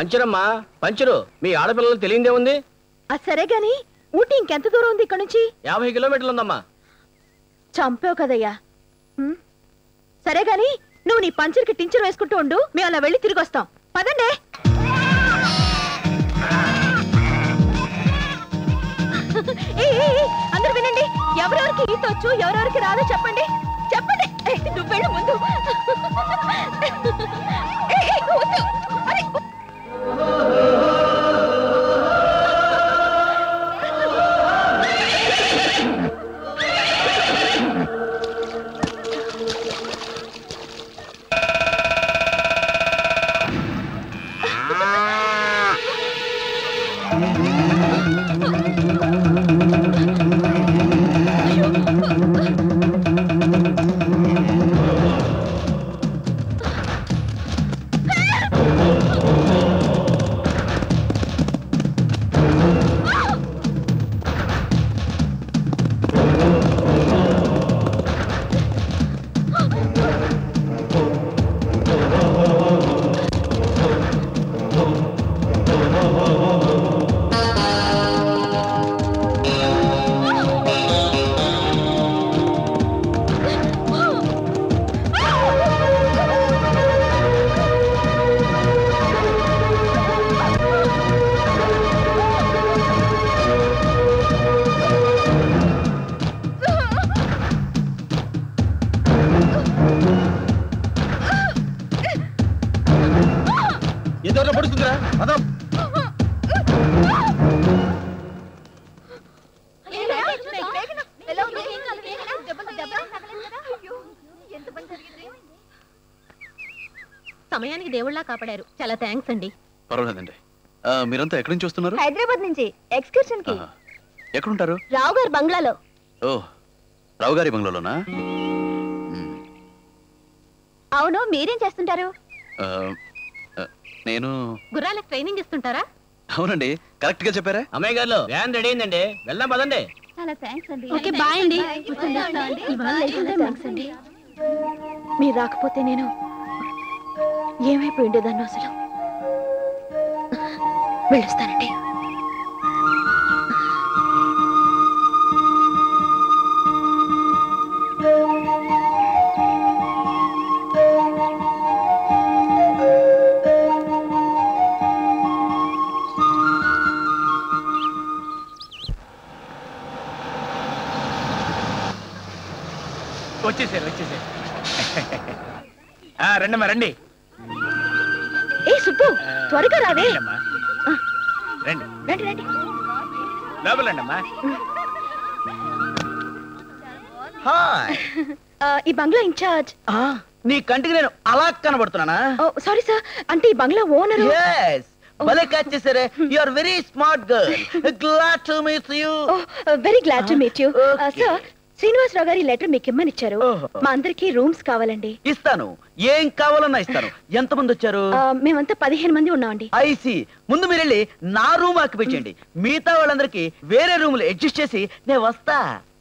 పంచరమ్మా పంచరు మీ ఆడపిల్లలు తెలియదే ఉంది? సరే గాని ఊటీ ఇంకెంత దూరం ఉంది ఇక్కడ నుంచి? యాభై కిలోమీటర్లు ఉందమ్మా. చంపావు కదయ్యా. ఉమ్. సరే గాని నువ్వు నీ పంచర్కి టించర్ వేసుకుంటూ ఉండు మేము అలా వెళ్ళి తిరిగి వస్తాం. పదండి. ఏయ్, ఏయ్, ఏయ్, అందరూ వినండి. ఎవరెవరికి ఈత వచ్చు ఎవరెవరికి రాదో చెప్పండి. సమయానికి దేవుళ్ళ కాపాడారు. చాలా థ్యాంక్స్ అండి. పర్వాలేదండి. మీరంతా ఎక్కడి నుంచి వస్తున్నారు? హైదరాబాద్ నుంచి ఎక్స్కర్షన్కి. ఎక్కడుంటారు? రావు గారు బంగ్లాలో. ఓ రావు గారి బంగ్లాలోనా అవును మీరేం చేస్తుంటారు? నేను గుర్రాలకు ట్రైనింగ్ ఇస్తుంటారా? అవునండి కరెక్ట్గా చెప్పారా? అమ్మాయి గారు వ్యాన్ రెడీ అయిందండి. వెళ్దాం పదండి. చాలా థ్యాంక్స్ అండి. ఓకే బాయ్ అండి. మీరు రాకపోతే నేను ఏమైపోయి ఉండేదాన్ని అసలు? వెళ్ళొస్తానండి. వచ్చేసారు వచ్చేసారు. రండమ్మా రండి. త్వరగా రావే. రండి. రండి రండి. హాయ్. ఈ బంగ్లా ఇన్ఛార్జ్ నీ కంటికి నేను అలా కనబడుతున్నానా? ఓ సారీ సార్. అంటే ఈ బంగ్లా ఓనరు? భలే catch చేశారే. You are very smart girl glad to meet you very glad to meet you Okay. Sir Srinivasarao గారి లెటర్ మీకు ఇమ్మని ఇచ్చారు ఓహో. మా అందరికి రూమ్స్ కావాలండి. ఇస్తాను. ఏం కావాలన్నా ఇస్తాను. ఎంత మంది వచ్చారు? మేమంతా పదిహేను మంది ఉన్నామండి. ఐసి ముందు మీరు వెళ్ళి నా రూమ్ ఆక్యుపెట్టండి మిగతా వాళ్ళందరికీ వేరే రూములు అడ్జస్ట్ చేసి నేను వస్తా.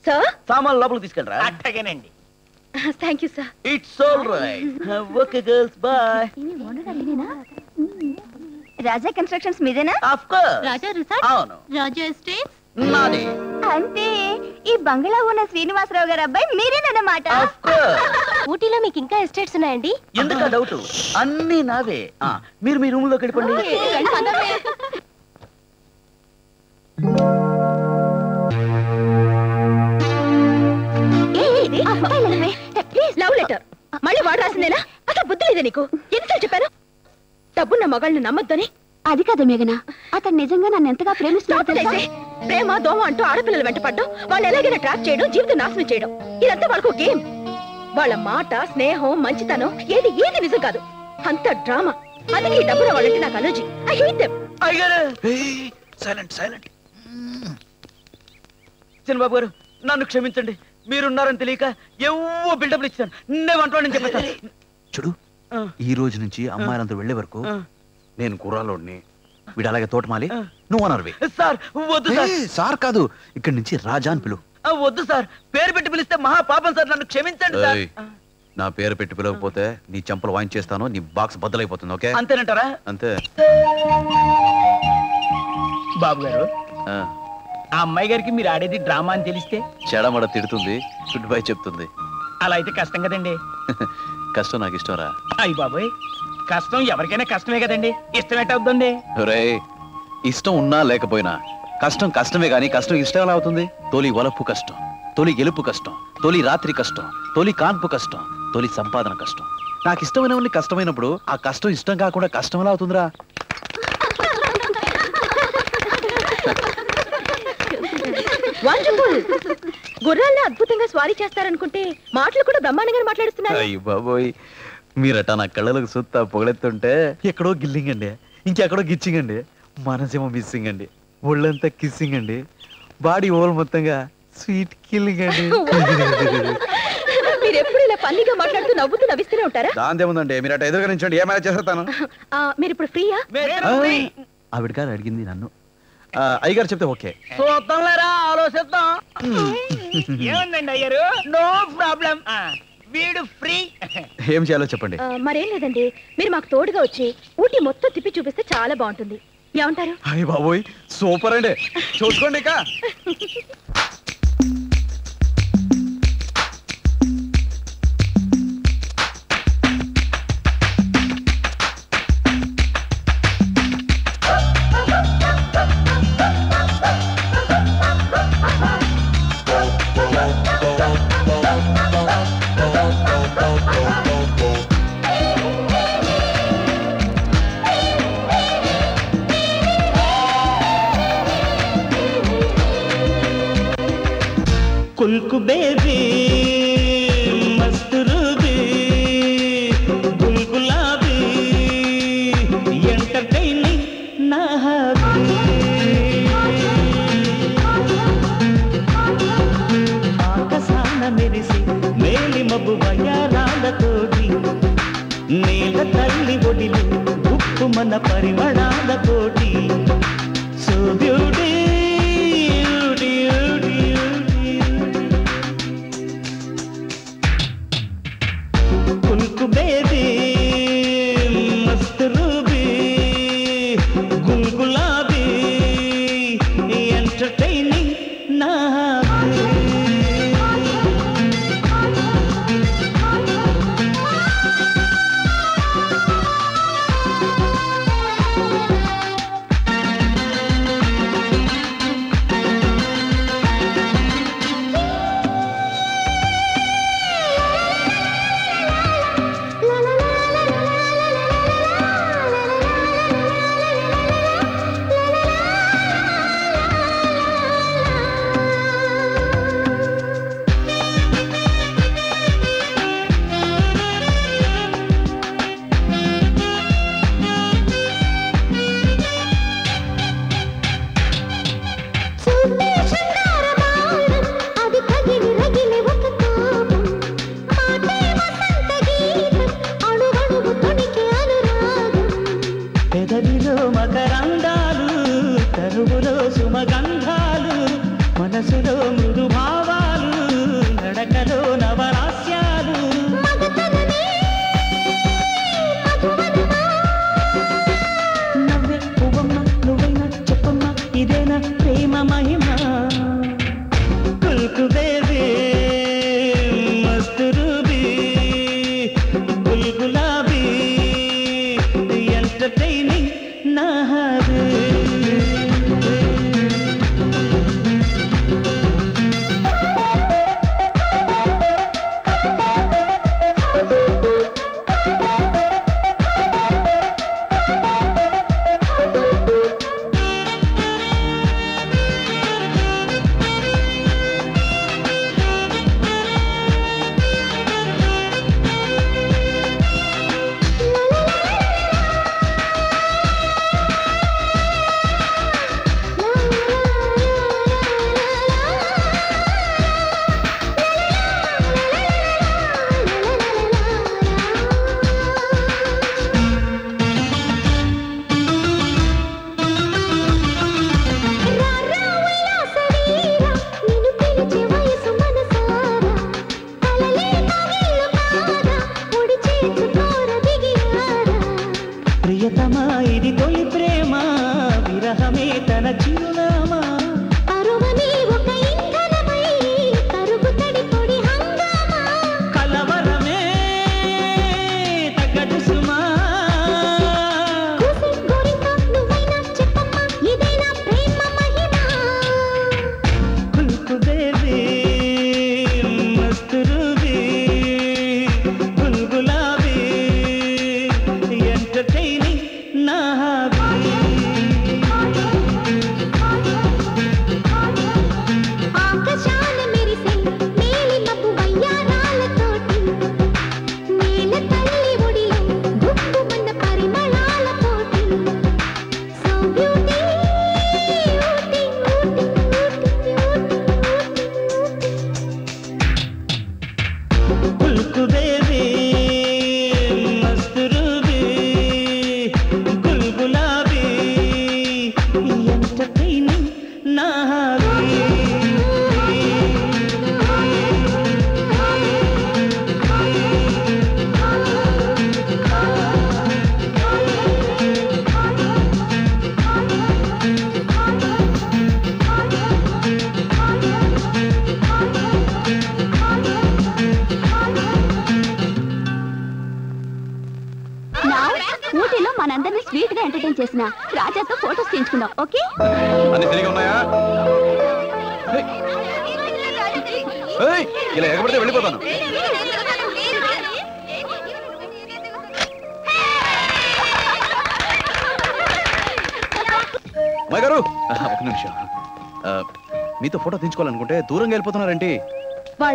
సార్? సామాన్లు లోపలికి తీసుకెళ్ళరా? అట్టగేనండి. Thank you sir. It's all right okay girls bye. Raja Constructions మీదేనా? ఆఫ్ కోర్స్ రాజా రిసార్ట్ అవును. రాజా ఎస్టేట్స్? నాది. అంటే ఈ బంగ్లా ఉన్న శ్రీనివాసరావు గారి అబ్బాయి మీరేనన్నమాట? ఊటీలో మీకు ఇంకా ఎస్టేట్స్ ఉన్నాయండి? ఎందుకు డౌట్ అన్ని నావే. ఆ, మీరు మీ రూమ్లోకి వెళ్ళిపోండి. Love letter. మళ్ళీ వాడు రాసిందేనా? అసలు బుద్ధి లేదా నీకు. ఎన్నిసార్లు చెప్పాను? డబ్బున్న మగాళ్ళని నమ్మొద్దని. అది కాదు మేఘన. అతను నిజంగా నన్ను ఎంతగా ప్రేమిస్తున్నాడు తెలుసా? లోపలేసే. ప్రేమ దోమ అంటూ ఆడపిల్లలు వెంట పడ్డం వాళ్ళు ఎలాగైనా ట్రాప్ చేయడం జీవితం నాశనం చేయడం ఇదంతా వాళ్ళకు గేమ్. వాళ్ళ మాట స్నేహం మంచితనం ఏది ఏది నిజం కాదు. అంత డ్రామా. అందుకే ఈ డబ్బున వాళ్ళంటే నాకు allergy. I hate them silent silent చిన్నబాబు గారు నన్ను క్షమించండి. మీరున్నారని తెలియక ఎవ్వో బిల్డప్లు ఇచ్చాను. నేను వంటవాడిని చెప్పేస్తాను. చూడు. ఈ రోజు నుంచి అమ్మాయిలంతా వెళ్ళే వరకు. నేను కుర్రాలోడిని వీడు అలాగే తోటమాలి. నువ్వు అనర్వి. సార్ వద్దు సార్. సార్ కాదు ఇక్కడి నుంచి రాజా అని పిలువు వద్దు సార్. పేరు పెట్టి పిలిస్తే మహా పాపం సార్ నన్ను క్షమించండి సార్. నా పేరు పెట్టి పిలవకపోతే నీ చెంపలు వాయించేస్తాను నీ బాక్స్ బద్దలైపోతుంది ఓకే? అంతేనంటారా? అంతే. బాబు గారు ఆ, ఆ అమ్మాయి గారికి మీరు ఆడేది డ్రామా అని తెలిస్తే? చెడమడ తిడుతుంది గుడ్ బై చెప్తుంది. అలా అయితే కష్టం కదండి. కష్టం నాకు ఇష్టం రా. అయ్యి బాబోయ్. కష్టం ఎవరికైనా కష్టమే కదండి. ఇష్టం ఎట్ట అవుతుంది? ఒరేయ్ ఇష్టం ఉన్నా లేకపోయినా కష్టం కష్టమే కానీ కష్టం ఇష్టం ఎలా అవుతుంది? తొలి వలపు కష్టం తొలి గెలుపు కష్టం తొలి రాత్రి కష్టం తొలి కాన్పు కష్టం తొలి సంపాదన కష్టం. నాకు ఇష్టమైన వాళ్ళని కష్టమైనప్పుడు ఆ కష్టం ఇష్టం కాకుండా కష్టం ఎలా అవుతుందిరా? వండర్ఫుల్ గుర్రాల్లో అద్భుతంగా స్వారీ చేస్తారనుకుంటే మాటలు కూడా బ్రహ్మాండంగా మాట్లాడుతున్నారు. బాబోయ్. మీరట నా కళ్ళలకు సుత్తా పొగలెత్తుంటే ఎక్కడో గిల్లింగ్ అండి. ఇంకెక్కడో గిచ్చింగ్ అండి. మనసేమో మిస్సింగ్ అండి. ఒళ్ళంతా కిస్సింగ్ అండి. బాడీ ఓల్ మొత్తంగా స్వీట్ కిల్లింగ్ అండి. మీరు ఎప్పుడు ఇలా ఫన్నీగా మాట్లాడుతూ నవ్వుతూ నవ్విస్తూనే ఉంటారా? దాందేముందండి? మీరు అట చేసేస్తాను? ఇప్పుడు ఫ్రీయా? ఆవిడ గారు అడిగింది నన్ను. అయ్యగారు చెప్తే ఓకే. చూద్దాం లేరా ఆలోచిద్దాం ఏముందండి అయ్యారు నో ప్రాబ్లం వీడు ఫ్రీ. ఏం చేయాలో చెప్పండి. మరేం లేదండి. మీరు మాకు తోడుగా వచ్చి ఊటీ మొత్తం తిప్పి చూపిస్తే చాలా బాగుంటుంది. ఏమంటారు? అయ్య బాబోయ్ సూపర్ అండి. చూసుకోండి ఇక.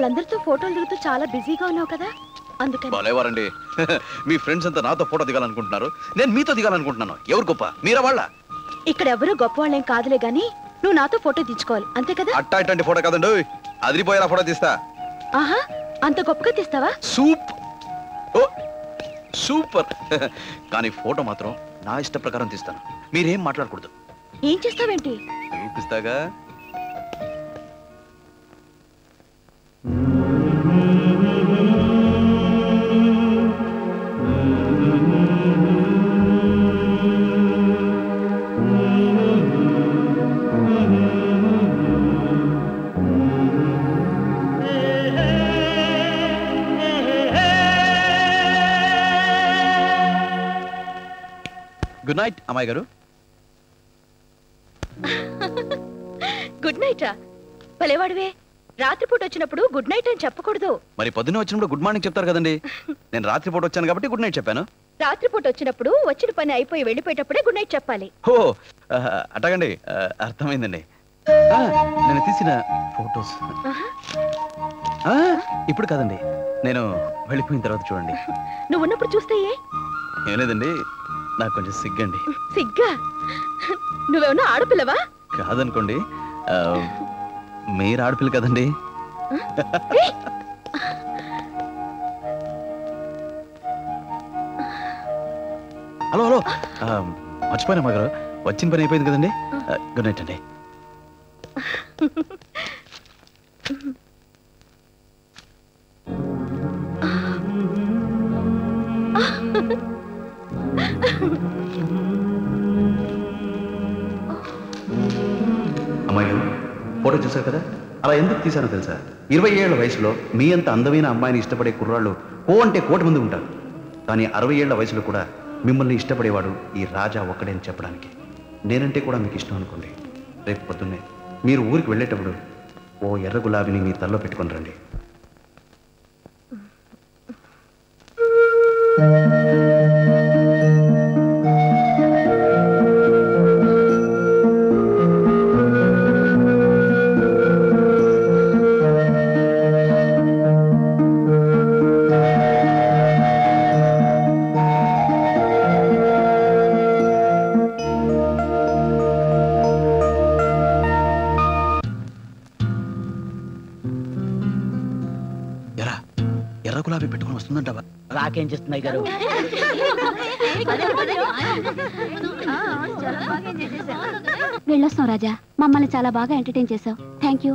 వాళ్ళందరితో ఫోటోలు దిగుతూ చాలా బిజీగా ఉన్నావు కదా? అందుకని. భలేవారండి. మీ ఫ్రెండ్స్ అంతా నాతో ఫోటో దిగాలనుకుంటున్నారు. నేను మీతో దిగాలనుకుంటున్నాను. ఎవరు గొప్ప? మీరా వాళ్ళ? ఇక్కడ ఎవరు గొప్ప వాళ్ళేం కాదులే గాని నువ్వు నాతో ఫోటో తీసుకోవాలి అంతే కదా? అట్టా ఇట్లాంటి ఫోటో కాదండి. అదిరిపోయేలా ఫోటో తీస్తా. ఆహా అంత గొప్పగా తీస్తావా? సూప్. ఓ సూపర్. కానీ ఫోటో మాత్రం నా ఇష్ట ప్రకారం తీస్తాను. మీరేం మాట్లాడకూడదు. ఏం చేస్తావేంటి? చూపిస్తాగా? గుడ్ నైట్ అమ్మాయి గారు. Good night? రా రాత్రిపూట వచ్చినప్పుడు గుడ్ నైట్ అని చెప్పకూడదు. మరి పొద్దున్న వచ్చినప్పుడు గుడ్ మార్నింగ్ చెప్తారు కదండి. నేను రాత్రిపూట వచ్చాను కాబట్టి గుడ్ నైట్ చెప్పాను. రాత్రిపూట వచ్చినప్పుడు వచ్చిన పని అయిపోయి వెళ్ళిపోయేటప్పుడే గుడ్ నైట్ చెప్పాలి. ఓ ఆ, అర్థమైందండి. నేను తీసిన ఫొటోస్. ఇప్పుడు కాదండి. నేను వెళ్ళిపోయిన తర్వాత చూడండి. నువ్వు ఉన్నప్పుడు చూస్తే ఏ? లేదండి నాకు కొంచెం సిగ్గండి. సిగ్గా? నువ్వేమన్నా ఆడపిల్లవా? కాదనుకోండి మీరు ఆడపిల్ల కదండి. Hello hello. మర్చిపోయినా మగారు వచ్చిన పని అయిపోయింది కదండి. గుడ్ నైట్ అండి. అమ్మాయి ఫోటో చూశారు కదా? అలా ఎందుకు తీశానో తెలుసా? ఇరవై ఏళ్ళ వయసులో మీ అంత అందమైన అమ్మాయిని ఇష్టపడే కుర్రాళ్ళు ఓ అంటే కోటి మంది ఉంటారు. కానీ అరవై ఏళ్ళ వయసులో కూడా మిమ్మల్ని ఇష్టపడేవాడు ఈ రాజా ఒక్కడే అని చెప్పడానికి. నేనంటే కూడా మీకు ఇష్టం అనుకోండి. రేపు పొద్దున్నే మీరు ఊరికి వెళ్ళేటప్పుడు ఓ ఎర్ర గులాబీని మీ తల్లో పెట్టుకొని రండి. Mm. కృష్ణయ్య గారు. వెళ్ళొస్తాం రాజా. మమ్మల్ని చాలా బాగా ఎంటర్టైన్ చేసావు థ్యాంక్ యూ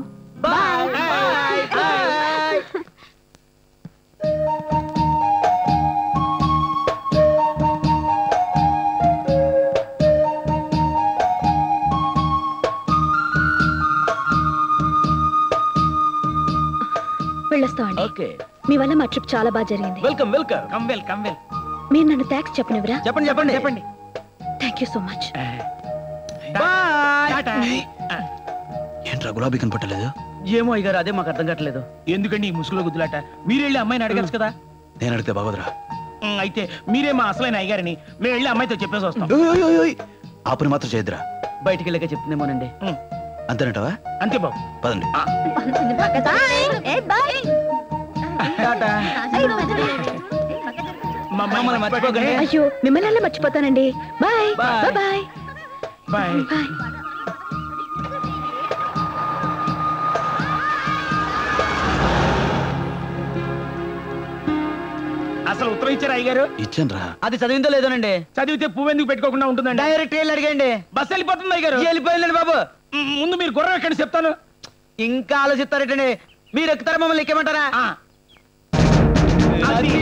వెళ్ళొస్తాం అండి ఓకే. మీ వల్ల మా ట్రిప్ చాలా బాగా జరిగింది. Welcome welcome. కమ్వెల్ కమ్వెల్ మీరు నన్ను థ్యాంక్స్ చెప్పనివరా చెప్పండి చెప్పండి. చెప్పండి. Thank you so much. ఏంట్రా గులాబీ కనపట్టలేదు? ఏమో అయ్యారు అదే మాకు అర్థం కావట్లేదు. ఎందుకండి ఈ ముసుగులో గుద్దులాట? మీరు వెళ్ళి అమ్మాయిని అడగచ్చు కదా? నేను అడిగితే బాగోదురా. అయితే మీరే మా అసలైన అయ్యగారని మేము వెళ్ళి అమ్మాయితో చెప్పేసి వస్తాం. ఆ పని మాత్రం చేయదురా బయటికి వెళ్ళాక చెప్తుందేమోనండి. అంతేనంటావా? అంతే బాబు. పదండి. టాటా. మమ్మల్ని మర్చిపోకండి. అయ్యో మిమ్మల్ని అలా మర్చిపోతానండి? బాయ్. బాయ్. బాయ్. బాయ్. అసలు ఉత్తరం ఇచ్చారా అయ్యగారు? ఇచ్చానురా. అది చదివిందో లేదోనండి చదివితే పువ్వు ఎందుకు పెట్టుకోకుండా ఉంటుందండి? డైరెక్ట్ వెళ్ళి అడిగండి. బస్ వెళ్ళిపోతుంది అయ్యగారు. వెళ్ళిపోయిందండి బాబు. ముందు మీరు గుర్రం ఎక్కండి చెప్తాను. ఇంకా ఆలోచిస్తారేటండి? మీరు ఎక్కుతారా మమ్మల్ని ఎక్కమంటారా? ఆ.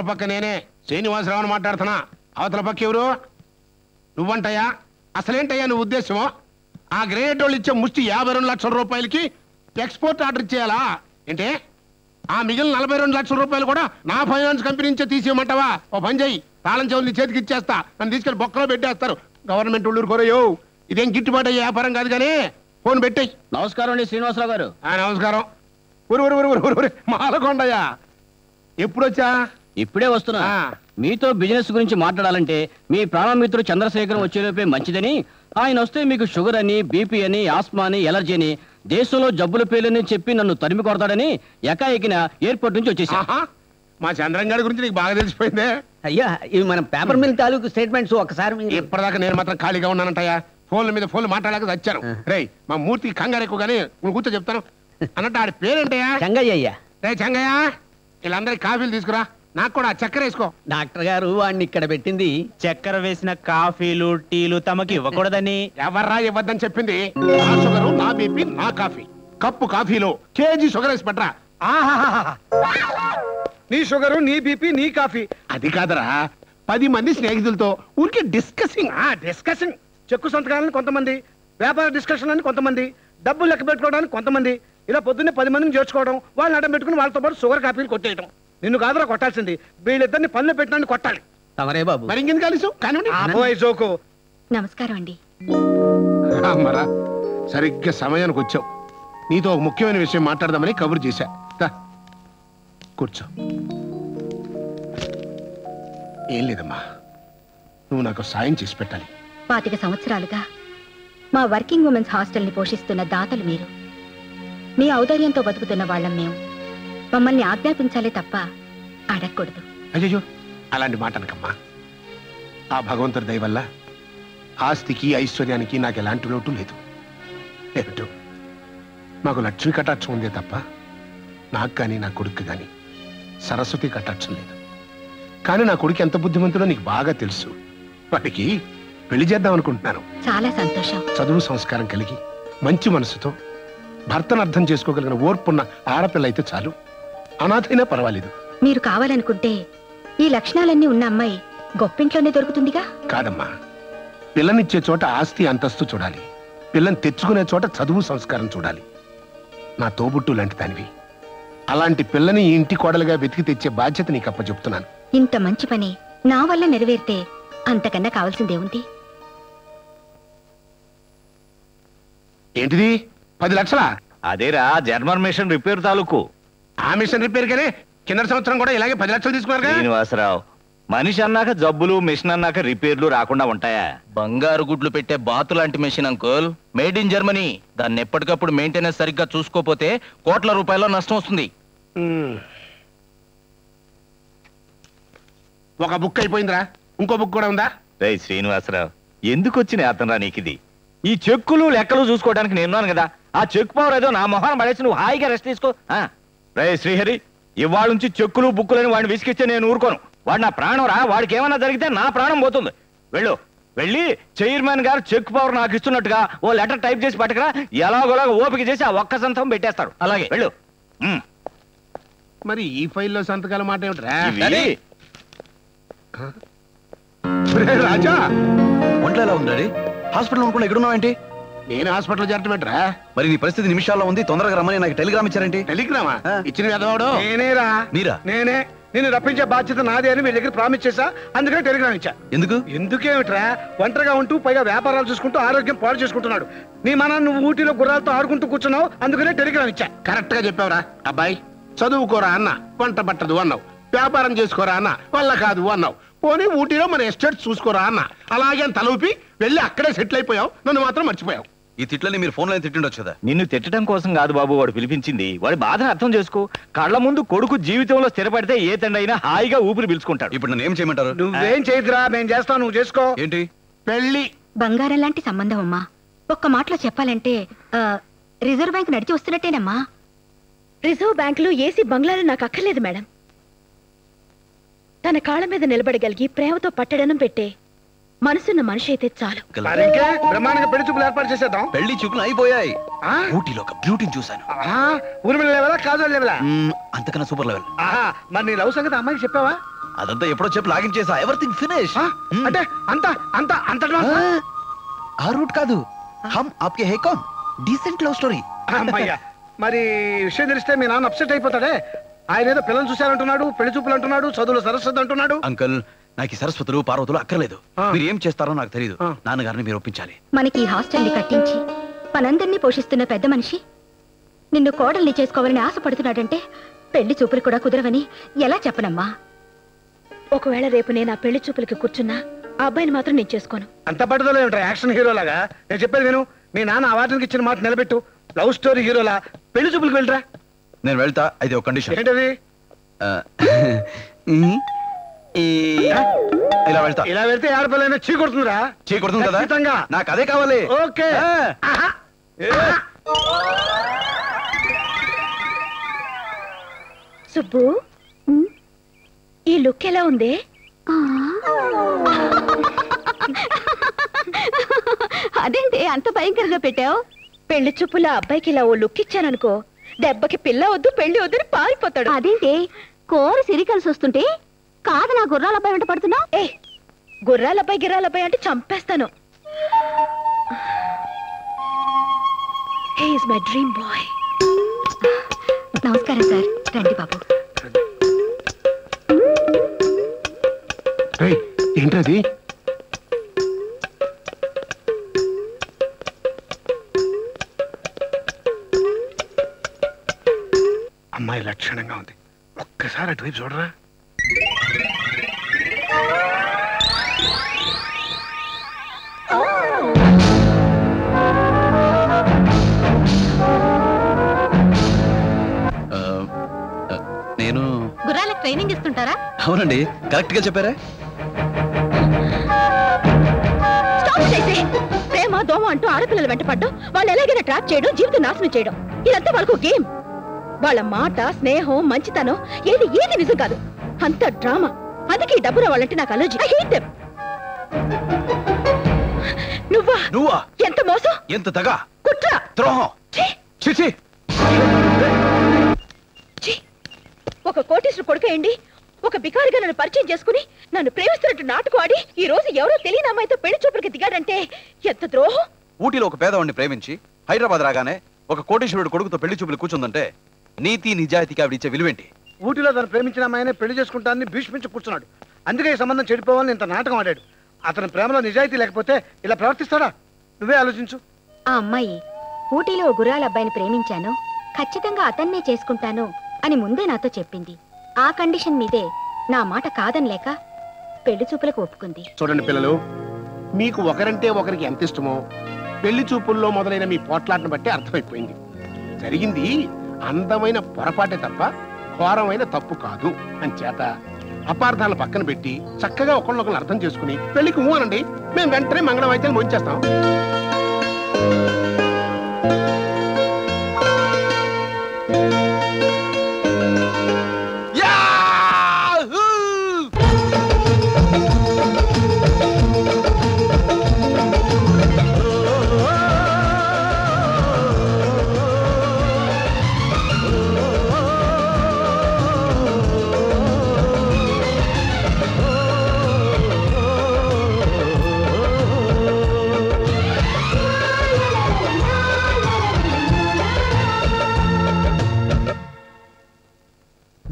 అది. యువతల పక్క నేనే. శ్రీనివాసరావుని మాట్లాడుతున్నా. అవతల పక్క ఎవరు? నువ్వంటయ్యా? అసలేంటయ్యా నువ్వు ఉద్దేశం ఆ గ్రేట్ వాళ్ళు ఇచ్చే ముష్టి యాభై రెండు లక్షల రూపాయలకి ఎక్స్పోర్ట్ ఆర్డర్ ఇచ్చేయాలా? ఏంటి? ఆ మిగిలిన నలభై రెండు లక్షల రూపాయలు కూడా నా ఫైనాన్స్ కంపెనీ నుంచే తీసేయమంటావా ఓ పని చెయ్యి. తాళం చెవులు చేతికి ఇచ్చేస్తా. నన్ను తీసుకెళ్ళి బొక్కలో పెట్టేస్తారు. గవర్నమెంట్ ఉళ్ళూరు కోరయో ఇదేం గిట్టుబాటు అయ్యే వ్యాపారం కాదు కానీ ఫోన్ పెట్టేయి. నమస్కారం అండి శ్రీనివాసరావు గారు. నమస్కారం. ఊరు ఊరు ఊరు ఊరు ఊరు. మాలకొండయ్యా. ఎప్పుడొచ్చా? ఇప్పుడే వస్తున్నా. ఆ. మీతో బిజినెస్ గురించి మాట్లాడాలంటే మీ ప్రాణమిత్రుడు చంద్రశేఖరం వచ్చేలోపే మంచిదని. ఆయన వస్తే మీకు షుగర్ అని బీపీ అని ఆస్మా అని ఎలర్జీ అని దేశంలో జబ్బుల పేర్లని చెప్పి నన్ను తరిమి కొడతాడని ఎకాఎకిన ఎయిర్పోర్ట్ నుంచి వచ్చేసా. మా చంద్రంగాడి గురించి నీకు బాగా తెలిసిపోయిందే. అయ్యా ఇవి మన పేపర్ మిల్ తాలూకు స్టేట్మెంట్స్ ఒకసారి ఇప్పటిదాకా నేను మాత్రం ఖాళీగా ఉన్నానంటయ్యా. ఫోన్ల మీద ఫోన్లు మాట్లాడలేక వచ్చాను రేయ్ మా మూర్తికి కంగారు ఎక్కువ కానీ నువ్వు కూర్చో చెప్తాను. అన్నట్టు ఆడి పేరేంటయ్యా? చంగయ్య అయ్యా రే చంగయ్య. వీళ్ళందరికి కాఫీలు తీసుకురా. నాకు కూడా చక్కెర వేసుకో. డాక్టర్ గారు వాడిని ఇక్కడ పెట్టింది. చక్కెర వేసిన కాఫీలు టీలు తమకి ఇవ్వకూడదని. ఎవర్రా ఇవ్వద్దని చెప్పింది? నా షుగరు నా బీపీ నా కాఫీ. కప్పు కాఫీలో కేజీ షుగర్ వేసి పెట్టరా. నీ షుగరు నీ బీపీ నీ కాఫీ. అది కాదరా. పది మంది స్నేహితులతో ఊరికే డిస్కసింగ్. ఆ డిస్కషన్ చెక్కు సంతకాలని కొంతమంది వ్యాపార డిస్కషన్ అని కొంతమంది డబ్బులు లెక్క పెట్టుకోవడానికి కొంతమంది ఇలా పొద్దున్నే పది మందిని చేర్చుకోవడం వాళ్ళని అడ్డం పెట్టుకుని వాళ్ళతో పాటు షుగర్ కాఫీలు కొట్టేయడం నిన్ను కాదురా కొట్టాల్సింది. వీళ్ళిద్దరిని పనులు పెట్టినని కొట్టాలి. తమరే బాబు. మరి ఇంకెందుకు కలిసి కానివ్వండి. జోకు. నమస్కారం అండి. అమ్మరా సరిగ్గా సమయానికి వచ్చావు. నీతో ఒక ముఖ్యమైన విషయం మాట్లాడదామని కబురు చేశా. కూర్చో. ఏం లేదమ్మా. నువ్వు నాకు సాయం చేసి పెట్టాలి. పాతిక సంవత్సరాలుగా మా వర్కింగ్ ఉమెన్స్ హాస్టల్ని పోషిస్తున్న దాతలు మీరు. మీ ఔదార్యంతో బతుకుతున్న వాళ్ళం మేము. మమ్మల్ని ఆజ్ఞాపించాలే తప్ప అడగకూడదు. అయ్యో అలాంటి మాట అనకమ్మా. ఆ భగవంతుడి దయ వల్ల ఆస్తికి ఐశ్వర్యానికి నాకు ఎలాంటి లోటు లేదు. ఏమిటో? మాకు లక్ష్మి కటాక్షం ఉందే తప్ప నాకు కానీ నా కొడుకు కానీ సరస్వతి కటాక్షం లేదు. కానీ నా కొడుకు ఎంత బుద్ధిమంతుడో నీకు బాగా తెలుసు. వాడికి పెళ్ళి చేద్దాం అనుకుంటున్నాను. చాలా సంతోషం. చదువు సంస్కారం కలిగి మంచి మనసుతో భర్తను అర్థం చేసుకోగలిగిన ఓర్పున్న ఆడపిల్ల అయితే చాలు. అనాథైనా పర్వాలేదు. మీరు కావాలనుకుంటే ఈ లక్షణాలన్నీ ఉన్న అమ్మాయి గొప్పింట్లోనే దొరుకుతుందిగా? కాదమ్మా. పిల్లనిచ్చే చోట ఆస్తి అంతస్తు చూడాలి. పిల్లని తెచ్చుకునే చోట చదువు సంస్కారం చూడాలి. నా తోబుట్టు లాంటి దానివి. అలాంటి పిల్లని ఇంటి కోడలుగా వెతికి తెచ్చే బాధ్యత నీకు అప్ప చెప్తున్నాను ఇంత మంచి పని నా వల్ల నెరవేరితే అంతకన్నా కావాల్సిందేముంది ఏంటిది? పది లక్షలా? అదేరా జర్మన్ మిషన్ రిపేర్ తాలూకు. ఆ మిషన్ రిపేర్ కానీ కింద సంవత్సరం కూడా ఇలాగే పది లక్షలు తీసుకున్నారు శ్రీనివాసరావు మనిషి అన్నాక జబ్బులు మిషన్ అన్నాక రిపేర్లు రాకుండా ఉంటాయా? బంగారు గుడ్లు పెట్టే బాతు లాంటి machine uncle. Made in Germany. దాన్ని ఎప్పటికప్పుడు మెయింటెనెన్స్ సరిగ్గా చూసుకోపోతే కోట్ల రూపాయల నష్టం వస్తుంది. ఒక బుక్ అయిపోయిందిరా. ఇంకో బుక్ కూడా ఉందా? రే శ్రీనివాసరావు ఎందుకు వచ్చిన అతను నీకు ఇది ఈ చెక్కులు లెక్కలు చూసుకోవడానికి నేను ఉన్నాను కదా. ఆ చెక్ పవర్ ఏదో నా మొహాన్ని పడేసి నువ్వు హాయిగా రెస్ట్ తీసుకో. ఆ, రే శ్రీహరి ఇవాళ నుంచి చెక్కులు బుక్కులని వాడిని విసిగిస్తే నేను ఊరుకోను. వాడు నా ప్రాణం రా. వాడికి ఏమన్నా జరిగితే నా ప్రాణం పోతుంది. వెళ్ళు. వెళ్ళి చైర్మన్ గారు చెక్ పవర్ నాకు ఇస్తున్నట్టుగా ఓ లెటర్ టైప్ చేసి పట్టకరా. ఎలాగోలాగా ఓపిక చేసి ఆ ఒక్క సంతకం పెట్టేస్తాడు అలాగే. వెళ్ళు. మరి ఈ ఫైల్లో సంతకాల మాట ఏమిట్రా? రాజా! ఒంట్లో ఎలా ఉంది డాడీ? హాస్పిటల్ అనుకున్నా ఎక్కడున్నావేంటి నేను హాస్పిటల్ చేరటం ఏంట్రా మరి నీ పరిస్థితి నిమిషాల్లో ఉంది. తొందరగా రమ్మని నాకు టెలిగ్రామ్ ఇచ్చారేంటి? టెలిగ్రామా? ఆ. ఇచ్చిన వెదవాడు నేనేరా మీరా? నేనే. నేను రప్పించే బాధ్యత నాదే అని మీ దగ్గర ప్రామిస్ చేశా. అందుకని టెలిగ్రామ్ ఇచ్చా. ఎందుకు? ఎందుకేమిట్రా? ఒంటరిగా ఉంటూ పైగా వ్యాపారాలు చూసుకుంటూ ఆరోగ్యం పాడు చేసుకుంటున్నాడు. నీ మన నువ్వు ఊటీలో గుర్రాలతో ఆడుకుంటూ కూర్చున్నావు. అందుకనే టెలిగ్రామ్ ఇచ్చా. కరెక్ట్గా చెప్పావురా. అబ్బాయి చదువుకోరా అన్న. వంట పట్టదు అన్నావు. వ్యాపారం చేసుకోరా అన్న. వల్ల కాదు అన్నావు. పోనీ ఊటీలో మన ఎస్టేట్ చూసుకోరా అన్న. అలాగే అని తలూపి వెళ్ళి అక్కడే సెటిల్ అయిపోయావు. నన్ను మాత్రం మర్చిపోయావు. ఈ తిట్లని మీరు ఫోన్లో తిట్టిండొచ్చు కదా? నిన్ను తిట్టడం కోసం కాదు బాబు వాడు పిలిపించింది. వాడి బాధను అర్థం చేసుకో. కళ్ళ ముందు కొడుకు జీవితంలో స్థిరపడితే ఏ తండ్రి అయినా హాయిగా ఊపిరి పీల్చుకుంటాడు. ఇప్పుడు నన్ను ఏం చేయమంటారు? నువ్వేం చేయదురా నేను చేస్తాను నువ్వు చేసుకో. ఏంటి? పెళ్ళి బంగారం లాంటి సంబంధం అమ్మా. ఒక్క మాటలో చెప్పాలంటే రిజర్వ్ బ్యాంక్ నడిచి వస్తున్నట్టేనమ్మా. రిజర్వ్ బ్యాంకులో ఏసీ బంగ్లాలు నాకు అక్కర్లేదు మేడం. తన కాళ్ళ మీద నిలబడగలిగి ప్రేమతో పట్టడనం పెట్టే మనసున్న మనిషి అయితే చాలు మరి ఇంకే బ్రహ్మాండంగా పెళ్ళి చూపులు ఏర్పాటు చేసేద్దాం. పెళ్ళి చూపులు అయిపోయాయి. ఆ? ఊటీలో ఒక బ్యూటీని చూశాను. ఆహా, ఊర్మిళ లెవెలా కాదు లెవెలా? మ్మ్, అంతకన్నా సూపర్ లెవెల్. ఆహా, మరి నీ లవ్ సంగతి అమ్మాయికి చెప్పావా? అదంతా ఎప్పుడో చెప్పి లాగించేసా ఎవరిథింగ్ ఫినిష్ ఆ? అంటే అంత అంత అంత advance ఆ? ఆ రూట్ కాదు. Hum Aapke Hain Koun decent love story అమ్మయ్యా మరి విషయం తెలిస్తే మీ నాన్న అప్సెట్ అయిపోతాడే. ఆయన ఏదో పిల్లలు చూశారంటున్నాడు పెళ్ళి చూపులు అంటున్నాడు చదువులు సరస్వతి అంటున్నాడు. అంకుల్ నాకు ఈ సరస్వతులు పార్వతులు అక్కర్లేదు. మీరు ఏం చేస్తారో నాకు తెలియదు. నాన్నగారిని మీరు ఒప్పించాలి. మనకి ఈ హాస్టల్ని కట్టించి మనందరినీ పోషిస్తున్న పెద్ద మనిషి నిన్ను కోడల్ని చేసుకోవాలని ఆశపడుతున్నాడంటే పెళ్ళి చూపులు కూడా కుదరవని ఎలా చెప్పనమ్మా? ఒకవేళ రేపు నేను ఆ పెళ్ళి చూపులకి కూర్చున్నా ఆ అబ్బాయిని మాత్రం నేను చేసుకోను. అంత పట్టుదల ఏమిటా యాక్షన్ హీరో లాగా నేను చెప్పేది విను. మీ నాన్న అవార్డుకి ఇచ్చిన మాట నిలబెట్టు. లవ్ స్టోరీ హీరోలా. పెళ్ళి చూపులకు వెళ్ళరా? నేను వెళ్తా. అయితే ఒక కండిషన్ ఏంటది? ఇలా వెళ్తా. ఇలా వెళ్తే ఆడపిల్లైనా చీ కొడుతుందిరా. చేయకూడదు కదా ఖచ్చితంగా. నాకు అదే కావాలి. ఓకే. ఆ. ఆహా. సుబ్బు ఈ లుక్ ఎలా ఉంది? అదేంటి అంత భయంకరంగా పెట్టావు? పెళ్ళి చూపుల అబ్బాయికి ఇలా ఓ లుక్ ఇచ్చాననుకో దెబ్బకి పిల్ల వద్దు పెళ్ళి వద్దని పారిపోతాడు. అదేంటి? కోరి సిరి కలిసి వస్తుంటే కాదు నా గుర్రాల అబ్బాయి వెంట పడుతున్నావు ఏ గుర్రాలబ్బాయి గిర్రాలబ్బాయి అంటే చంపేస్తాను. Hey is my dream boy నమస్కారం సార్. రండి బాబు. ఏంటది అమ్మాయి లక్షణంగా ఉంది. ఒక్కసారి అటువైపు చూడరా. ట్రైనింగ్ ఇస్తుంటారా? అవునండి. కరెక్ట్గా చెప్పారా ప్రేమ దోమ అంటూ ఆడపిల్లలు వెంటపడ్డం వాళ్ళు ఎలాగైనా ట్రాప్ చేయడం జీవితం నాశనం చేయడం. ఇదంతా వాళ్ళకు గేమ్. వాళ్ళ మాట స్నేహం మంచితనం ఏది ఏది నిజం కాదు. అంత డ్రామా. అందుకే ఈ డబ్బు రావాలంటే నాకు అలర్జీ ఐ హేట్ దెమ్. నువ్వా? నువ్వా? ఎంత మోసం? ఎంత తగా? కుట్ర. ద్రోహం. కోటీశ్వరు కొడుకేయండి ఒక బికారిగా నన్ను పరిచయం చేసుకుని నన్ను ప్రేమిస్తున్నట్టు నాటకం ఆడి ఈ రోజు ఎవరో తెలియని అమ్మాయితో పెళ్ళి చూపులకి దిగాడంటే ఎంత ద్రోహం? ఊటీలో ఒక పేదవాడిని ప్రేమించి హైదరాబాద్ రాగానే ఒక కోటేశ్వరుడు కొడుకుతో పెళ్ళి చూపులు కూర్చుందంటే నీతి నిజాయితీకి ఆవిడ ఇచ్చే విలువేంటి? ఊటీలో తను ప్రేమించిన అమ్మాయిని పెళ్ళి చేసుకుంటానని భీష్మించి కూర్చున్నాడు. అందుకే ఈ సంబంధం చెడిపోవాలని ఇంత నాటకం ఆడాడు. అతని ప్రేమలో నిజాయితీ లేకపోతే ఇలా ప్రవర్తిస్తాడా? నువ్వే ఆలోచించు. ఆ అమ్మాయి ఊటీలో గుర్రాల అబ్బాయిని ప్రేమించాను. ఖచ్చితంగా అతన్నే చేసుకుంటాను అని ముందే నాతో చెప్పింది. ఆ కండిషన్ మీదే నా మాట కాదనిలేక పెళ్ళి చూపులకు ఒప్పుకుంది. చూడండి పిల్లలు మీకు ఒకరంటే ఒకరికి ఎంత ఇష్టమో పెళ్ళి చూపుల్లో మొదలైన మీ పోట్లాటను బట్టి అర్థమైపోయింది. జరిగింది అందమైన పొరపాటే తప్ప ఘోరమైన తప్పు కాదు. అని చేత అపార్థాలను పక్కన పెట్టి చక్కగా ఒకళ్ళొకళ్ళు అర్థం చేసుకుని పెళ్ళికి ఊ అనండి. మేము వెంటనే మంగళ వాయిద్యాలు ముంచేస్తాం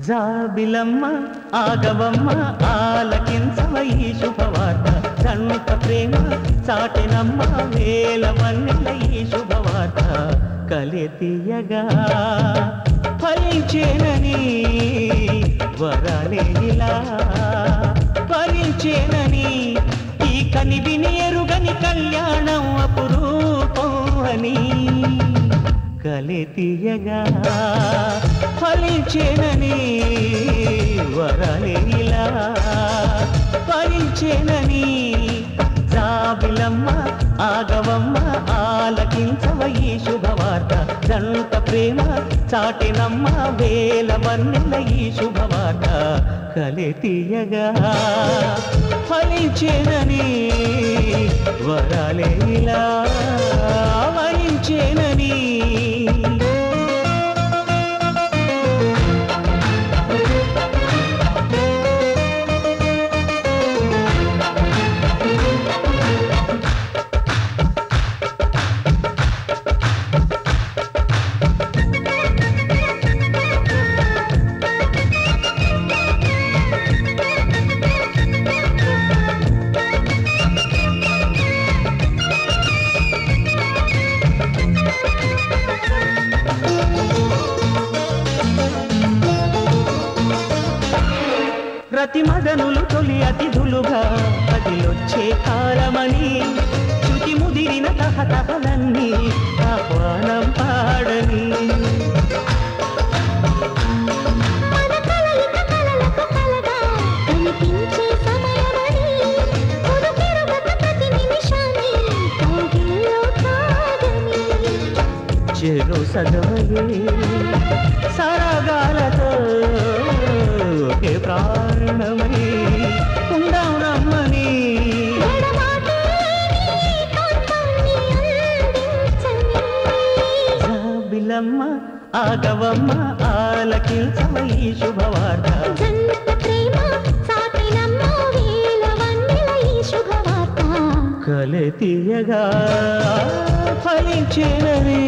జాబిలమ్మ ఆగవమ్మ ఆలకించవ ఈ శుభవార్త? జంట ప్రేమ చాటినమ్మ వేల వన్నెల ఈ శుభవార్త. కలె తీయగా ఫలించేనని వరాలే ఇలా ఫలించేనని ఈ కని విని ఎరుగని కళ్యాణం అపురూపం అని. కలి తీయగా ఫలించేనని వరలే ఇలా. ఫలించేనని జాబిలమ్మ ఆగవమ్మ ఆలకించవ ఈ శుభవార్త. దంత ప్రేమ చాటినమ్మ వేల వన్నెల ఈ శుభవార్త. కలి తీయగా ఫలించేనని వరాలే ఇలా. వరించేనని ప్రతి మదనులు తొలి అతిథులుగా అదిలొచ్చే కాలమని. శృతి ముదిరిన తహతహలన్నీ ఆహ్వానం పాడని. చెరు సదవయే సరగాలతో ఒకే ప్రాణమై ఉందాం రమ్మని జాబిలమ్మ ఆగవమ్మ ఆలకించవ ఈ శుభవార్త. కలె తీయగా ఫలించేనని.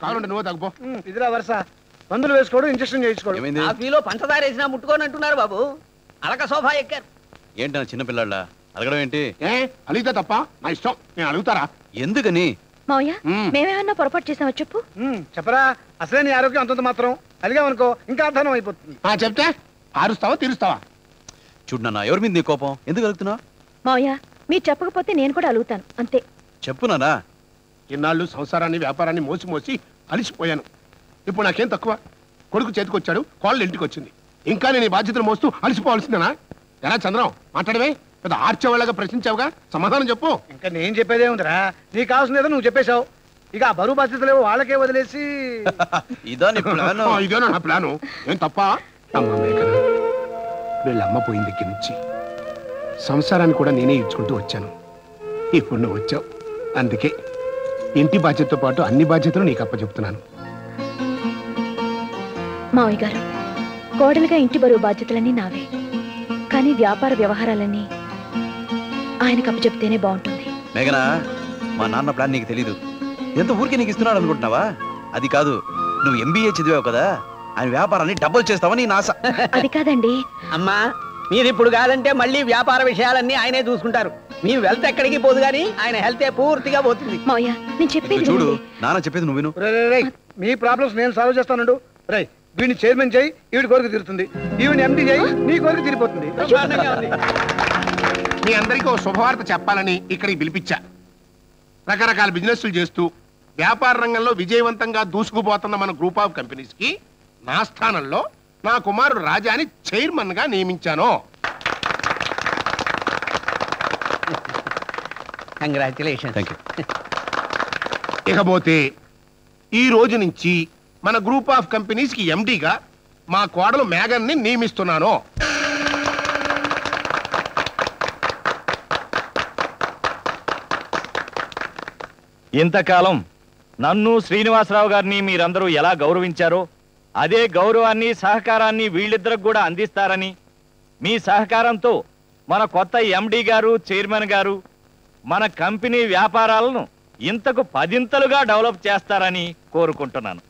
కావాలంటే నువ్వు తగ్గిపో ఇదిరా వరుస. మందులు వేసుకోవడం ఇంజక్షన్ చేయించుకోవడం కాఫీలో పంచదార వేసినా ముట్టుకొని అంటున్నారు బాబు. అలక సోఫా ఎక్కారు. ఏంటి నా చిన్నపిల్లాళ్ళ అడగడం ఏంటి? ఏ అలిగితే తప్ప నా ఇష్టం. నేను అడుగుతారా ఎందుకని? మావయ్య మ్మ్. మేమేమన్నా పొరపాటు చేసామా చెప్పు. ఉమ్, చెప్పరా? అసలే నీ ఆరోగ్యం అంతంత మాత్రం. అలిగామనుకో ఇంకా అర్థం అయిపోతుంది. ఆ చెప్తే ఆరుస్తావా తీరుస్తావా? చూడు నాన్న ఎవరి మీద నీ కోపం? ఎందుకు అడుగుతున్నావు మావయ్య మీరు చెప్పకపోతే నేను కూడా అలుగుతాను. అంతే. చెప్పు నానా ఇన్నాళ్ళు సంసారాన్ని వ్యాపారాన్ని మోసి మోసి అలిసిపోయాను. ఇప్పుడు నాకేం తక్కువ? కొడుకు చేతికొచ్చాడు కోళ్ళు ఇంటికి వచ్చింది ఇంకా నేను ఈ బాధ్యతలు మోస్తూ అలిసిపోవాల్సిందేనా? ఎలా చంద్రం? మాట్లాడవే. పెద్ద ఆర్చేవాళ్ళగా ప్రశ్నించావుగా. సమాధానం చెప్పు. ఇంకా నేను చెప్పేదే ఉందిరా. నీకు కావాల్సిన ఏదో నువ్వు చెప్పేశావు. ఇక ఆ బరువు బాధ్యతలు వాళ్ళకే వదిలేసి. ఇదా నీ ప్లాన్. ఆ, ఇదేనా నా ప్లాను? ఏం తప్ప? అమ్మ మేకన వీళ్ళ అమ్మ పోయిన దగ్గర నుంచి. సంసారాన్ని కూడా నేనే ఇచ్చుకుంటూ వచ్చాను. ఇప్పుడు నువ్వు వచ్చావు. అందుకే ఇంటి బాధ్యతతో పాటు అన్ని బాధ్యతలు నీకు అప్పచెప్తున్నాను. మావయ్య గారు కోడలుగా ఇంటి బరువు బాధ్యతలన్నీ నావే. కానీ వ్యాపార వ్యవహారాలన్నీ ఆయనకు అప్పచెప్తేనే బాగుంటుంది. మేఘనా మా నాన్న ప్లాన్ నీకు తెలీదు. ఎంత ఊరికి నీకు ఇస్తున్నాడు అనుకుంటున్నావా? అది కాదు నువ్వు ఎంబీఏ చదివావు కదా ఆయన వ్యాపారాన్ని డబుల్ చేస్తావని నా ఆశ అది కాదండి. అమ్మా మీరు ఇప్పుడు కాదంటే మళ్ళీ వ్యాపార విషయాలన్నీ ఆయనే చూసుకుంటారు. మీ వెల్త్ ఎక్కడికి పోదు కానీ ఆయన హెల్తే పూర్తిగా పోతుంది. మావయ్య నేను చెప్పేది ఇదిగో చూడు వినండి. నాన్న చెప్పేది నువ్వు విను. రేయ్, రేయ్, రేయ్, మీ ప్రాబ్లమ్స్ నేను సాల్వ్ చేస్తానండు. రై వీడిని చైర్మన్ చేయి ఈవిడి కోరిక తీరుతుంది. ఈవిని ఎండి చేయి నీ కోరిక తీరిపోతుంది. బ్రహ్మాండంగా ఉంది. మీ అందరికీ ఒక శుభవార్త చెప్పాలని ఇక్కడికి పిలిపించా. రకరకాల బిజినెస్లు చేస్తూ వ్యాపార రంగంలో విజయవంతంగా దూసుకుపోతున్న మన గ్రూప్ ఆఫ్ కంపెనీస్కి నా స్థానంలో నా కుమారుడు రాజాని చైర్మన్గా నియమించాను కంగ్రాచులేషన్ ఇకపోతే ఈ రోజు నుంచి మన గ్రూప్ ఆఫ్ కంపెనీస్కి ఎండిగా మా కోడలు మేఘన్ని నియమిస్తున్నాను. ఇంతకాలం నన్ను శ్రీనివాసరావు గారిని మీరందరూ ఎలా గౌరవించారో అదే గౌరవాన్ని సహకారాన్ని వీళ్ళిద్దరికి కూడా అందిస్తారని మీ సహకారంతో మన కొత్త ఎండి గారు చైర్మన్ గారు మన కంపెనీ వ్యాపారాలను ఇంతకు పదింతలుగా డెవలప్ చేస్తారని కోరుకుంటున్నాను!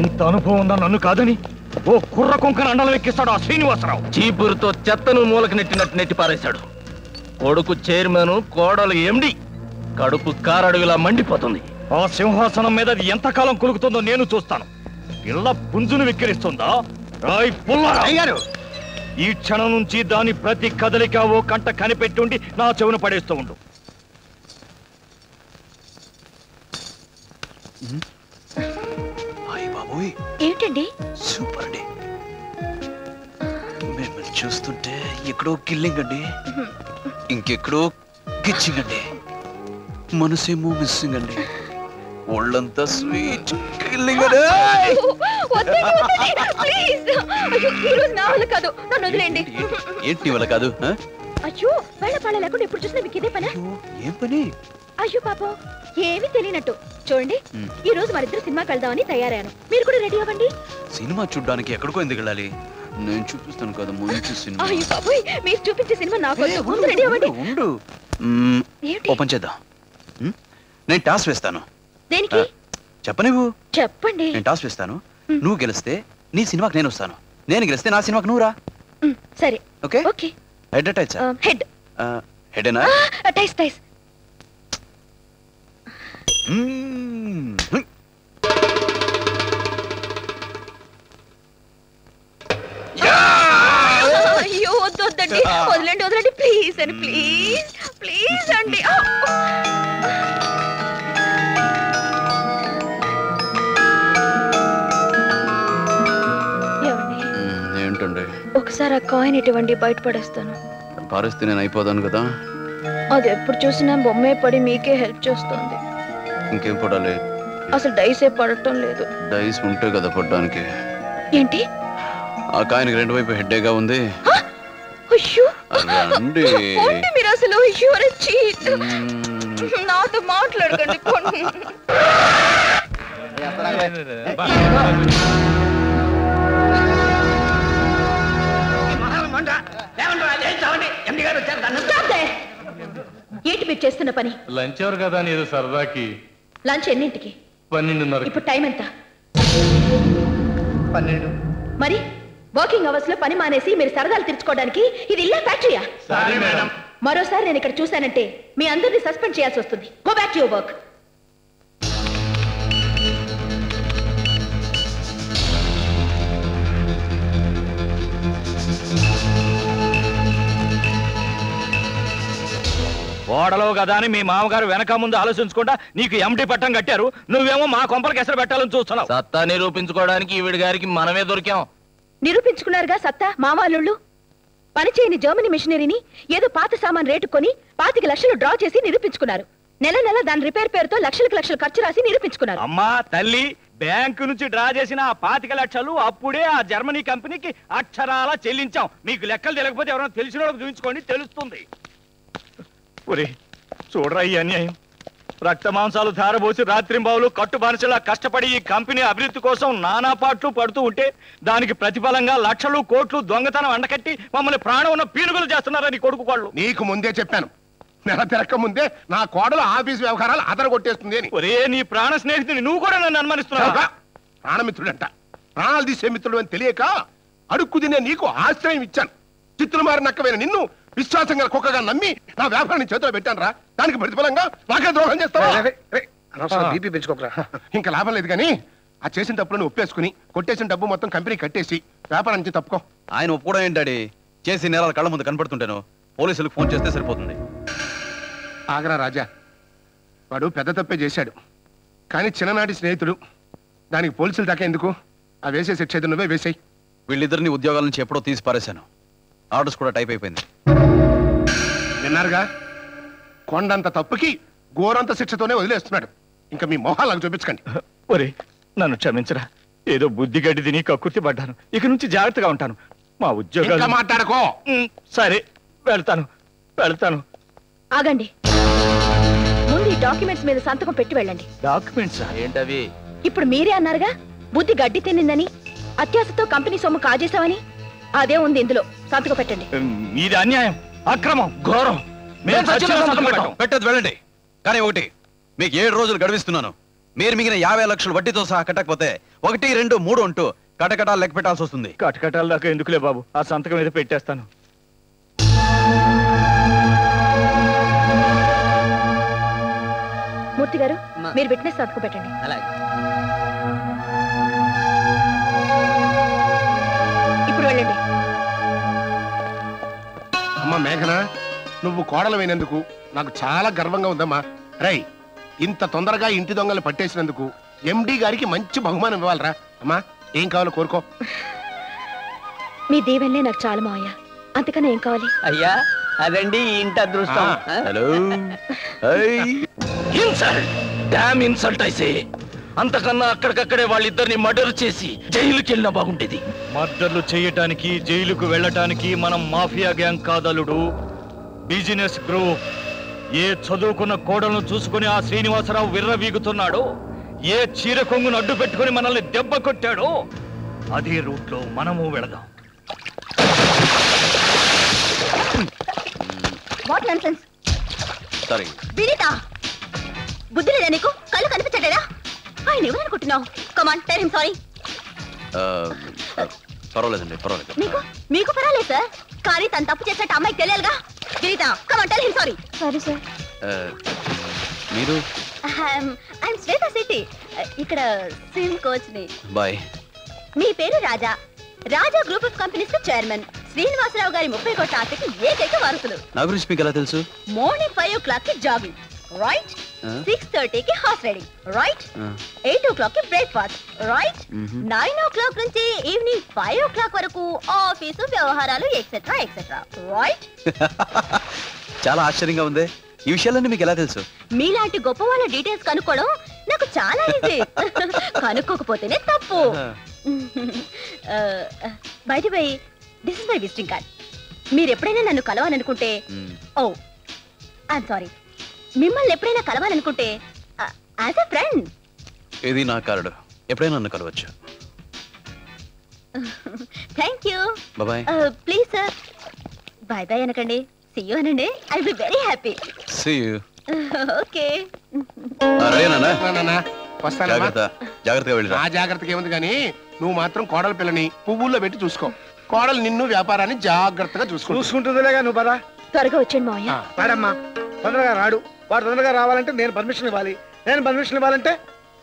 ఇంత అనుభవం ఉన్న నన్ను కాదని ఓ కుర్ర కుంకన అండలం ఎక్కిస్తాడు ఆ శ్రీనివాసరావు. చీపురుతో చెత్తను మూలకు నెట్టినట్టు నెట్టి పారేశాడు. కొడుకు చైర్మన్ కోడలు ఎండి కడుపు కారడుగులా మండిపోతుంది. ఆ సింహాసనం మీద అది ఎంతకాలం కొలుకుతుందో నేను చూస్తాను. పిల్ల పుంజును విక్కిరిస్తుందా? రాయ్ అయ్యారు ఈ క్షణం నుంచి దాని ప్రతి కదలిక ఓ కంట కనిపెట్టుండి నా చెవున పడేస్తూ ఉండు. ఏమిటండి? సూపర్ అండి. మిమ్మల్ని చూస్తుంటే ఎక్కడో కిల్లింగ్ అండి. ఇంకెక్కడో కిచ్చింగ్ అండి. మనసేమో మిస్సింగ్ అండి. ఒళ్ళంతా స్వీట్ కిల్లింగ్ ప్లీజ్ నా వల్ల కాదు. నన్ను వదిలేండి ఏంటి- వాళ్ళ కాదు? అయ్యో వేళ పాళ్ళ లేకుండా ఎప్పుడు చూసినా మీకు ఇదే పనా? ఏం పని? అయ్యో పాపం. ఏమీ తెలియనట్టు. చూడండి. ఈ రోజు మరిద్దరు సినిమాకి వెళ్దామని తయారయ్యాను. మీరు కూడా రెడీ అవ్వండి. సినిమా చూడ్డానికి ఎక్కడికో ఎందుకు వెళ్ళాలి? నేను చూపిస్తాను కదా మంచి సినిమా. అయ్యో బాబోయ్ మీరు చూపించే సినిమా నాకు ముందు రెడీ అవ్వండి. ఉండు? ఓపెన్ చేద్దాం? నేను టాస్ వేస్తాను. దేనికి? చెప్పనివ్వు. చెప్పండి. నేను టాస్ వేస్తాను. నువ్వు గెలిస్తే నీ సినిమాకి నేను వస్తాను. నేను గెలిస్తే నా సినిమాకి నువ్వు రా సరే. ఓకే? ఓకే. హెడ్ ఆ, హెడ్ హెడేనా టైస్ టైస్ వద్దండి. వదలండి వదలండి. ప్లీజ్ అండి ప్లీజ్. ప్లీజ్ అండి. ఒకసారి ఆ కాయిన్ ఇటువంటి బయటపడేస్తాను పారేస్తే నేను అయిపోదాను కదా అది ఎప్పుడు చూసినా బొమ్మే పడి మీకే హెల్ప్ చేస్తుంది ఇంకేం పడాలి అసలు డైసే పడటం లేదు డైస్ ఉంటే కదా పడ్డానికి ఏంటి ఆ కాయనికి రెండు వైపు హెడ్డేగా ఉంది అయ్యో రండి మీరు అసలు. నాతో మాట్లాడకండి ఎండి గారు వచ్చారు. ఏంటి మీరు చేస్తున్న పని? లంచ్ అవర్ కదా అని ఏదో సరదాకి. లంచ్ ఎన్నింటికి? పన్నెండున్నర ఇప్పుడు టైం ఎంత? పన్నెండు. మరి వర్కింగ్ అవర్స్లో పని మానేసి మీరు సరదాలు తీర్చుకోవడానికి ఇది ఇల్లా ఫ్యాక్టరీయా సారీ మేడం మరోసారి నేను ఇక్కడ చూశానంటే మీ అందరినీ సస్పెండ్ చేయాల్సి వస్తుంది. Go back to your work ఓడలో కదా అని మీ మామగారు వెనక ముందు ఆలోచించకుండా నీకు ఎండి పట్టం కట్టారు. నువ్వేమో మా కొంపలకి ఎసరు పెట్టాలని చూస్తున్నావు. సత్తా నిరూపించుకోవడానికి ఈవిడ గారికి మనమే దొరికాం. నిరూపించుకున్నారుగా సత్తా మామాలుళ్ళు పనిచేయని జర్మనీ మిషనరీని ఏదో పాత సామాన్ రేటు కొని పాతిక లక్షలు డ్రా చేసి నిరూపించుకున్నారు. నెల నెల దాని రిపేర్ పేరుతో లక్షలకు లక్షలు ఖర్చు రాసి నిరూపించుకున్నారు. అమ్మా తల్లి బ్యాంకు నుంచి డ్రా చేసిన ఆ పాతిక లక్షలు అప్పుడే ఆ జర్మనీ కంపెనీకి అక్షరాలా చెల్లించాం. మీకు లెక్కలు తెలియకపోతే ఎవరైనా తెలిసిన వాళ్ళకి చూపించుకోండి తెలుస్తుంది. ఒరే చూడరా ఈ అన్యాయం. రక్త మాంసాలు ధారపోసి రాత్రింబావులు కట్టు బానిసలా కష్టపడి ఈ కంపెనీ అభివృద్ధి కోసం నానా పాట్లు పడుతూ ఉంటే దానికి ప్రతిఫలంగా లక్షలు కోట్లు దొంగతనం అండకట్టి మమ్మల్ని ప్రాణం ఉన్న పీనుగులు చేస్తున్నారని కొడుకు వాళ్ళు? నీకు ముందే చెప్పాను. నెల తిరక్క ముందే నా కోడలు ఆఫీస్ వ్యవహారాలు అదర కొట్టేస్తుంది అని. ఒరే నీ ప్రాణ స్నేహితుని నువ్వు కూడా నన్ను అనుమానిస్తున్నావా? ప్రాణమిత్రుడంట. ప్రాణాలు తీసే మిత్రుడు అని తెలియక అడుక్కు తినే నీకు ఆశ్రయం ఇచ్చాను. చిత్తులు మారి నక్కమైన నిన్ను విశ్వాసంగా కుక్కగా నమ్మి నా వ్యాపారాన్ని చేతిలో పెట్టాను రా దానికి ప్రతిఫలంగా నాకే ద్రోహం చేస్తావా? బీపీ పెంచుకోకరా. ఇంకా లాభం లేదు కానీ ఆ చేసిన తప్పులను ఒప్పేసుకుని కొట్టేసిన డబ్బు మొత్తం కంపెనీ కట్టేసి వ్యాపారం నుంచి తప్పుకో. ఆయన ఒప్పుకోవడం ఏంటాడి? చేసి నేరాలు కళ్ళ ముందు కనపడుతుంటాను పోలీసులకు ఫోన్ చేస్తే సరిపోతుంది. ఆగరా రాజా. వాడు పెద్ద తప్పే చేశాడు. కానీ చిన్ననాటి స్నేహితుడు దానికి పోలీసులు దాకా ఎందుకు? ఆ వేసే శిక్ష నువ్వే వేసేయి. వీళ్ళిద్దరిని ఉద్యోగాల నుంచి ఎప్పుడో తీసి పారేశాను ఆర్డర్స్ కూడా టైప్ అయిపోయింది. విన్నారుగా? కొండంత తప్పుకి ఘోరంత శిక్షతోనే వదిలేస్తున్నాడు. ఇంకా మీ మొహాలకు చూపించకండి. ఒరే నన్ను క్షమించరా. ఏదో బుద్ధి గడ్డి తిని కక్కుర్తి పడ్డాను. ఇక నుంచి జాగ్రత్తగా ఉంటాను. మా ఇంకా ఉద్యోగాలు మాట్లాడుకో సరే వెళ్తాను. వెళ్తాను. ఆగండి. ముందు ఈ డాక్యుమెంట్స్ మీద సంతకం పెట్టి వెళ్ళండి. డాక్యుమెంట్స్? ఏంటవి? ఇప్పుడు మీరే అన్నారుగా బుద్ధి గడ్డి తిన్నిందని అత్యాశతో కంపెనీ సొమ్ము కాజేశామని? అదే ఉంది ఇందులో. సంతకం పెట్టండి. ఇది అన్యాయం అక్రమం ఘోరం. మేము చచ్చిన సంతకం పెట్టం. పెట్టదు వెళ్ళండి. కానీ ఒకటి మీకు ఏడు రోజులు గడివిస్తున్నాను మీరు మిగిలిన యాభై లక్షలు వడ్డీతో సహా కట్టకపోతే ఒకటి రెండు మూడు అంటూ కటకటాలు లెక్క పెట్టాల్సి వస్తుంది. కటకటాల దాకా ఎందుకులే బాబు? ఆ సంతకం మీద పెట్టేస్తాను. మూర్తి గారు మీరు విట్నెస్ సంతకం పెట్టండి. ఇప్పుడు వెళ్ళండి. అమ్మ మేఘన నువ్వు కోడలమైనందుకు నాకు చాలా గర్వంగా ఉందమ్మా. రై ఇంత తొందరగా ఇంటి దొంగలు పట్టేసినందుకు ఎండి గారికి మంచి బహుమానం ఇవ్వాలరా. అమ్మా ఏం కావాలో కోరుకో. మీ దీవెనలే నాకు చాలా మావయ్య. అంతకన్నా ఏం కావాలి? అయ్యా అదండి ఈ ఇంటి అదృష్టం? హలో. ఇన్సల్ట్ డామ్ ఇన్సల్ట్ అయితే అంతకన్నా అక్కడికక్కడే వాళ్ళిద్దరిని మర్డర్ చేసి జైలుకి వెళ్ళినా బాగుండేది. మర్డర్లు చేయటానికి జైలుకు వెళ్ళటానికి మనం మాఫియా గ్యాంగ్ కాదలుడు. Business group. ఏ చదువుకున్న కోడలను చూసుకుని ఆ శ్రీనివాసరావు విర్రవీగుతున్నాడో ఏ చీర కొంగును అడ్డు పెట్టుకుని మనల్ని దెబ్బ కొట్టాడో? అదే రూట్లో మనము వెళదాం. What nonsense sorry. వినీత! బుద్ధి లేదా నీకు? కళ్ళు కనిపించట్లేదా? ఆయన ఏమనుకుంటున్నావు కమాన్ టెల్ హిమ్ సారీ పర్వాలేదండి పర్వాలేదు. మీకు? మీకు పర్వాలేదు సార్ కానీ తను తప్పు చేసినట్టు అమ్మాయికి తెలియాలిగా? Vineetha come on tell him sorry sorry sir మీరు? ఐఎమ్ శ్వేత సిటీ ఇక్కడ స్విమ్ కోచ్ని. బాయ్ మీ పేరు Raja. Raja group of companies chairman Srinivasarao గారి ముప్పై కోట్ల ఆస్తికి ఏకైక వారసులు. నా గురించి మీకు ఎలా తెలుసు? మార్నింగ్ ఫైవ్ ఓ క్లాక్కి జాగింగ్ రైట్? సిక్స్ థర్టీకి హార్స్ రైడింగ్ రైట్ ఎయిట్ ఓ క్లాక్కి breakfast right. Nine o'clock నుంచి ఈవినింగ్ ఫైవ్ ఓ క్లాక్ వరకు ఆఫీసు వ్యవహారాలు ఎక్సెట్రా ఎక్సెట్రా రైట్ చాలా ఆశ్చర్యంగా ఉంది. ఈ విషయాలన్నీ మీకు ఎలా తెలుసు? మీలాంటి గొప్ప వాళ్ళ డీటెయిల్స్ కనుక్కోవడం నాకు చాలా ఈజీ కనుక్కోకపోతేనే తప్పు. బయట by this is my visiting card మీరు ఎప్పుడైనా నన్ను కలవాలనుకుంటే. ఓ ఐఎమ్ సారీ మిమ్మల్ని ఎప్పుడైనా కలవాలనుకుంటే యాజ్ అ ఫ్రెండ్ ఇది నా కార్డు. ఎప్పుడైనా నన్ను కలవచ్చు. Thank you bye please sir bye bye అనకండి. సియూ అనండి. I be very happy See you. Okay జాగ్రత్తగా వెళ్ళిరా. ఆ జాగ్రత్తగా ఏముంది కానీ నువ్వు మాత్రం కోడల పిల్లని పువ్వుల్లో పెట్టి చూసుకో. కోడలు నిన్ను వ్యాపారాన్ని జాగ్రత్తగా చూసుకో చూసుకుంటుందిలేగా నువ్వు పదా. త్వరగా వచ్చండి మావయ్య. రాడమ్మా. తొందరగా రాడు. వాడు తొందరగా రావాలంటే నేను పర్మిషన్ ఇవ్వాలి. నేను పర్మిషన్ ఇవ్వాలంటే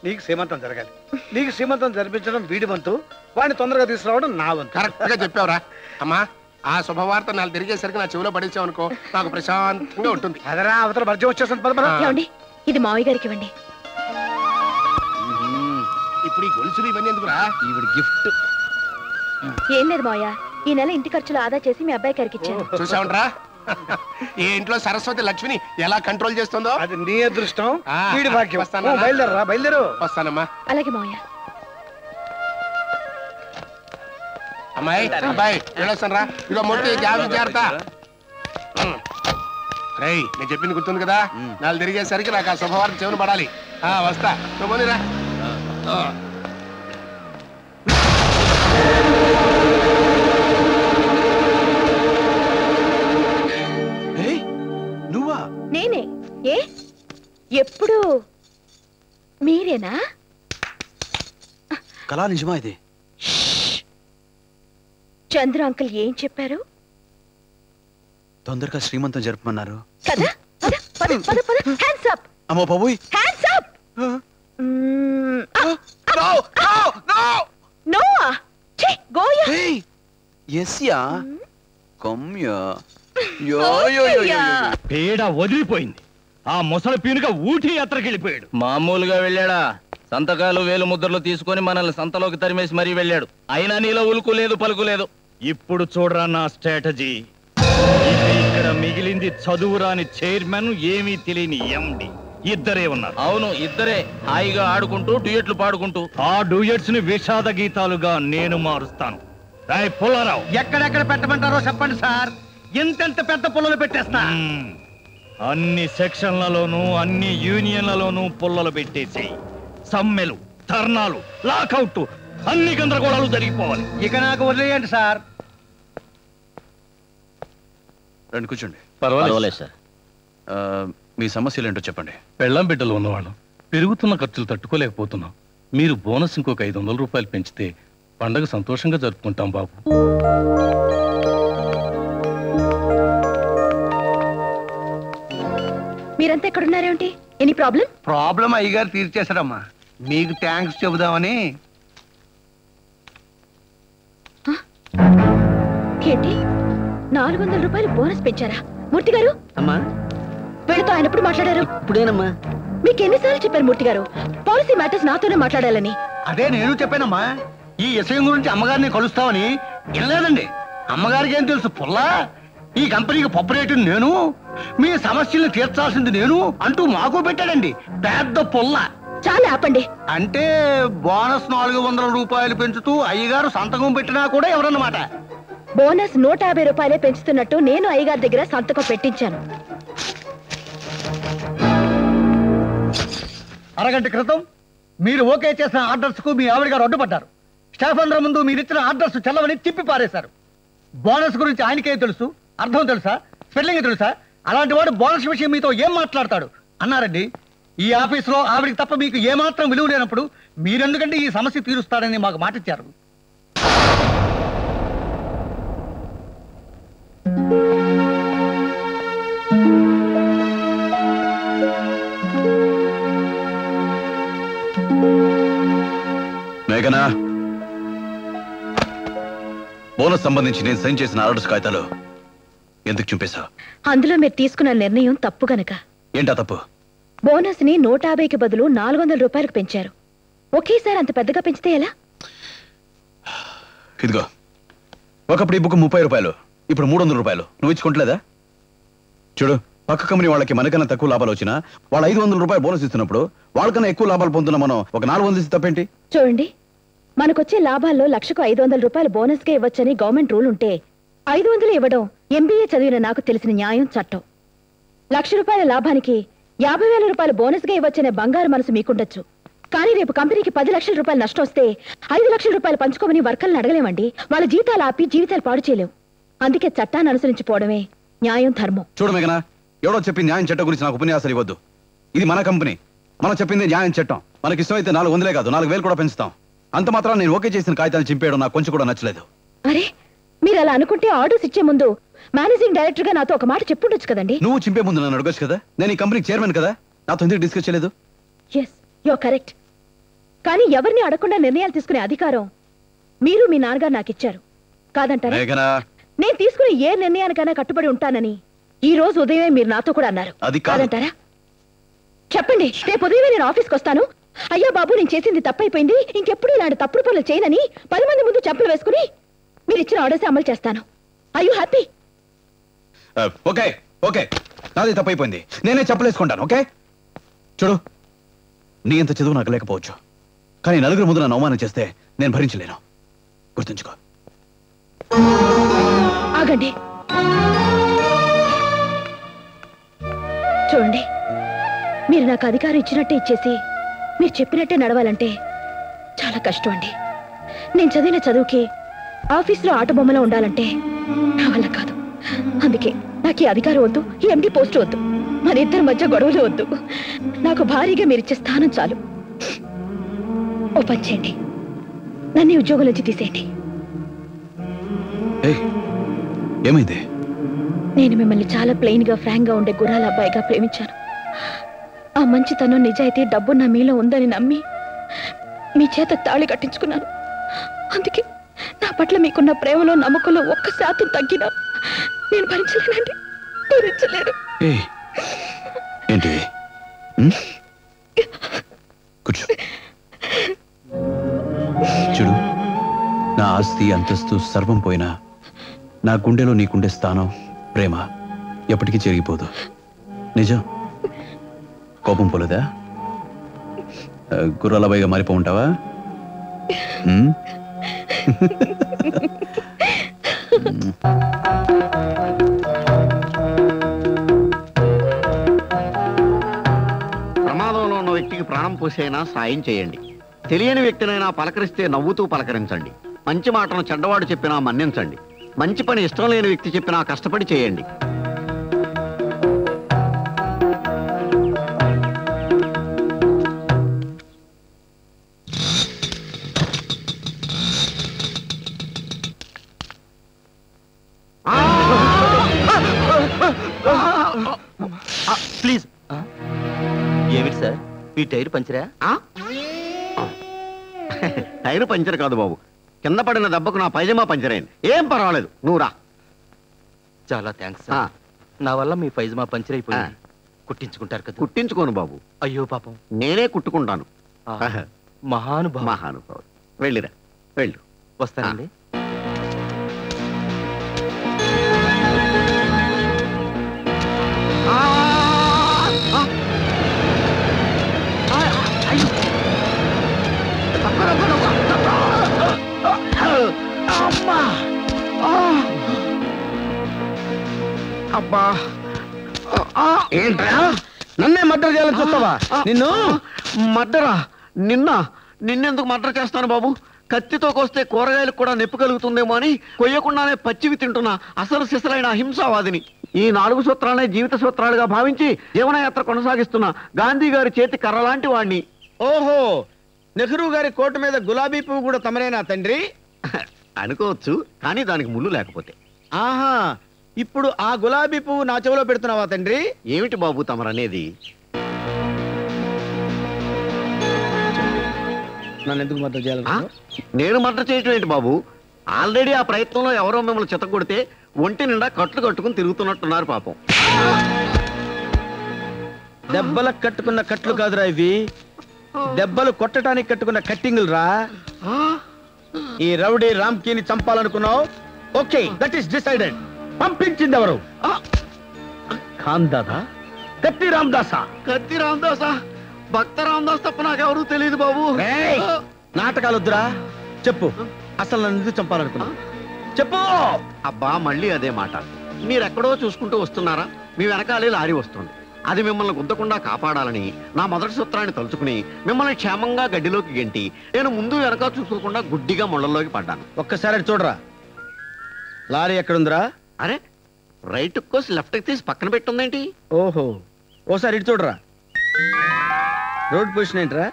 నీకు సీమంతం జరగాలి. నీకు సీమంతం జరిపించడం వీడి వంతు. వాడిని తొందరగా తీసుకురావడం నా వంతు. కరెక్ట్గా చెప్పావురా. అమ్మా ఆ శుభవార్త నాలుగు తిరిగేసరికి నా చెవిలో పడేసావు అనుకో నాకు ప్రశాంతంగా ఉంటుంది. అదరా అవతల భర్జం ఏమండి ఇది మావయ్య గారికి ఇవ్వండి. ఇప్పుడు ఈ గొలుసులు ఇవన్నీ ఎందుకురా? ఈవిడ గిఫ్ట్ ఏం లేదు మావయ్య ఈ నెల ఇంటి ఖర్చులు ఆదా చేసి మీ అబ్బాయి గారికి ఇచ్చాను. చూసావుంట్రా ఈ ఇంట్లో సరస్వతి లక్ష్మిని ఎలా కంట్రోల్ చేస్తుందో? అది నీ అదృష్టం ఆ, వీడి భాగ్యం. వస్తానా? బయలుదేరరా బయలుదేరు. వస్తానమ్మా. అలాగే మావయ్య. అమ్మాయి అబ్బాయి వెళ్ళొస్తాను రా ఇదిగో మూర్తి జాగ్రత్త జాగ్రత్త. రేయ్ నేను చెప్పింది గుర్తుంది కదా? నాలుగు తిరిగేసరికి నాకు ఆ శుభవార్త చెవులు పడాలి. ఆ వస్తా. నువ్వు పోనీరా. నేనే? ఏ? ఎప్పుడు? మీరేనా? కళా నిజమా ఇది? చంద్ర అంకుల్ ఏం చెప్పారు? తొందరగా శ్రీమంతం జరపమన్నారు. కదా? హ్యాండ్స్ అప్ అమ్మో హ్యాండ్స్ అప్ నో గోయా! కమ్యా. పేడ వదిలిపోయింది. ఆ ముసలి పీనుగా ఊటీ యాత్రకెళ్ళిపోయాడు. మామూలుగా వెళ్ళాడా? సంతకాలు వేలు ముద్రలు తీసుకొని మనల్ని సంతలోకి తరిమేసి మరీ వెళ్ళాడు. అయినా నీలో ఉలుకు లేదు పలుకు లేదు. ఇప్పుడు చూడరా నా స్ట్రాటజీ. ఇక ఇక్కడ మిగిలింది చదువురాని చైర్మన్ ఏమీ తెలియని ఎండి ఇద్దరే ఉన్నారు. అవును ఇద్దరే. హాయిగా ఆడుకుంటూ డ్యూయట్లు పాడుకుంటూ. ఆ డూయట్స్ని విషాద గీతాలుగా నేను మారుస్తాను. రాయ్ పుల్లారావు. ఎక్కడెక్కడ పెట్టమంటారో చెప్పండి సార్. ఎంతెంత పెద్ద పుల్లలు పెట్టేస్తా. అన్ని సెక్షన్లలోనూ అన్ని యూనియన్లలోనూ పుల్లలు పెట్టేసి సమ్మెలు ధర్నాలు లాకౌట్ అన్ని గందరగోళాలు జరిగిపోవాలి. ఇక నాకు వదిలేయండి సార్. రండి కూర్చోండి. పర్వాలేదు సార్. ఆ, మీ సమస్యలు ఏంటో చెప్పండి. పెళ్ళం బిడ్డలు ఉన్నవాళ్ళం. పెరుగుతున్న ఖర్చులు తట్టుకోలేకపోతున్నాం. మీరు బోనస్ ఇంకొక ఐదు వందల రూపాయలు పెంచితే పండగ సంతోషంగా జరుపుకుంటాం బాబు. మీరంతా ఎక్కడున్నారేంటి ఎనీ ప్రాబ్లం? ప్రాబ్లం అయ్యగారు తీర్చేశారమ్మా. మీకు థ్యాంక్స్ చెబుదామని. ఏంటి? నాలుగు వందల రూపాయలు బోనస్ పెంచారా? మూర్తి గారు? అమ్మా. వీళ్ళతో ఆయన ఎప్పుడు మాట్లాడారు? ఇప్పుడేనమ్మా. మీకు ఎన్నిసార్లు చెప్పారు మూర్తి గారు? పాలసీ మ్యాటర్స్ నాతోనే మాట్లాడాలని. అదే నేను చెప్పానమ్మా. ఈ విషయం గురించి అమ్మగారిని కలుస్తామని వెళ్ళలేదండి అమ్మగారికి ఏం తెలుసు పుల్లా? ఈ కంపెనీకి పప్పు రేటు నేను మీ సమస్యల్ని తీర్చాల్సింది నేను అంటూ మాకు పెట్టాడండి. పెద్ద పుల్ల. చాలా ఆపండి. అంటే బోనస్ నాలుగు వందల రూపాయలు పెంచుతూ అయ్యగారు సంతకం పెట్టినా కూడా ఎవరన్నమాట? బోనస్ నూట యాభై రూపాయలే పెంచుతున్నట్టు నేను అయ్యగారి దగ్గర సంతకం పెట్టించాను. అరగంట క్రితం మీరు ఓకే చేసిన ఆర్డర్స్కు మీ ఆవిడ గారు అడ్డుపడ్డారు. స్టాఫ్ అందరి ముందు మీరు ఇచ్చిన ఆర్డర్స్ చెల్లవని తిప్పి పారేశారు. బోనస్ గురించి ఆయనకే తెలుసు? అర్థం తెలుసా? స్పెల్లింగ్ తెలుసా? అలాంటి వాడు బోనస్ విషయం మీతో ఏం మాట్లాడతాడు? అన్నారండి. ఈ ఆఫీసులో ఆవిడకి తప్ప మీకు ఏమాత్రం విలువ లేనప్పుడు మీరెందుకంటే ఈ సమస్య తీరుస్తాడని మాకు మాటిచ్చారు? మేఘనా? బోనస్ సంబంధించి నేను సైన్ చేసిన ఆర్డర్స్ కాగితాలు ఎందుకు చూపేశా అందులో మీరు తీసుకున్న నిర్ణయం తప్పు గనక. ఏంటా తప్పు? బోనస్ని నూట యాభైకి బదులు నాలుగు వందల రూపాయలకు పెంచారు. ఒకేసారి అంత పెద్దగా పెంచితే ఎలా? ఇదిగో ఒకప్పుడు ఈ బుక్ ముప్పై రూపాయలు ఇప్పుడు మూడు వందల రూపాయలు. నువ్వు ఇచ్చుకుంటలేదా? చూడు పక్క కంపెనీ వాళ్ళకి మనకన్నా తక్కువ లాభాలు వచ్చినా వాళ్ళు ఐదు వందల రూపాయలు బోనస్ ఇస్తున్నప్పుడు వాళ్ళకన్నా ఎక్కువ లాభాలు పొందుతున్న మనం ఒక నాలుగు వందలు తప్పేంటి? చూడండి మనకొచ్చే లాభాల్లో లక్షకు ఐదు వందల రూపాయలు బోనస్గా ఇవ్వచ్చని గవర్నమెంట్ రూల్ ఉంటే ఐదు వందలు ఇవ్వడం ఎంబీఏ చదివిన నాకు తెలిసిన న్యాయం చట్టం. లక్ష రూపాయల లాభానికి యాభై వేల రూపాయలు బోనస్గా ఇవ్వచ్చనే బంగారు మనసు మీకుండొచ్చు. కానీ రేపు కంపెనీకి పది లక్షల రూపాయలు నష్టం వస్తే ఐదు లక్షల రూపాయలు పంచుకోమని వర్కర్లను అడగలేమండి. వాళ్ళ జీతాలు ఆపి జీవితాలు పాడు చేయలేం. అందుకే చట్టాన్ని అనుసరించిపోవడమే న్యాయం ధర్మం. చూడు మేఘనా ఎవడో చెప్పింది న్యాయం చట్టం గురించి నాకు ఉపన్యాసాలు ఇవ్వద్దు. ఇది మన కంపెనీ. మనం చెప్పింది న్యాయం చట్టం. మనకి ఇష్టమైతే నాలుగు వందలే కాదు నాలుగు వేలు కూడా పెంచుతాం. అంత మాత్రం నేను ఓకే చేసిన కాగితాలు చింపేయడం నాకు కొంచెం కూడా నచ్చలేదు. అరే మీరు అలా అనుకుంటే ఆర్డర్స్ ఇచ్చే ముందు మేనేజింగ్ డైరెక్టర్గా నాతో ఒక మాట చెప్పుండొచ్చు కదండి? నువ్వు చింపే ముందు నన్ను అడగచ్చు కదా? నేను ఈ కంపెనీ చైర్మన్ కదా? నాతో ఎందుకు డిస్కస్ చేయలేదు? ఎస్ యో కరెక్ట్ కానీ ఎవరిని అడగకుండా నిర్ణయాలు తీసుకునే అధికారం మీరు మీ నాన్నగారు నాకు ఇచ్చారు. కాదంటారా? నేను తీసుకునే ఏ నిర్ణయానికైనా కట్టుబడి ఉంటానని ఈ రోజు ఉదయమే మీరు నాతో కూడా అన్నారు. కాదంటారా? చెప్పండి రేపు ఉదయమే నేను ఆఫీస్కి వస్తాను. అయ్యా బాబు నేను చేసింది తప్పైపోయింది. ఇంకెప్పుడు ఇలాంటి తప్పుడు పనులు చేయనని పది మంది ముందు చెప్పులు వేసుకుని మీరు ఇచ్చిన ఆర్డర్స్ అమలు చేస్తాను. అయ్యూ హ్యాపీ ఆ, ఓకే ఓకే. నాది తప్పైపోయింది. నేనే చెప్పలేసుకుంటాను ఓకే? చూడు నీ అంత చదువు నాకు లేకపోవచ్చు. కానీ నలుగురు ముందు నన్ను అవమానం చేస్తే నేను భరించలేను. గుర్తుంచుకో. ఆగండి. చూడండి మీరు నాకు అధికారం ఇచ్చినట్టే ఇచ్చేసి మీరు చెప్పినట్టే నడవాలంటే చాలా కష్టం అండి. నేను చదివిన చదువుకి ఆఫీసులో ఆట బొమ్మలో ఉండాలంటే నా వల్ల కాదు. అందుకే నాకు ఈ అధికారం వద్దు ఈ ఎండి పోస్ట్ వద్దు. మన ఇద్దరి మధ్య గొడవలు వద్దు. నాకు భారీగా మీరు ఇచ్చే స్థానం చాలు. ఓ పని చేయండి. నన్ను ఉద్యోగం నుంచి తీసేయండి. ఏమైంది? నేను మిమ్మల్ని చాలా ప్లెయిన్గా ఫ్రాంక్గా ఉండే గుర్రాల అబ్బాయిగా ప్రేమించాను. ఆ మంచితనం నిజాయితీ డబ్బు నా మీలో ఉందని నమ్మి మీ చేత తాళి కట్టించుకున్నాను. అందుకే నా పట్ల మీకున్న ప్రేమలో నమ్మకంలో ఒక్క శాతం తగ్గినా నేను భరించలేనండి. భరించలేను ఏంటి? కూర్చో. చూడు నా ఆస్తి అంతస్తు సర్వం పోయినా నా గుండెలో నీకుండే స్థానం ప్రేమ ఎప్పటికీ చెరిగిపోదు. నిజం? కోపం పోలేదా? గుర్రాలబాయిగా మారిపో ఉంటావా? ఉం? ప్రాణం పోసైనా సాయం చేయండి తెలియని వ్యక్తినైనా పలకరిస్తే నవ్వుతూ పలకరించండి మంచి మాటను చెడ్డవాడు చెప్పినా మన్నించండి మంచి పని ఇష్టం లేని వ్యక్తి చెప్పినా కష్టపడి చేయండి ప్లీజ్ ఏమిటి సార్ మీ టైర్ పంచరా? టైర్ పంచర్ కాదు బాబు. కింద పడిన దెబ్బకు నా పైజమా పంచర్ అయింది ఏం పర్వాలేదు నువ్వు రా. చాలా థ్యాంక్స్ నా వల్ల మీ పైజమా పంచర్ అయిపోయింది కుట్టించుకుంటారు కదా. కుట్టించుకోను బాబు. అయ్యో పాపం. నేనే కుట్టుకుంటాను. మహానుభావ మహానుభావుడు. వెళ్ళిరా. వెళ్ళు. వస్తానండి. అబ్బా. ఏంట్రా? నన్నే మర్డర్ చేయాలని చూస్తావా? నిన్ను? మర్డరా? నిన్న? నిన్నెందుకు మర్డర్ చేస్తాను బాబు? కత్తితో కోస్తే కూరగాయలకు కూడా నొప్పి కలుగుతుందేమో అని కొయ్యకుండానే పచ్చివి తింటున్న. అసలు సిసలైన అహింసావాదిని. ఈ నాలుగు సూత్రాలనే జీవిత సూత్రాలుగా భావించి జీవనయాత్ర కొనసాగిస్తున్న గాంధీ గారి చేతి కర్ర లాంటి వాణ్ణి. ఓహో! నెహ్రూ గారి కోటు మీద గులాబీ పువ్వు కూడా తమరేనా తండ్రి? అనుకోవచ్చు కానీ దానికి ముళ్ళు లేకపోతే. ఆహా! ఇప్పుడు ఆ గులాబీ పువ్వు నా చెవిలో పెడుతున్నావా తండ్రి? ఏమిటి బాబు తమరనేది? నన్ను ఎందుకు మర్డర్ చేయాలి? నేను మర్డర్ చేయటం ఏంటి బాబు? ఆల్రెడీ ఆ ప్రయత్నంలో ఎవరో మిమ్మల్ని చితకొడితే ఒంటి నిండా కట్లు కట్టుకుని తిరుగుతున్నట్టున్నారు పాపం. దెబ్బలకు కట్టుకున్న కట్లు కాదురా ఇవి. దెబ్బలు కొట్టడానికి కట్టుకున్న కట్టింగులు రా. ఈ రౌడీ రామ్కీని చంపాలనుకున్నావు. Okay that is decided. పంపించింది ఎవరు ఖాన్ దాదా కత్తి రామ్దాసా? కత్తి రామదాసా? భక్త రామదాస్ తప్ప నాకెవరూ తెలియదు బాబు! నాటకాలు వద్దురా చెప్పు అసలు నన్ను ఎందుకు చంపాలనుకున్నావు? చెప్పు! అబ్బా మళ్ళీ అదే మాట. మీరెక్కడో చూసుకుంటూ వస్తున్నారా? మీ వెనకాలే లారీ వస్తుంది. అది మిమ్మల్ని గుద్దకుండా కాపాడాలని నా మొదటి సూత్రాన్ని తలుచుకుని మిమ్మల్ని క్షేమంగా గడ్డిలోకి గెంటి నేను ముందు వెనక చూసుకోకుండా గుడ్డిగా ముళ్ళల్లోకి పడ్డాను. ఒక్కసారి చూడరా. లారీ ఎక్కడుందిరా? అరే రైట్ కోసి లెఫ్ట్ తీసి పక్కన పెట్టుందేంటి? ఓహో ఓసారి ఇటు చూడరా. రోడ్ పొజిషన్ ఏంట్రా?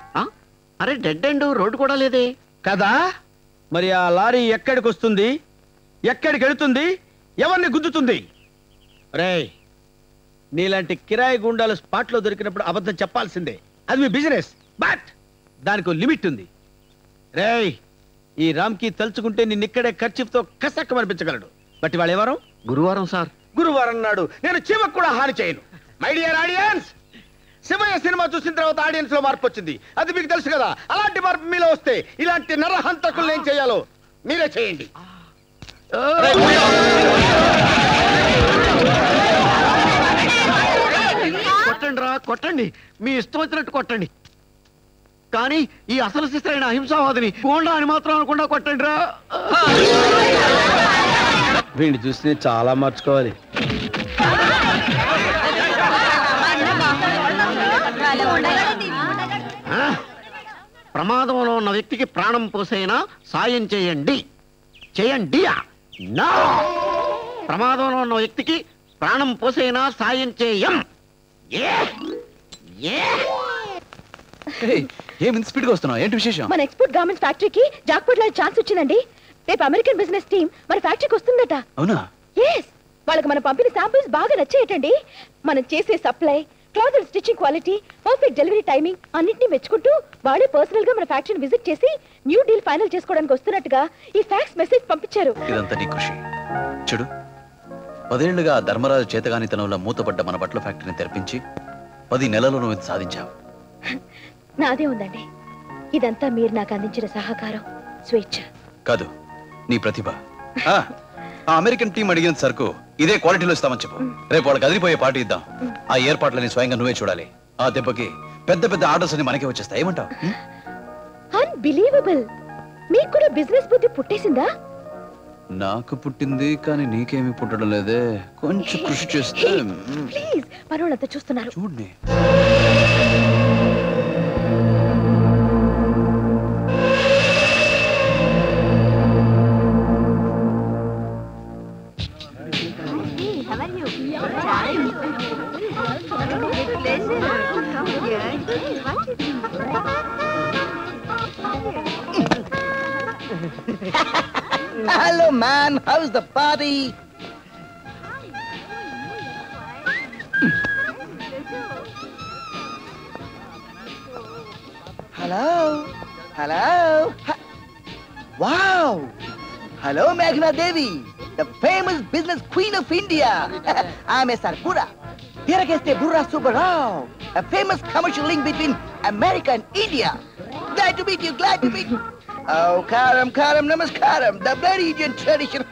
అరే డెడ్ ఎండ్ రోడ్డు కూడా లేదే. కదా? మరి ఆ లారీ ఎక్కడికి వస్తుంది? ఎక్కడికి వెళుతుంది? ఎవరిని గుద్దుతుంది? రేయ్ నీలాంటి కిరాయి గుండాలు స్పాట్లో దొరికినప్పుడు అబద్ధం చెప్పాల్సిందే. అది మీ బిజినెస్ బట్ దానికి లిమిట్ ఉంది. రేయ్ ఈ రామ్కి తలుచుకుంటే నిన్నిక్కడే ఖర్చుతో కసక్క అనిపించగలడు బట్ వాళ్ళు ఎవరు గురువారం సార్. గురువారం నాడు నేను చీమకు కూడా హాని చేయను. My dear audience Sivayya cinema చూసిన తర్వాత ఆడియన్స్లో మార్పు వచ్చింది. అది మీకు తెలుసు కదా అలాంటి మార్పు మీలో వస్తే ఇలాంటి నరహంతకులు ఏం చేయాలో మీరే చేయండి. కొట్టండి రా కొట్టండి. మీ ఇష్టం వచ్చినట్టు కొట్టండి. కానీ ఈ అసలు శిస్త్రైన అహింసావాదిని గోండా అని మాత్రం అనకుండా కొట్టండి రా వీడిని చూసి నేను చాలా మార్చుకోవాలి. ఆ? ప్రమాదంలో ఉన్న వ్యక్తికి ప్రాణం పోసైనా? సాయం చేయండి. చేయండి నా! ప్రమాదంలో ఉన్న వ్యక్తికి ప్రాణం పోసైనా? సాయం చేయం. ఏ? ఏ? ఏం ఇంత స్పీడ్గా వస్తున్నావు? ఏంటి విశేషం? మన ఎక్స్పోర్ట్ గార్మెంట్స్ ఫ్యాక్టరీకి జాక్పాట్లో ఛాన్స్ వచ్చిందండి. రేపు అమెరికన్ బిజినెస్ టీం మన ఫ్యాక్టరీకి వస్తుందట. అవునా? ఎస్ వాళ్ళకి మనం పంపిన శాంపిల్స్ బాగా నచ్చేయటండి. మనం చేసే supply cloth and stitching quality perfect delivery timing అన్నింటినీ మెచ్చుకుంటూ వాళ్ళే పర్సనల్గా మన ఫ్యాక్టరీని విజిట్ చేసి న్యూ డీల్ ఫైనల్ చేసుకోవడానికి వస్తున్నట్టుగా ఈ ఫ్యాక్స్ మెసేజ్ పంపించారు. ఇదంతా నీ కృషి. చూడు పదేళ్ళుగా ధర్మరాజు చేతగానితనంలో మూతపడ్డ మన బట్టల ఫ్యాక్టరీని తెరిపించి పది నెలలు నువ్వు ఇది సాధించావు. నాదే ఉందండి. ఇదంతా మీరు నాకు అందించిన సహకారం స్వేచ్ఛ. కాదు నీ ప్రతిభ. ఆ, ఆ అమెరికన్ టీం అడిగిన సరుకు ఇదే క్వాలిటీలో ఇస్తామని చెప్పు. రేపు వాళ్ళకి అదిరిపోయే పార్టీ ఇద్దాం. ఆ ఏర్పాట్లని స్వయంగా నువ్వే చూడాలి. ఆ దెబ్బకి పెద్ద పెద్ద ఆర్డర్స్ అన్ని మనకే వచ్చేస్తాయి. ఏమంటావు? అన్బిలీవబుల్ మీకు కూడా బిజినెస్ బుద్ధి పుట్టేసిందా? నాకు పుట్టింది కానీ నీకేమీ పుట్టడం లేదే. కొంచెం కృషి చేస్తే ప్లీజ్ మనోళ్ళంతా చూస్తున్నారు. చూడండి Hello, man. How's the party? Hello? Hello? Ha- wow! Hello, Meghna Devi, the famous business queen of India. I'm a Sarpura. Here against a Burra Subbarao, a famous commercial link between America and India. Glad to meet you, glad to meet you. ఓ కారం కారం నమస్కారం the బ్లడీజన్ tradition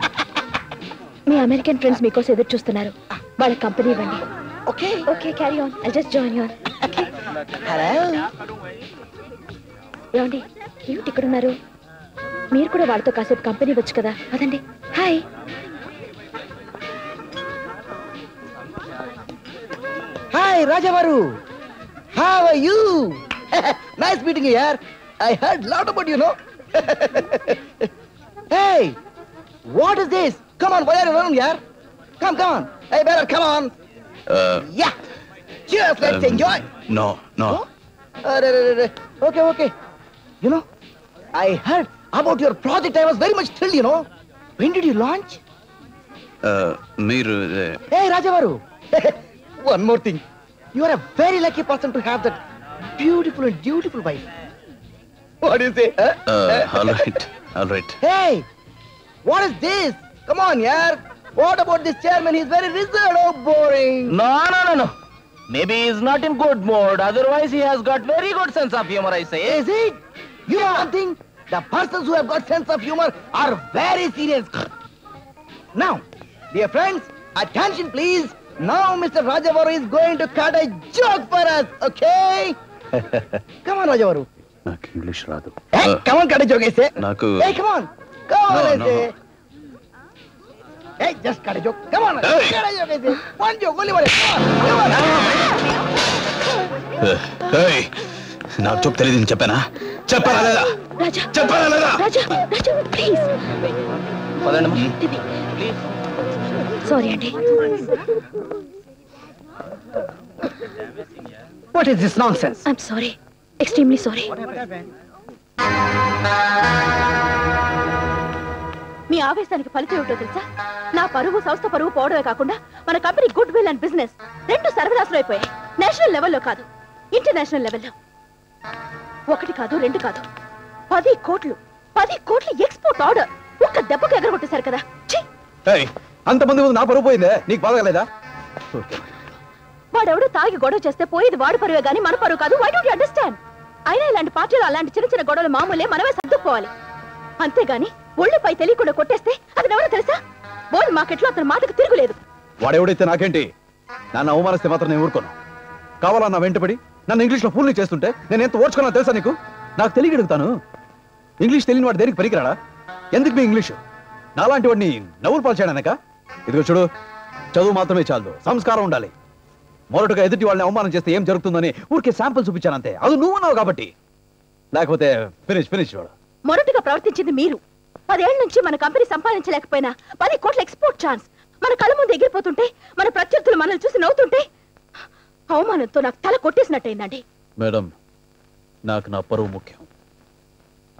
మీ American friends మీకోస ఎదురు చూస్తున్నారు. వాళ్ళ company ఇవ్వండి. Okay okay carry on I just join your hello ఏమండి? ఏమిటి ఇక్కడ ఉన్నారు? మీరు కూడా వాళ్ళతో కాసేపు కంపెనీ వచ్చు కదా? అదండి. హాయ్ హాయ్ రాజావారు హావ్ యూ నైస్ మీటింగ్ యార్ I heard lot about you no hey, what is this? Come on, where are you yaar? Come, come on. Hey, brother, come on. Uh, yeah. Cheers, let's um, enjoy. No, no. no? Uh, okay, okay. You know, I heard about your project. I was very much thrilled, you know. When did you launch? Uh, మీరు uh, Hey, Rajavaru. One more thing. You are a very lucky person to have that beautiful and beautiful wife. What is it? Huh? Uh, all right, all right. Hey, what is this? Come on, yar. What about this chairman? He's very reserved. Oh, boring. No, no, no, no. Maybe he's not in good mood. Otherwise, he has got very good sense of humor, I say. Is it? You know one thing? The persons who have got sense of humor are very serious. Now, dear friends, attention please. Now Mr. Rajavaru is going to cut a joke for us, okay? Come on, Rajavaru. నాకు English రాదు Hey, come on, cut a joke, I say. నాకు on. Cut a joke, I say. One joke, only one. Come on. Come on. ఏయ్, నాకు చూపు తెలియదు చెప్పానా చెప్పానా లేదా రాజా చెప్పానా లేదా ప్లీజ్ సారీ అండి what is this nonsense I'm sorry extremely sorry మీ ఆవేశానికి ఫలితం ఏమిటో తెలుసా? నా పరువు సంస్థ పరువు పోవడమే కాకుండా మన company goodwill and business రెండు సర్వనాశనం అయిపోయాయి. నేషనల్ లెవెల్లో కాదు ఇంటర్నేషనల్ లెవెల్లో. ఒకటి కాదు రెండు కాదు పది కోట్లు పది కోట్లు ఎక్స్పోర్ట్ ఆర్డర్ ఒక్క దెబ్బకు ఎగరగొట్టేశారు కదా. అంతమంది ముందు నా పరువు పోయిందే? నీకు బాధ కలేదా వాడెవడో తాగి గొడవ చేస్తే పోయేది వాడి పరువే గానీ మన పరువు కాదు. వై డోంట్ అండర్స్టాండ్ అయినా ఇలాంటి పార్టీలు అలాంటి చిన్న చిన్న గొడవలు మామూలే మనమే సర్దుకుపోవాలి. అంతేగాని ఒళ్ళుపై తెలియకుండా కొట్టేస్తే అది ఎవరో తెలుసా? బోల్ మార్కెట్లో అతని మాటకు తిరుగులేదు. వాడెవడైతే నాకేంటి? నన్ను అవమానిస్తే మాత్రం నేను ఊరుకోను. కావాలన్నా వెంటపడి నన్ను ఇంగ్లీష్లో ఫుల్ని చేస్తుంటే నేను ఎంత ఓర్చుకున్నా తెలుసా నీకు? నాకు తెలియగలుగుతాను ఇంగ్లీష్ తెలియని వాడు దేనికి పనికిరాడా? ఎందుకు మీ ఇంగ్లీషు? నాలాంటి వాడిని నవ్వులు పాల్చేయడానక ఇదిగో చూడు చదువు మాత్రమే చాలు. సంస్కారం ఉండాలి. మొరటుగా ఎదుటి వాళ్ళని అవమానం చేస్తే ఏం జరుగుతుందని ఊరికే శాంపుల్ చూపించానంతే అది నువ్వు ఉన్నావు కాబట్టి. లేకపోతే ఫినిష్ ఫినిష్ వాడు. మొరటుగా ప్రవర్తించింది మీరు. పదేళ్ళ నుంచి మన కంపెనీ సంపాదించలేకపోయినా పది కోట్ల ఎక్స్పోర్ట్ ఛాన్స్ మన కళ్ళ ముందు ఎగిరిపోతుంటే మన ప్రత్యర్థులు మనల్ని చూసి నవ్వుతుంటే అవమానంతో నాకు తల కొట్టేసినట్టయిందండి. మేడం నాకు నా పరువు ముఖ్యం.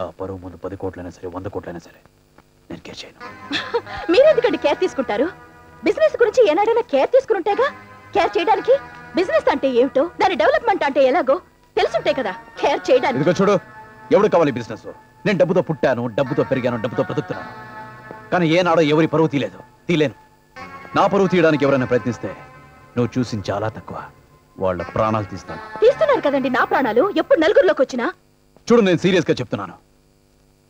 ఆ పరువు ముందు పది కోట్లైనా సరే వంద కోట్లైనా సరే నేను కేర్ చేయను. మీరెందుకండి కేర్ తీసుకుంటారు? బిజినెస్ గురించి ఏనాడైనా కేర్ తీసుకుంటేగా కేర్ చేయడానికి? బిజినెస్ అంటే ఏమిటో? దాని డెవలప్మెంట్ అంటే ఎలాగో? తెలుసుంటే కదా కేర్ చేయడానికి. ఇదిగో చూడు ఎవడు కావాలి బిజినెస్ నేను డబ్బుతో పుట్టాను డబ్బుతో పెరిగాను డబ్బుతో బ్రతుకుతున్నాను. కానీ ఏనాడో ఎవరి పరువు తీయలేదు తీలేను. నా పరువు తీయడానికి ఎవరైనా ప్రయత్నిస్తే నువ్వు చూసిన చాలా తక్కువ. వాళ్ళ ప్రాణాలు తీస్తాను. తీస్తున్నారు కదండి నా ప్రాణాలు? ఎప్పుడు నలుగురిలోకి వచ్చినా? చూడు నేను సీరియస్గా చెప్తున్నాను.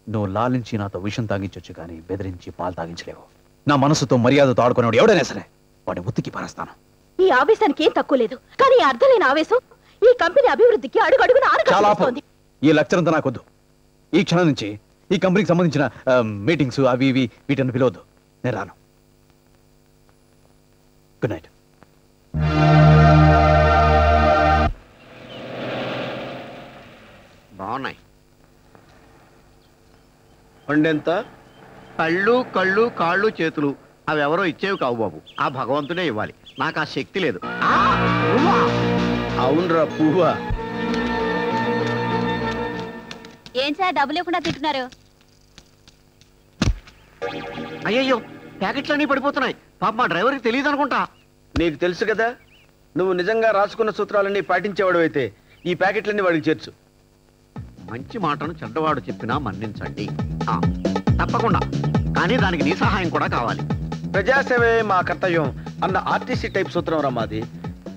నువ్వు లాలించి నాతో విషం తాగించొచ్చు కానీ బెదిరించి పాలు తాగించలేవు. నా మనసుతో మర్యాదతో ఆడుకునేవాడు ఎవడైనా సరే వాడిని ఉత్తికి పారేస్తాను. ఈ ఆవేశానికి ఏం తక్కువ లేదు. కానీ ఈ అర్థం లేని ఆవేశం ఈ కంపెనీ అభివృద్ధికి అడుగు అడుగున చాలా ఆపు. ఆనకస్తోంది ఈ లెక్చర్ అంతా నాకొద్దు ఈ క్షణం నుంచి ఈ కంపెనీకి సంబంధించిన మీటింగ్స్ అవి ఇవి వీటిని పిలవద్దు. నేను రాను. గుడ్ నైట్ బాగున్నాయి. వండెంత కళ్ళు కళ్ళు కాళ్ళు చేతులు. అవి ఎవరో ఇచ్చేవి కావు బాబు. ఆ భగవంతుడే ఇవ్వాలి. నాకు ఆ శక్తి లేదు? అవునరా పువ్వా. ఏం సార్ డబ్బులు ఇవ్వకుండా తింటున్నారు? అయ్యయ్యో ప్యాకెట్లన్నీ పడిపోతున్నాయి. పాప మా డ్రైవర్కి తెలియదు అనుకుంటా. నీకు తెలుసు కదా నువ్వు నిజంగా రాసుకున్న సూత్రాలన్నీ పాటించేవాడు అయితే ఈ ప్యాకెట్లన్నీ వాడికి చేర్చు. మంచి మాటను చెడ్డవాడు చెప్పినా మన్నించండి. తప్పకుండా. కానీ దానికి నీ సహాయం కూడా కావాలి. ప్రజాసేవే మా కర్తవ్యం అన్న ఆర్టీసీ టైప్ సూత్రం రా మాది.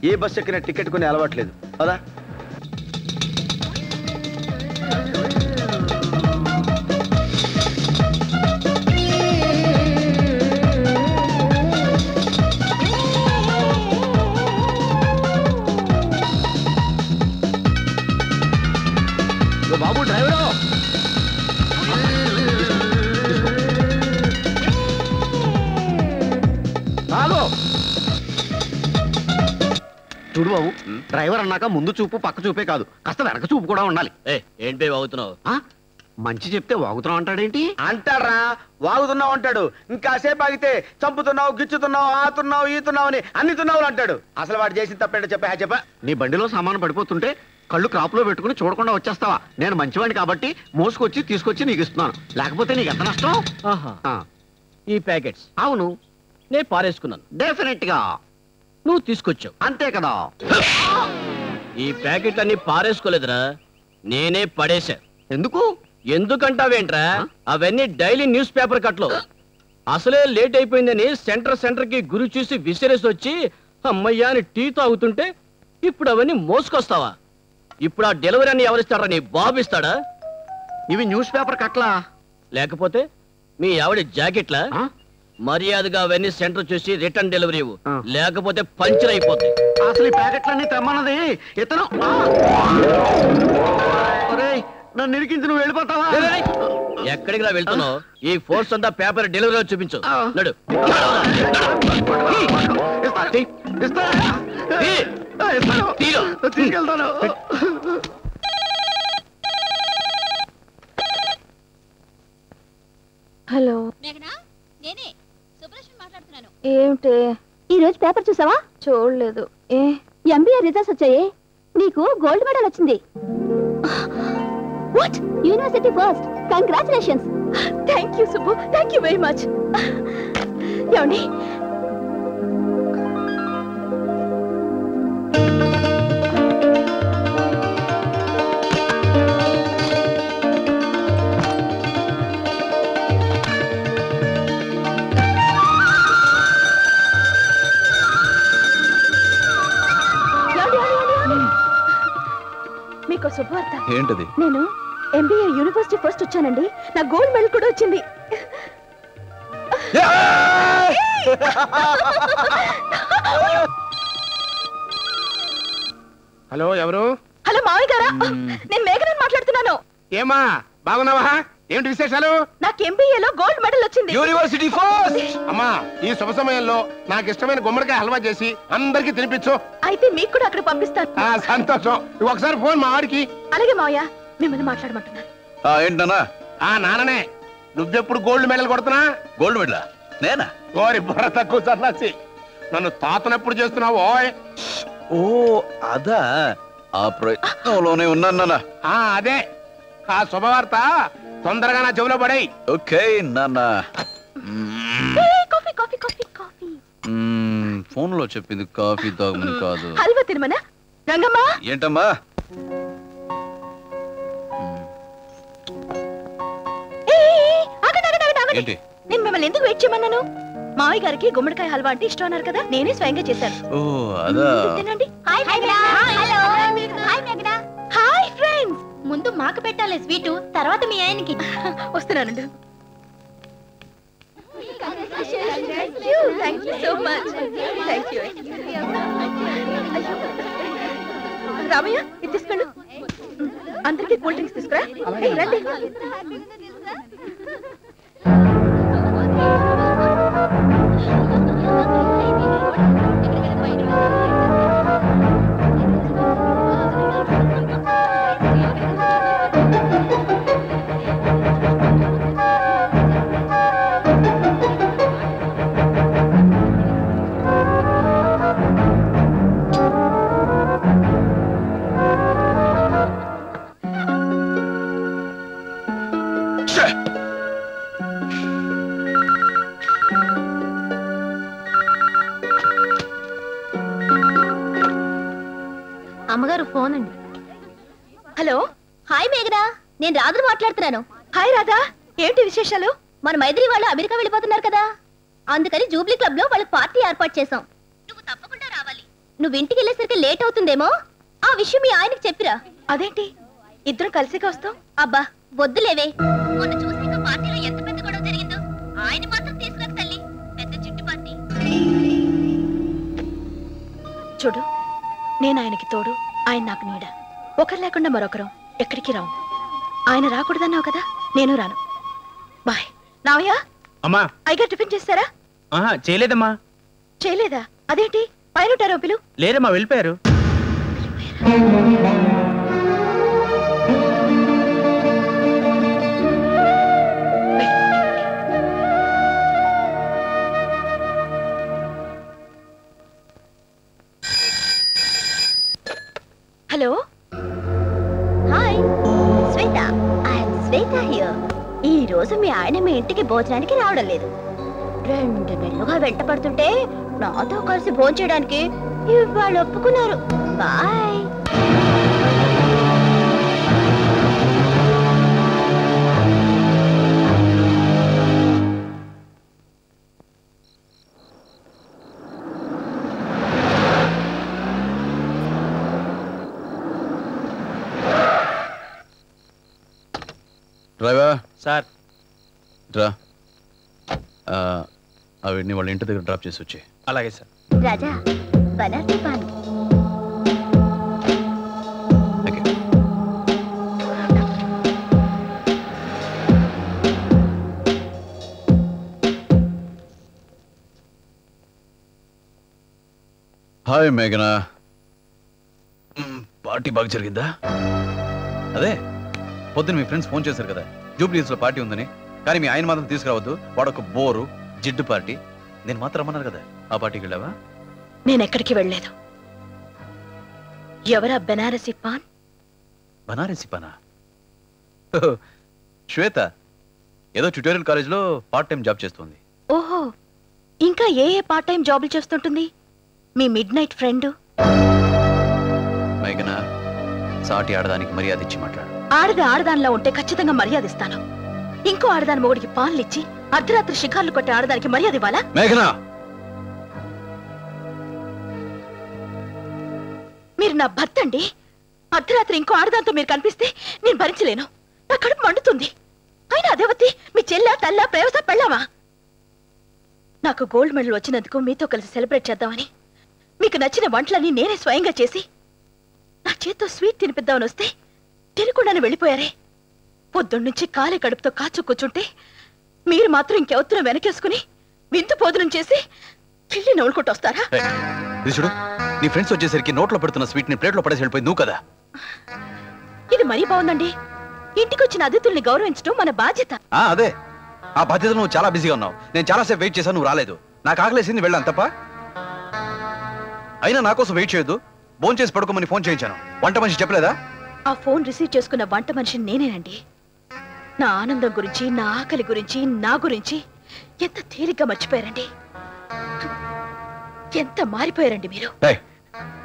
ఏ బస్ ఎక్కిన టికెట్ కొని అలవాట్లేదు పదా. బాబు. డ్రైవర్ అన్నాక ముందు చూపు పక్క చూపే కాదు. కాస్త వెనక చూపు కూడా ఉండాలి. ఏంటి అవుతున్నావు మంచి చెప్తే వాగుతున్నావు అంటాడేంటి? అంటాడ్రా. వాగుతున్నావు అంటాడు. ఇంకాసేపు ఆగితే చంపుతున్నావు గిచ్చుతున్నావు ఆతున్నావు ఈతున్నావు అని అన్ని తున్నావులు అంటాడు. అసలు వాడు చేసిన తప్పేంటో చెప్పా చెప్పా. నీ బండిలో సామాను పడిపోతుంటే కళ్ళు క్రాప్లో పెట్టుకుని చూడకుండా వచ్చేస్తావా? నేను మంచివాడిని కాబట్టి మోసుకొచ్చి తీసుకొచ్చి నీకు ఇస్తున్నాను. లేకపోతే నీకు ఎంత నష్టం? ఈ ప్యాకెట్స్. అవును. నేను పారేసుకున్నాను. డెఫినెట్గా. నువ్వు తీసుకొచ్చావు. అంతే కదా. ఈ ప్యాకెట్లన్నీ పారేసుకోలేదురా. నేనే పడేశా. ఎందుకు? ఎందుకంటావేంట్రా? అవన్నీ డైలీ న్యూస్ పేపర్ కట్లో అసలే లేట్ అయిపోయిందని సెంటర్ సెంటర్కి గురి చూసి విసిరేసి వచ్చి అమ్మయ్యా అని టీ తాగుతుంటే ఇప్పుడు అవన్నీ మోసుకొస్తావా? ఇప్పుడు ఆ డెలివరీ అని ఎవరిస్తారా నీ బాబు ఇస్తాడా? ఇవి న్యూస్ పేపర్ కట్లా లేకపోతే మీ ఆవిడ జాకెట్లా? మర్యాదగా అవన్నీ సెంటర్ చూసి రిటర్న్ డెలివరీ ఇవ్వు. లేకపోతే పంచర్ అయిపోతాయి అసలు ఈ ప్యాకెట్లన్నీ తెమ్మన్నది. ఇతను నన్ను ఇరికించి నువ్వు వెళ్ళిపోతావా? ఎక్కడికి రా వెళ్తున్నావు? ఈ ఫోర్స్ అంతా పేపర్ డెలివరీ చూపించు. నడు. తీసుకెళ్తాను. హలో. మేఘనా నేనే. ఏమిటి? ఈ రోజు పేపర్ చూసావా? చూడలేదు. ఏ? ఎంబీఏ రిజల్ట్స్ వచ్చాయి. నీకు గోల్డ్ మెడల్ వచ్చింది. What university first congratulations thank you Subbu thank you very much ఏమండి ఏమండి, మీకు శుభవార్త. ఏంటది? నేను ఎంబీఏ యూనివర్సిటీ ఫస్ట్ వచ్చానండి. నా గోల్డ్ మెడల్ కూడా వచ్చింది. హలో ఎవరు? హలో మావయ్య గారా? నేను మేఘనని మాట్లాడుతున్నాను. ఏమా బాగున్నావా? ఏంటి విశేషాలు? నాకు ఎంబీఏలో గోల్డ్ మెడల్ వచ్చింది. యూనివర్సిటీ ఫస్ట్ అమ్మా ఈ శుభ సమయంలో నాకు ఇష్టమైన గుమ్మడికాయ హల్వా చేసి అందరికీ తినిపించు. అయితే మీకు కూడా అక్కడ పంపిస్తాను. ఆ సంతోషం. నువ్వు ఒకసారి ఫోన్ మా వాడికి. అలాగే మావయ్య మిమ్మల్ని మాట్లాడమంటున్నాను. ఏంటన్నా? ఆ నాన్ననే. నువ్వెప్పుడు గోల్డ్ మెడల్ కొడుతున్నా? గోల్డ్ మెడల్ నేనా? ఓరి బుర్ర తక్కువ సన్నాసి నన్ను తాతనెప్పుడు చేస్తున్నావు ఓయ్? ఓ అదా? ఆ ప్రయత్నంలోనే ఉన్నాను ఆ అదే. ఆ శుభవార్త. తొందరగా నా చెవిలో పడేయ్. ఓకే నాన్న. Coffee coffee coffee coffee. ఫోన్లో చెప్పింది కాఫీ తాగమని కాదు. హల్వా తినమనా? రంగమ్మా? ఏంటమ్మా. ఏంటి? నేను మిమ్మల్ని ఎందుకు వెయిట్ చేయమన్నాను? మావయ్య గారికి గుమ్మడికాయ హల్వా అంటే ఇష్టం అన్నారు కదా నేనే స్వయంగా చేశాను. ఓ అదా. తినండి. హాయ్ హలో హాయ్ మేఘనా హాయ్ ఫ్రెండ్స్! ముందు మాకు పెట్టాలి స్వీటు తర్వాత మీ ఆయనకి. వస్తున్నానండి. Thank you so much thank you Ramayya ఇది తీసుకోండి. అందరికీ కూల్ డ్రింక్స్ తీసుకురా. రండి. అమ్మగారు మాట్లాడుతున్నాను. హాయ్ రాధా. ఏంటి విశేషాలు? మన మైత్రి వాళ్ళు అమెరికా వెళ్ళిపోతున్నారు కదా. అందుకని జూబ్లీ క్లబ్లో వాళ్ళకి పార్టీ ఏర్పాటు చేశాం. నువ్వు తప్పకుండా రావాలి. నువ్వు ఇంటికి వెళ్ళేసరికి లేట్ అవుతుందేమో? ఆ విషయం మీ ఆయనకి చెప్పిరా. అదేంటి? ఇద్దరం కలిసిగా వస్తాం? అబ్బా వద్దులేవే. మొన్న చూసాక పార్టీలో ఎంత పెద్ద గొడవ జరిగిందో. ఆయన మాత్రం తీసుకురాక తల్లి. పెద్ద జిట్టు పార్టీ. చూడు నేను ఆయనకి తోడు ఆయన నాకు నీడ. ఒకరు లేకుండా మరొకరం ఎక్కడికి రావు. ఆయన రాకూడదన్నావు కదా? నేను రాను. బాయ్. నావయ్య? అమ్మా. అయ్యగారు టిఫిన్ చేస్తారా? ఆహా చేయలేదమ్మా. చేయలేదా? అదేంటి? పైన ఉంటారో పిలు లేదమ్మా వెళ్ళిపోయారు. Hello? Swetha I'm Swetha here ఈ రోజు మీ ఆయన మీ ఇంటికి భోజనానికి రావడం లేదు. రెండు నెలలుగా వెంట పడుతుంటే నాతో కలిసి భోజనం చేయడానికి ఇవాళ ఒప్పుకున్నారు. బాయ్. Driver sir. రా. ఆవిడ్ని వాళ్ళ ఇంటి దగ్గర డ్రాప్ చేసి వచ్చి. అలాగే సార్. రాజా బనార్సీ పాన్. హాయ్ మేఘనా. పార్టీ బాగా జరిగిందా? అదే పొద్దున్న మీ ఫ్రెండ్స్ ఫోన్ చేశారు కదా. జూబ్లీస్లో పార్టీ ఉందని. కానీ మీ ఆయన మాత్రం తీసుకురావద్దు. వాడొక బోరు జిడ్డు పార్టీ. నేను మాత్రం రమ్మన్నారు కదా. ఆ పార్టీకి వెళ్ళావా? నేను ఎక్కడికి వెళ్ళలేదు. ఎవరా బెనారసి పాన్? బనారసి పనా? శ్వేత ఏదో ట్యూటోరియల్ కాలేజ్లో పార్ట్ టైం జాబ్ చేస్తుంది. ఓహో ఇంకా ఏ ఏ పార్ట్ టైం జాబులు చేస్తుంటుంది? మీ మిడ్ నైట్ ఫ్రెండ్? మేఘన సాటి ఆడదానికి మర్యాద ఇచ్చి మాట్లాడు. ఆడది ఆడదానిలా ఉంటే ఖచ్చితంగా మర్యాద ఇస్తాను. ఇంకో ఆడదాని మొగుడికి పాన్లిచ్చి అర్ధరాత్రి షికార్లు కొట్టే ఆడదానికి మర్యాద ఇవ్వాలా? మేఘన! మీరు నా భర్త అండి. అర్ధరాత్రి ఇంకో ఆడదాంతో మీరు కనిపిస్తే నేను భరించలేను. నా కడుపు మండుతుంది. అయినా అదేవతి మీ చెల్ల తల్ల ప్రేమస పెళ్ళావా నాకు గోల్డ్ మెడల్ వచ్చినందుకు మీతో కలిసి సెలబ్రేట్ చేద్దామని. మీకు నచ్చిన వంటలన్నీ నేనే స్వయంగా చేసి నా చేత్తో స్వీట్ తినిపిద్దామని వస్తే తినకుండానే వెళ్ళిపోయారే. పొద్దున్నుంచి కాలి కడుపుతో కాచు కూర్చుంటే మీరు మాత్రం ఇంకెవత్తున వెనకేసుకుని విందు భోజనం చేసి పిల్లి నవ్వులుకుంటూ వస్తారా చూడు నీ ఫ్రెండ్స్ వచ్చేసరికి నోట్లో పెడుతున్న స్వీట్ని ప్లేట్లో పడేసి వెళ్ళిపోయి నువ్వు కదా. ఇది మరీ బాగుందండి. ఇంటికొచ్చిన అతిథుల్ని గౌరవించడం మన బాధ్యత. ఆ అదే. ఆ బాధ్యత నువ్వు చాలా బిజీగా ఉన్నావు. నేను చాలాసేపు వెయిట్ చేశాను నువ్వు రాలేదు. నాకు ఆకలేసింది వెళ్ళాను తప్ప. అయినా నా కోసం వెయిట్ చేయొద్దు. ఫోన్ చేసి పడుకోమని ఫోన్ చేయించాను. వంట మనిషి చెప్పలేదా? ఆ ఫోన్ రిసీవ్ చేసుకున్న వంట మనిషిని నేనేనండి. నా ఆనందం గురించి నా ఆకలి గురించి నా గురించి ఎంత తేలిగ్గా మర్చిపోయారండి? ఎంత మారిపోయారండి మీరు?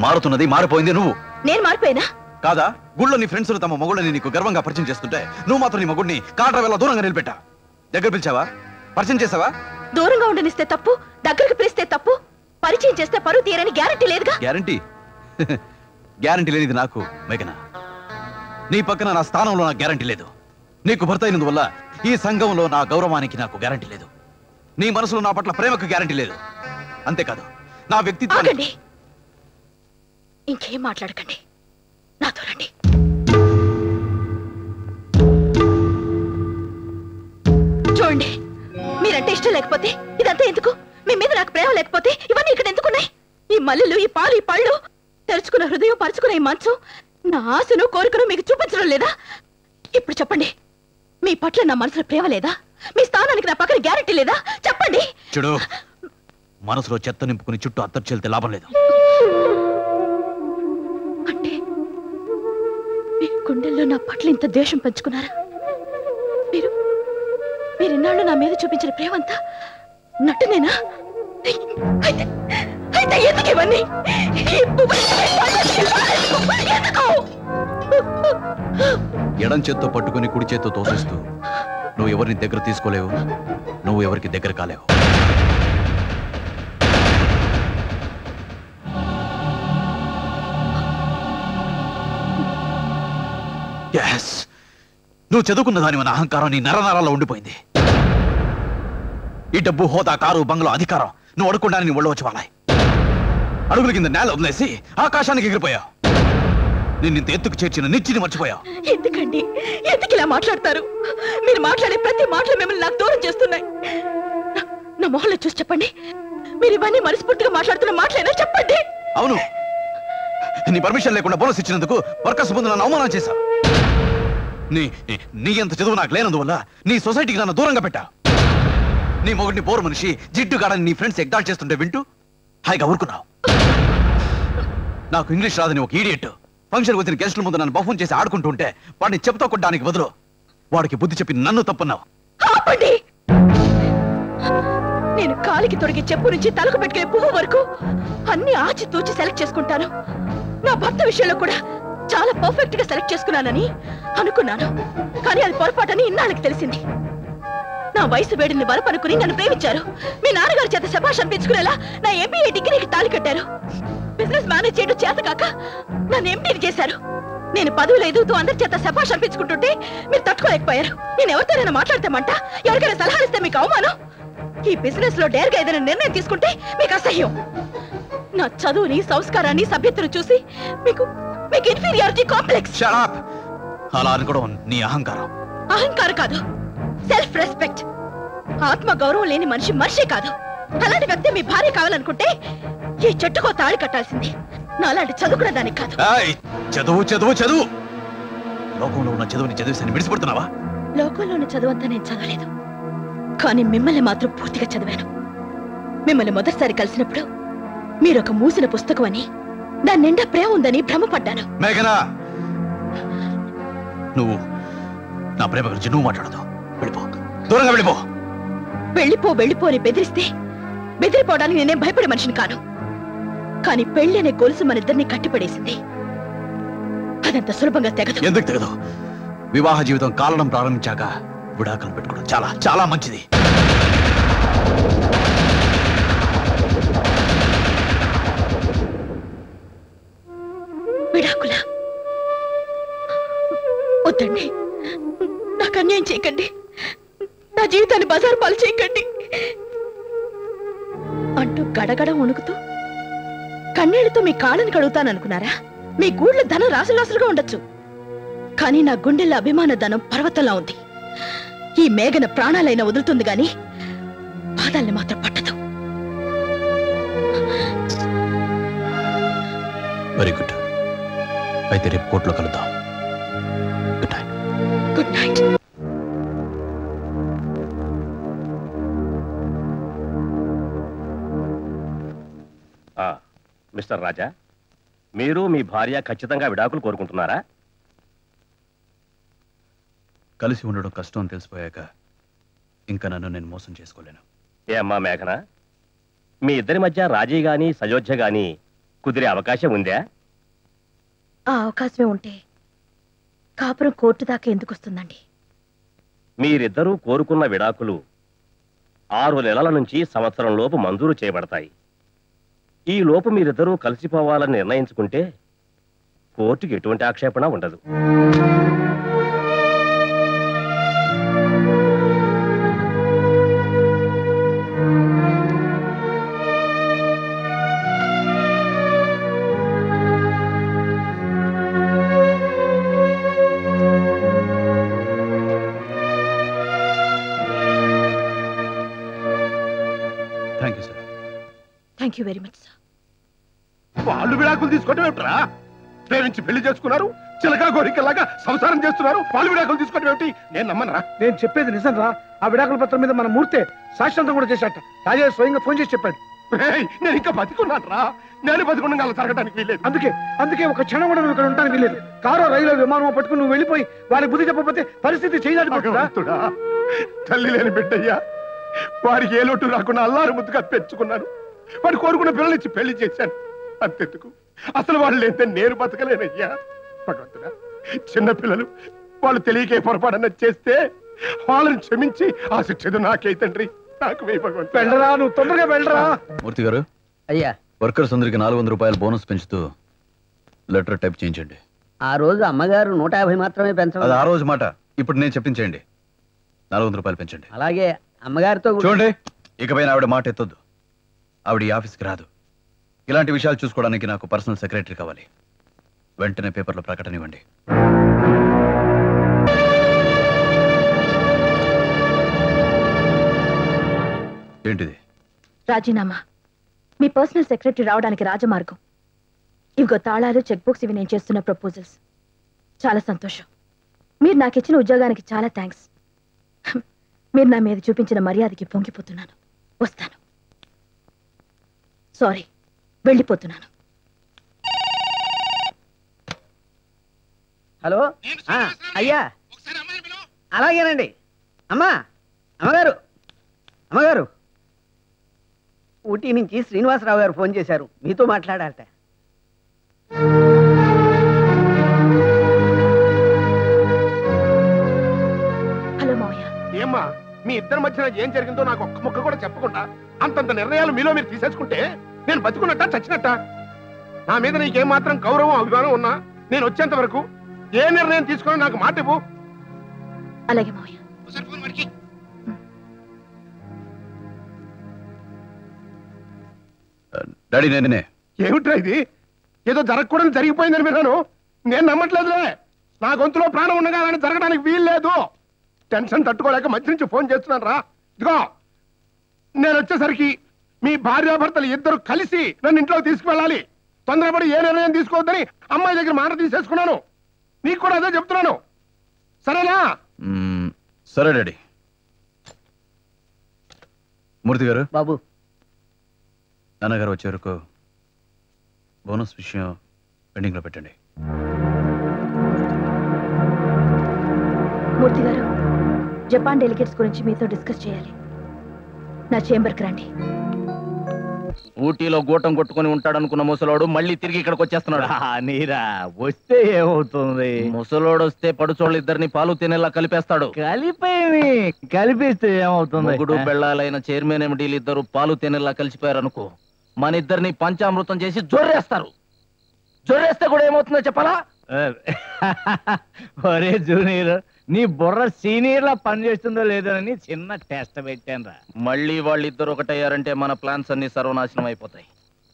మారుతున్నది మారిపోయింది నువ్వు. నేను మారిపోయినా? కాదా? గుళ్ళో నీ ఫ్రెండ్స్ తమ మొగుళ్ళని నీకు గర్వంగా పరిచయం చేస్తుంటే నువ్వు మాత్రం నీ మొగుడిని కాట్ర వేళ దూరంగా నిలబెట్టా. దగ్గర పిలిచావా? పరిచయం చేసావా? దూరంగా ఉండనిస్తే తప్పు దగ్గరకు పిలిస్తే తప్పు పరిచయం చేస్తే పరువు తీరని గ్యారంటీ లేదుగా? గ్యారంటీ? గ్యారంటీ లేనిది నాకు మేఘన. నీ పక్కన నా స్థానంలో నాకు గ్యారంటీ లేదు. నీకు భర్త అయినందువల్ల ఈ సంఘంలో నా గౌరవానికి నాకు గ్యారంటీ లేదు. నీ మనసులో నా పట్ల ప్రేమకు గ్యారంటీ లేదు. అంతేకాదు నా వ్యక్తిత్వం ఇంకేం మాట్లాడకండి. నాతో రండి. చూడండి మీరంటే ఇష్టం లేకపోతే ఇదంతా ఎందుకు? మీ మీద నాకు ప్రేమ లేకపోతే ఇవన్నీ ఇక్కడ ఎందుకున్నాయి? ఈ మల్లెలు ఈ పాలు ఈ పళ్ళు తెరుచుకున్న హృదయం పరుచుకున్న ఈ మంచం నా ఆశను కోరికను మీకు చూపించడం లేదా? ఇప్పుడు చెప్పండి. మీ పట్ల నా మనసులో ప్రేమ లేదా? మీ స్థానానికి నా పక్కన గ్యారెంటీ లేదా? చెప్పండి. చూడు మనసులో చెత్త నింపుకుని చుట్టూ అత్తరు చెల్తే లాభం లేదు. మీ గుండెల్లో నా పట్ల ఇంత ద్వేషం పెంచుకున్నారా? మీరు మీరు ఇన్నాళ్ళు నా మీద చూపించిన ప్రేమంతా నటనేనా? అయితే అయితే ఎందుకు ఇవన్నీ? ఎడం చేత్తో పట్టుకుని కుడి చేత్తో తోసేస్తూ నువ్వు ఎవరిని దగ్గర తీసుకోలేవు నువ్వు ఎవరికి దగ్గర కాలేవు. నువ్వు చదువుకున్న దాని మన అహంకారం నీ నరనరాల్లో ఉండిపోయింది. ఈ డబ్బు హోదా కారు బంగ్లా అధికారం నువ్వు అడుక్కుండా నీ ఒళ్ళు వచ్చి అడుగుల కింద నేల వదిలేసి ఆకాశానికి ఎగిరిపోయావు. నేను ఇంత ఎత్తుకు చేర్చిన నిచ్చిని మర్చిపోయావు. ఎందుకండి? ఎందుకు ఇలా మాట్లాడతారు? మీరు మాట్లాడే ప్రతి మాటలు మిమ్మల్ని నాకు దూరం చేస్తున్నాయి. నా- మొహంలో చూసి చెప్పండి. మీరు ఇవన్నీ మనస్ఫూర్తిగా మాట్లాడుతున్న మాటలేనా? చెప్పండి. అవును. నీ పర్మిషన్ లేకుండా బోనస్ ఇచ్చినందుకు వర్కర్స్ ముందు నన్ను అవమానం చేశావు. నీ నీ అంత చదువు నాకు లేనందువల్ల నీ సొసైటీకి నన్ను దూరంగా పెట్టా నీ మొగుడిని బోరు మనిషి జిడ్డుగాడని నీ ఫ్రెండ్స్ ఎగ్జాల్ట్ చేస్తుంటే వింటూ హాయిగా ఊరుకున్నావు. నాకు ఇంగ్లీష్ రాదని ఒక ఈడియట్ ఫంక్షన్ వచ్చిన గెస్టుల ముందు నన్ను బఫూన్ చేసి ఆడుకుంటూ ఉంటే వాడిని చెప్తా కొట్టడానికి బదులు వాడికి బుద్ధి చెప్పి నన్ను తప్పున్నావు. నేను కాలికి తొడిగి చెప్పు నుంచి తలకు పెట్టుకునే పువ్వు వరకు అన్ని ఆచి తూచి సెలెక్ట్ చేసుకుంటాను. నా భర్త విషయంలో కూడా చాలా పర్ఫెక్ట్గా సెలెక్ట్ చేసుకున్నానని అనుకున్నాను. కానీ అది పొరపాటని ఇన్నాళ్ళకి తెలిసింది. నా వయసు వేడిని వరపనుకుని నన్ను ప్రేమించారు. మీ నాన్నగారి చేత శభాష్ అనిపించుకునేలా నా ఎంబీఏ డిగ్రీకి తాళి కట్టారు. బిజినెస్ మేనేజ్ చేయడం చేత కాక నన్ను ఎంపీని చేశారు. నేను పదవులు ఎదుగుతూ అందరి చేత శభాష్ అనిపించుకుంటుంటే మీరు తట్టుకోలేకపోయారు. నేను ఎవరితోనైనా మాట్లాడతామంట? ఎవరికైనా సలహాలు ఇస్తే మీకు అవమానం? ఈ బిజినెస్లో డేర్గా ఏదైనా నిర్ణయం తీసుకుంటే మీకు అసహ్యం. నా చదువుని సంస్కారాన్ని సభ్యతను చూసి మీకు మీకు ఇన్ఫీరియారిటీ కాంప్లెక్స్ అలా అనుకోవడం నీ అహంకారం. అహంకారం కాదు. సెల్ఫ్ రెస్పెక్ట్ ఆత్మ గౌరవం లేని మనిషి మనిషే కాదు. అలాంటి వ్యక్తి మీ భార్య కావాలనుకుంటే ఈ చెట్టుకో తాళి కట్టాల్సింది. నాలాంటి చదువుకున్న దానికి కాదు. చదువు చదువు చదువు. లోకంలో ఉన్న చదువుని చదివేసి విడిచిపెడుతున్నావా? లోకంలోని చదువంతా నేను చదవలేదు. కానీ మిమ్మల్ని మాత్రం పూర్తిగా చదివాను. మిమ్మల్ని మొదటిసారి కలిసినప్పుడు మీరు ఒక మూసిన పుస్తకం అని దాని నిండా ప్రేమ ఉందని భ్రమపడ్డాను. మేఘనా! నువ్వు నా ప్రేమ గురించి నువ్వు మాట్లాడదు. వెళ్ళిపో. దూరంగా వెళ్ళిపో. వెళ్ళిపో వెళ్ళిపో అని బెదిరిస్తే బెదిరిపోవడానికి నేనేం భయపడే మనిషిని కాను. కానీ పెళ్ళి అనే గొలుసు మన ఇద్దరిని కట్టిపడేసింది. అదంత సులభంగా తెగదు. ఎందుకు తెగదు? వివాహ జీవితం కాలడం ప్రారంభించాక విడాకులు పెట్టుకోవడం చాలా చాలా మంచిది. విడాకుల? వద్దండి. నాకు అన్యాయం చేయకండి. నా జీవితాన్ని బజారు పాలు చేయకండి. అంటూ గడగడ వణుకుతూ కన్నీళ్ళతో మీ కాళ్ళని కడుగుతాననుకున్నారా? మీ గూళ్ళ ధనం రాసులాసులుగా ఉండొచ్చు. కానీ నా గుండెల్లో అభిమాన ధనం పర్వతంలా ఉంది. ఈ మేఘన ప్రాణాలైనా వదులుతుంది గాని పాదాల్ని మాత్రం పట్టదు. వెరీ గుడ్ అయితే రేపు కోర్టులో కలుద్దాం. మిస్టర్ రాజా మీరు మీ భార్య ఖచ్చితంగా విడాకులు కోరుకుంటున్నారా? కలిసి ఉండడం కష్టం అని తెలిసిపోయాక ఇంకా నన్ను నేను మోసం చేసుకోలేను. ఏ అమ్మా మేఘన మీ ఇద్దరి మధ్య రాజీ గాని సయోధ్య గాని కుదిరే అవకాశం ఉందా? ఆ అవకాశమే ఉంటే కాపురం కోర్టు దాకా ఎందుకు వస్తుందండి? మీరిద్దరూ కోరుకున్న విడాకులు ఆరు నెలల నుంచి సంవత్సరం లోపు మంజూరు చేయబడతాయి. ఈ లోపు మీరిద్దరూ కలిసిపోవాలని నిర్ణయించుకుంటే కోర్టుకి ఎటువంటి ఆక్షేపణ ఉండదు. Thank you very much sir విడాకులు తీసుకోవడం ఏమిట్రా? ప్రేమించి పెళ్ళి చేసుకున్నారు చిలకా కోరికలాగా సంసారం చేస్తున్నారు వాళ్ళు విడాకులు తీసుకోవడం ఏమిటి? నేను నమ్మనరా? నేను చెప్పేది నిజం రా ఆ విడాకుల పత్రం మీద మన మూర్తే సాక్షాంతం కూడా చేశాట. రాజే స్వయంగా ఫోన్ చేసి చెప్పాడు. నేను ఇంకా బతికున్నాను రా నేను బతికుండా అలా జరగడానికి వీలేదు అందుకే అందుకే ఒక క్షణం కూడా నువ్వు ఇక్కడ ఉండడానికి వీలేదు కారో రైలు విమానం పట్టుకుని నువ్వు వెళ్ళిపోయి వారి బుద్ధి చెప్పకపోతే పరిస్థితి భగవంతుడా, తల్లి లేని బిడ్డయ్యా వారికి ఏ లోటు రాకుండా అల్లారు ముద్దుగా పెంచుకున్నాను. వాడు కోరుకున్న పిల్లలిచ్చి పెళ్ళి చేశాను. అంతెందుకు? అసలు వాళ్ళు లేతే నేను బతకలేనయ్యా. భగవంతుడా చిన్న పిల్లలు వాళ్ళు తెలియకే పొరపాడన చేస్తే వాళ్ళని క్షమించి ఆ శిక్షదు నాకే తండ్రి. నాకు వెళ్ళరా నువ్వు తొందరగా వెళ్ళరా. మూర్తి గారు అయ్యా. వర్కర్స్ అందరికి నాలుగు వందల రూపాయలు బోనస్ పెంచుతూ లెటర్ టైప్ చేయించండి. ఆ రోజు అమ్మగారు నూట యాభై మాత్రమే అది పెంచడం ఆ రోజు మాట. ఇప్పుడు నేను చెప్పించేయండి నాలుగు వందల రూపాయలు పెంచండి. అలాగే అమ్మగారితో చూడండి ఇకపైన ఆవిడ మాట ఎత్తొద్దు. ఆవిడ ఈ ఆఫీస్కి రాదు. ఇలాంటి విషయాలు చూసుకోవడానికి నాకు పర్సనల్ సెక్రటరీ కావాలి. వెంటనే పేపర్లో ప్రకటన ఇవ్వండి. ఏంటిది? రాజీనామా. మీ పర్సనల్ సెక్రటరీ రావడానికి రాజమార్గం. ఇవిగో తాళాలు చెక్ బుక్స్ ఇవి నేను చేస్తున్న ప్రపోజల్స్. చాలా సంతోషం. మీరు నాకు ఇచ్చిన ఉద్యోగానికి చాలా థ్యాంక్స్ మీరు నా మీద చూపించిన మర్యాదకి పొంగిపోతున్నాను. వస్తాను. సారీ. వెళ్ళిపోతున్నాను. హలో? అయ్యా. అలాగేనండి. అమ్మా అమ్మగారు అమ్మగారు. ఊటీ నుంచి శ్రీనివాసరావు గారు ఫోన్ చేశారు. మీతో మాట్లాడాలట. హలో మావయ్య. ఏమ్మా మీ ఇద్దరి మధ్యన ఏం జరిగిందో నాకు ఒక్క ముక్క కూడా చెప్పకుండా అంతంత నిర్ణయాలు మీలో మీరు తీసేసుకుంటే నేను బతుకున్నట్ట చచ్చినట్ట? నా మీద నీకేం మాత్రం గౌరవం అభిమానం ఉన్నా? నేను వచ్చేంత వరకు ఏ నిర్ణయం తీసుకుని నాకు మాట ఇవ్వు. అలాగే మావయ్య. డాడీ నేనే ఏమిట్రా ఇది? ఏదో జరగకూడదు జరిగిపోయిందని విన్నాను. నేను నమ్మట్లేదులే. నా గొంతులో ప్రాణం ఉండగా అలాంటి జరగడానికి వీల్లేదు. టెన్షన్ తట్టుకోలేక మధ్య నుంచి ఫోన్ చేస్తున్నాను రా. ఇదిగో నేను వచ్చేసరికి మీ భార్యాభర్తలు ఇద్దరు కలిసి నన్ను ఇంట్లో తీసుకువెళ్ళాలి. తొందరపడి ఏ నిర్ణయం తీసుకోవద్దని అమ్మాయి దగ్గర మాట తీసేసుకున్నాను. నీకు కూడా అదే చెప్తున్నాను. సరేనా? సరే డాడీ. మూర్తి గారు బాబు. నాన్నగారు వచ్చే వరకు బోనస్ విషయం పెండింగ్లో పెట్టండి. మూర్తి గారు జపాన్ డెలిగేట్స్ గురించి మీతో డిస్కస్ చేయాలి. నా చేంబర్కి రండి. ఊటీలో గూటం కొట్టుకుని ఉంటాడనుకున్న ముసలోడు మళ్ళీ తిరిగి ఇక్కడికి వచ్చేస్తున్నాడు. నీరా వస్తే ఏమవుతుంది? ముసలోడు వస్తే పడుచోళ్ళు ఇద్దరిని పాలు తినేలా కలిపేస్తాడు. కలిపేమి? కలిపిస్తే ఏమవుతుంది? మొగుడు బెళ్ళాలైన చైర్మన్ ఎండీలు ఇద్దరు పాలు తినేలా కలిసిపోయారు అనుకో మన ఇద్దరిని పంచామృతం చేసి జొర్రేస్తారు. జొర్రేస్తే కూడా ఏమవుతుందో చెప్పాలా? ఒరే జూనియర్ నీ బుర్ర సీనియర్ లా పనిచేస్తుందో లేదో అని చిన్న టెస్ట్ పెట్టాను రా మళ్ళీ వాళ్ళిద్దరు ఒకటయ్యారంటే మన ప్లాన్స్ అన్ని సర్వనాశనం అయిపోతాయి.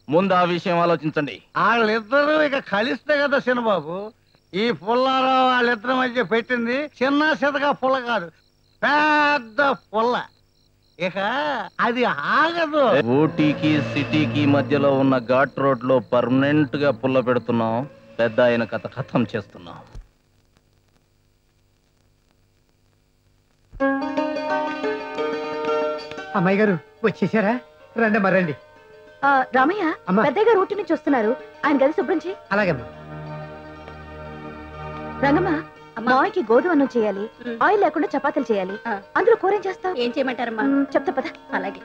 ముందు ఆ విషయం ఆలోచించండి. వాళ్ళిద్దరూ ఇక కలిస్తే కదా చిన్నబాబు. ఈ పుల్లారావు వాళ్ళిద్దరి మధ్య పెట్టింది చిన్న సితగా పుల్ల కాదు పెద్ద పుల్ల. ఇక అది ఆగదు. ఊటీకి సిటీకి మధ్యలో ఉన్న ఘాట్ రోడ్లో పర్మనెంట్గా పుల్ల పెడుతున్నాం. పెద్ద ఆయన కథ కథం చేస్తున్నాం. అమ్మాయి గారు వచ్చేసారా? రండి మరండి ఆ, రామయ్య అమ్మా. పెద్దగా రూట్ నుంచి వస్తున్నారు. ఆయన గది శుభ్రం చేయి. అలాగమ్మా. రంగమ్మ మావయ్యకి గోధుమ అన్నం చేయాలి. ఆయిల్ లేకుండా చపాతీలు చేయాలి. అందులో కూర ఏం చేస్తావు? ఏం చేయమంటారమ్మా? చెప్తా పద. అలాగే.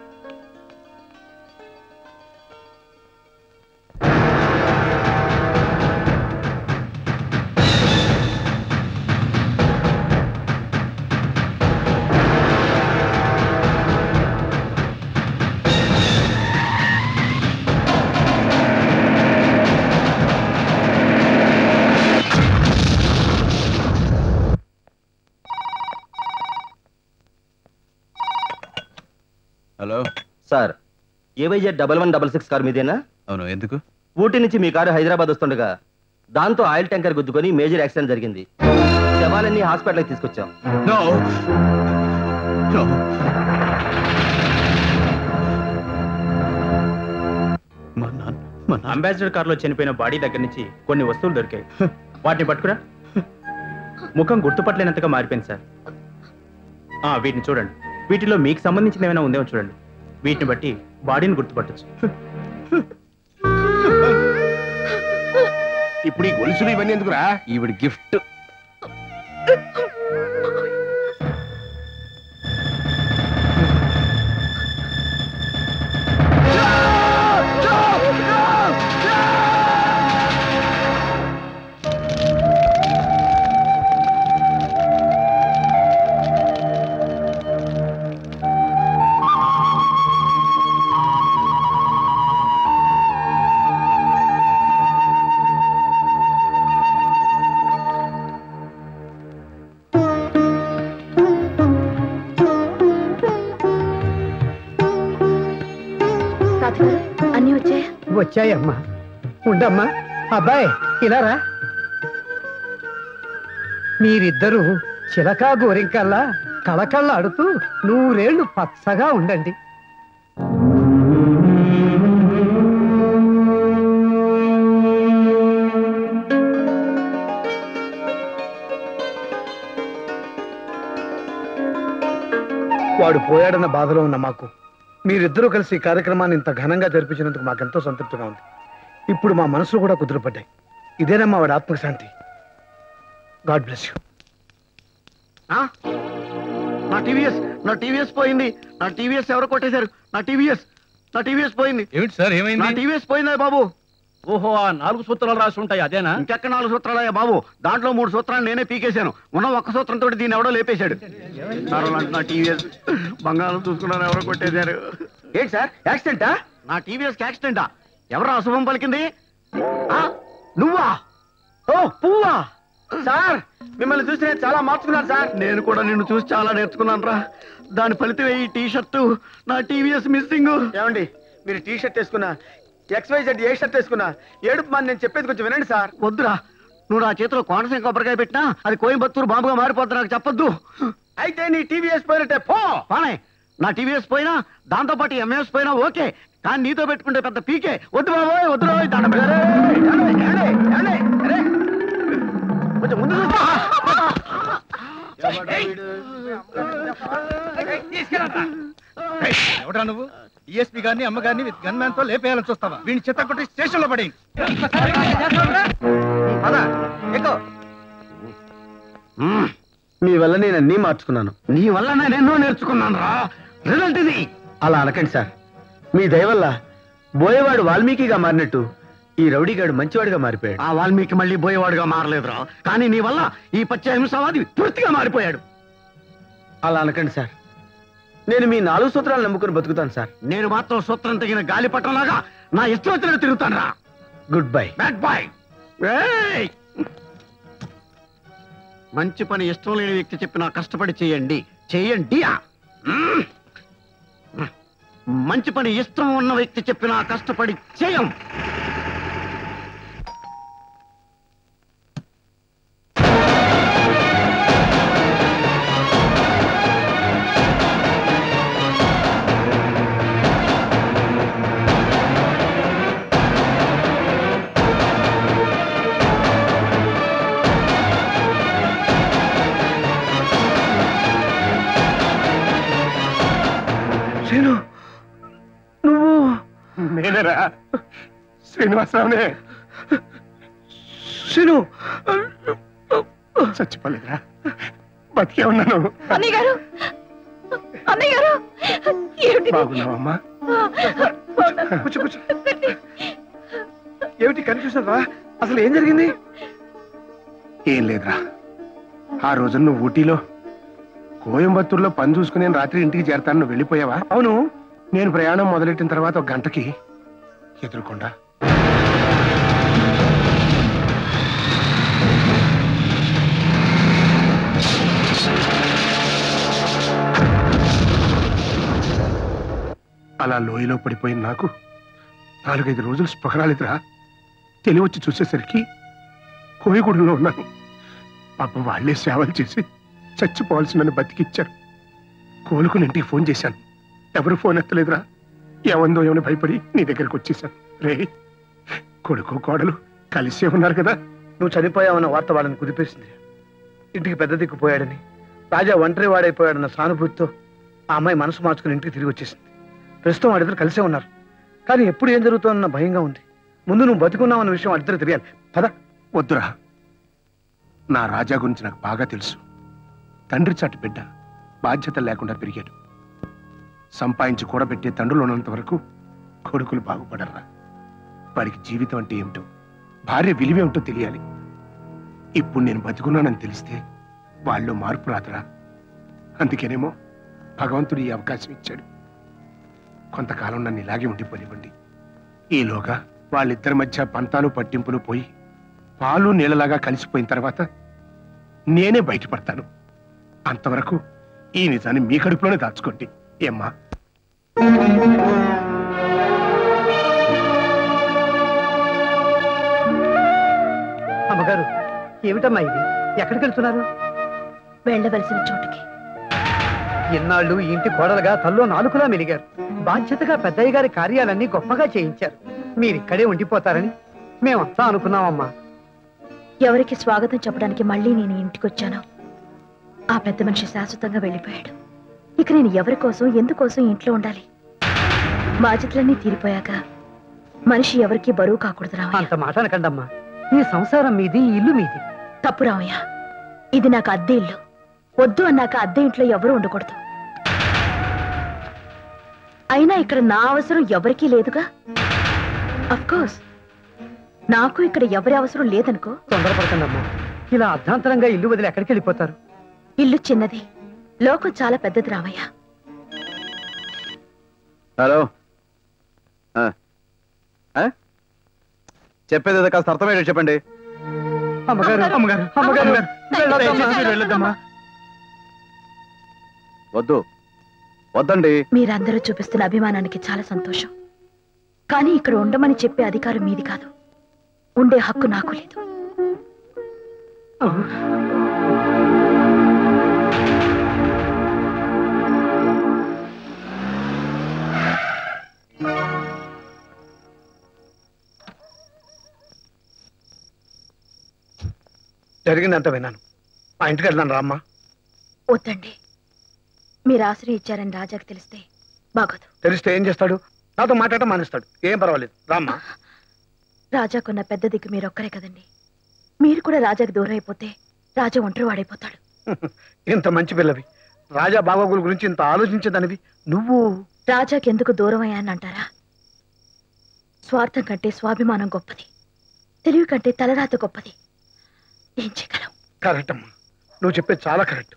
Sir AYZ double one double six car మీదేనా? అవును ఎందుకు? ఊటీ నుంచి మీ కారు హైదరాబాద్ వస్తుండగా దాంతో ఆయిల్ ట్యాంకర్ గుద్దుకొని మేజర్ యాక్సిడెంట్ జరిగింది. శవాలన్నీ హాస్పిటల్కి తీసుకొచ్చాం. అంబాసిడర్ కారులో చనిపోయిన బాడీ దగ్గర నుంచి కొన్ని వస్తువులు దొరికాయి. వాటిని పట్టుకురా. ముఖం గుర్తుపట్టలేనంతగా మారిపోయింది సార్. ఆ, వీటిని చూడండి. వీటిలో మీకు సంబంధించిన ఏమైనా ఉందేమో చూడండి. వీటిని బట్టి బాడీని గుర్తుపట్టచ్చు. ఇప్పుడు ఈ గొలుసులు ఇవన్నీ ఎందుకురా? ఈవిడ గిఫ్ట్. వచ్చాయమ్మా. ఉండమ్మా. అబ్బాయి ఇలా రా మీరిద్దరూ చిలకా గోరింకల్లా కళకళ్ళాడుతూ నూరేళ్ళు పచ్చగా ఉండండి. వాడు పోయాడన్న బాధలో ఉన్న మాకు మీరిద్దరూ కలిసి ఈ కార్యక్రమాన్ని ఇంత ఘనంగా జరిపించినందుకు మాకెంతో సంతృప్తిగా ఉంది. ఇప్పుడు మా మనసులు కూడా కుదురుపడ్డాయి. ఇదేనమ్మా వాడి ఆత్మశాంతి. God bless you. ఆ? నా టీవీఎస్ నా టీవీఎస్ పోయింది. నా టీవీఎస్ ఎవరు కొట్టేశారు. నా టీవీఎస్ నా టీవీఎస్ పోయింది. ఏమిటి సార్ నా ఏమైంది టీవీఎస్ పోయిందా బాబు? ఓహో ఆ నాలుగు సూత్రాలు రాసి ఉంటాయి అదేనా? ఇంకెక్క నాలుగు సూత్రాలయ్యా బాబు? దాంట్లో మూడు సూత్రాలు నేనే పీకేశాను. ఉన్న ఒక్క సూత్రంతో దీన్ని ఎవడో లేపేశాడు. నా టీవీఎస్ బంగారం చూసుకున్నారు ఎవరో కొట్టేశారు. ఏంటి సార్? యాక్సిడెంటా? నా టీవీఎస్ యాక్సిడెంటా? ఎవరు అశుభం పలికింది? ఆ? నువ్వా? ఓ పువ్వా? సార్ మిమ్మల్ని చూసి నేను చాలా మార్చుకున్నాను సార్. నేను కూడా నిన్ను చూసి చాలా నేర్చుకున్నాను రా దాని ఫలితమే ఈ టీ షర్టు నా టీవీఎస్ మిస్సింగ్. ఏమండి మీరు టీ షర్ట్ వేసుకున్నా ఎక్స్వైజెడ్ ఏ షర్ట్ వేసుకున్నా ఏడుపు మంది నేను చెప్పేది కొంచెం వినండి సార్ వద్దురా నువ్వు నా చేతిలో కోనసీమ కొబ్బరికాయ పెట్టినా అది కోయంబత్తూరు బాంబుగా మారిపోద్ది నాకు చెప్పొద్దు అయితే నీ టీవీఎస్ పోయినట్టే పో పానే నా టీవీఎస్ పోయినా దాంతో పాటు ఎంఎస్ పోయినా ఓకే కానీ నీతో పెట్టుకుంటే పెద్ద పీకే వద్దు బాబోయ్ వద్దు బాబోయ్, దండం కొంచెం ముందు. ఎవడా నువ్వు డిఎస్పీ గారిని అమ్మగారిని విత్ గన్ మ్యాన్తో లేపేయాలని చూస్తావా? వీడిని చెత్త కొట్టి స్టేషన్లో పడి మీ వల్ల నేను అన్నీ మార్చుకున్నాను. నీ వల్ల నేను ఎన్నో నేర్చుకున్నాను రా. రిజల్ట్ ఇది. అలా అనకండి సార్. మీ దయ వల్ల బోయేవాడు వాల్మీకిగా మారినట్టు ఈ రౌడీగాడు మంచివాడిగా మారిపోయాడు. ఆ వాల్మీకి మళ్ళీ బోయేవాడుగా మారలేదురా. కానీ నీ వల్ల ఈ పచ్చ హింసవాది పూర్తిగా మారిపోయాడు. అలా అనకండి సార్. నేను మీ నాలుగు సూత్రాలు నమ్ముకుని బతుకుతాను సార్. నేను మాత్రం సూత్రం తగిన గాలిపటంలాగా నా ఇష్టం వచ్చినట్టు తిరుగుతాను రా గుడ్ బై బ్యాడ్ బై మంచి పని ఇష్టం లేని వ్యక్తి చెప్పినా కష్టపడి చేయండి. చేయండి. మంచి పని ఇష్టం ఉన్న వ్యక్తి చెప్పినా కష్టపడి చేయం. నేనేరా? శ్రీనివాసరావునే? శ్రీను చచ్చిపోలేదురా. బతికే ఉన్నాను. అన్నయ్య గారు! అన్నయ్య గారు! ఏమిటి? బాగున్నావమ్మా. కూర్చో కూర్చో. ఏమిటి కన్ఫ్యూజన్ రా అసలు ఏం జరిగింది? ఏం లేదురా. ఆ రోజు నువ్వు ఊటీలో కోయంబత్తూరులో పని చూసుకుని నేను రాత్రి ఇంటికి చేరతాను నువ్వు వెళ్ళిపోయావా? అవును. నేను ప్రయాణం మొదలెట్టిన తర్వాత ఒక గంటకి ఎదురుకుండా. అలా లోయలో పడిపోయిన నాకు నాలుగైదు రోజులు స్పృహ తెలివచ్చి చూసేసరికి కోయగూడెంలో ఉన్నాను. పాపం వాళ్ళే సేవలు చేసి చచ్చిపోవాల్సి నన్ను బతికిచ్చారు. కోలుకుని ఇంటికి ఫోన్ చేశాను. ఎవరు ఫోన్ ఎత్తలేదురా? ఏమందో ఏమని భయపడి నీ దగ్గరకు వచ్చేసాను రే కొడుకు కోడలు కలిసే ఉన్నారు కదా. నువ్వు చనిపోయావన్న వార్త వాళ్ళని కుదిపేసింది. ఇంటికి పెద్ద దిక్కుపోయాడని రాజా ఒంటరి వాడైపోయాడన్న సానుభూతితో ఆ అమ్మాయి మనసు మార్చుకుని ఇంటికి తిరిగి వచ్చేసింది. ప్రస్తుతం వాడిద్దరు కలిసే ఉన్నారు. కానీ ఎప్పుడు ఏం జరుగుతుందన్న భయంగా ఉంది. ముందు నువ్వు బతుకున్నావన్న విషయం వాళ్ళిద్దరు తెలియాలి. పద. వద్దురా. నా రాజా గురించి నాకు బాగా తెలుసు. తండ్రి చాటి బిడ్డ బాధ్యత లేకుండా పెరిగాడు. సంపాదించి కూడబెట్టే తండ్రులు ఉన్నంత వరకు కొడుకులు బాగుపడరా వారికి జీవితం అంటే ఏమిటో భార్య విలువేమిటో తెలియాలి. ఇప్పుడు నేను బతుకున్నానని తెలిస్తే వాళ్ళు మార్పు రాదురా. అందుకేనేమో భగవంతుడు ఈ అవకాశం ఇచ్చాడు. కొంతకాలం నన్ను ఇలాగే ఉండిపోనివ్వండి. ఈలోగా వాళ్ళిద్దరి మధ్య పంతాలు పట్టింపులు పోయి పాలు నీళ్ళలాగా కలిసిపోయిన తర్వాత నేనే బయటపడతాను. అంతవరకు ఈ నిజాన్ని మీ కడుపులోనే దాచుకోండి. ఏమ్మా? అమ్మగారు ఏమిటమ్మా ఇది? ఎక్కడికి వెళ్తున్నారు? వెళ్ళవలసిన చోటుకి. ఇన్నాళ్ళు ఇంటి కోడలుగా తల్లో నాలుగులా మెలిగారు. బాధ్యతగా పెద్దయ్య గారి కార్యాలన్నీ గొప్పగా చేయించారు. మీరు ఇక్కడే ఉండిపోతారని మేమంతా అనుకున్నామమ్మా. ఎవరికి స్వాగతం చెప్పడానికి మళ్ళీ నేను ఇంటికొచ్చాను ఆ పెద్ద మనిషి శాశ్వతంగా వెళ్ళిపోయాడు. ఇక నేను ఎవరి కోసం ఎందుకోసం ఇంట్లో ఉండాలి? బాధ్యతలన్నీ తీరిపోయాక మనిషి ఎవరికి బరువు కాకూడదు రామయ్య అంత మాట అనకండమ్మా. ఈ సంసారం మీది ఈ ఇల్లు మీది. తప్పు రామయ్య ఇది నాకు అద్దె ఇల్లు. వద్దు అన్నాక అద్దె ఇంట్లో ఎవరు ఉండకూడదు. అయినా ఇక్కడ నా అవసరం ఎవరికీ లేదుగా? కోర్స్ నాకు ఇక్కడ ఎవరి అవసరం లేదనుకో? తొందరపడకండమ్మా. ఇలా అర్ధాంతరంగా ఇల్లు వదిలి ఎక్కడికి వెళ్ళిపోతారు? ఇల్లు చిన్నది. లోకం చాలా పెద్దది రామయ్య. హలో? చెప్పేది కాస్త అర్థమయ్యేది చెప్పండి. వద్దు. వద్దండి. మీరందరూ చూపిస్తున్న అభిమానానికి చాలా సంతోషం. కానీ ఇక్కడ ఉండమని చెప్పే అధికారం మీది కాదు. ఉండే హక్కు నాకు లేదు. జరిగిందంతా విన్నాను. మా ఇంటికి వెళ్దాను రామ్మా. వద్దండి. మీరు ఆశ్రయం ఇచ్చారని రాజాకి తెలిస్తే బాగోదు. తెలిస్తే ఏం చేస్తాడు? నాతో మాట్లాడటం మానేస్తాడు. ఏం పర్వాలేదు. రామ్మా. రాజాకున్న పెద్ద దిక్కు మీరొక్కరే కదండి. మీరు కూడా రాజాకి దూరం అయిపోతే రాజా ఒంటరి వాడైపోతాడు. ఇంత మంచి పిల్లవి. రాజా బాగోగుల గురించి ఇంత ఆలోచించదనివి. నువ్వు? రాజాకి ఎందుకు దూరం అయ్యాను అంటారా స్వార్థం కంటే స్వాభిమానం గొప్పది. తెలివి కంటే తలరాత గొప్పది. ఏం చేయగలం? కరెక్ట్ అమ్మా. నువ్వు చెప్పేది చాలా కరెక్ట్.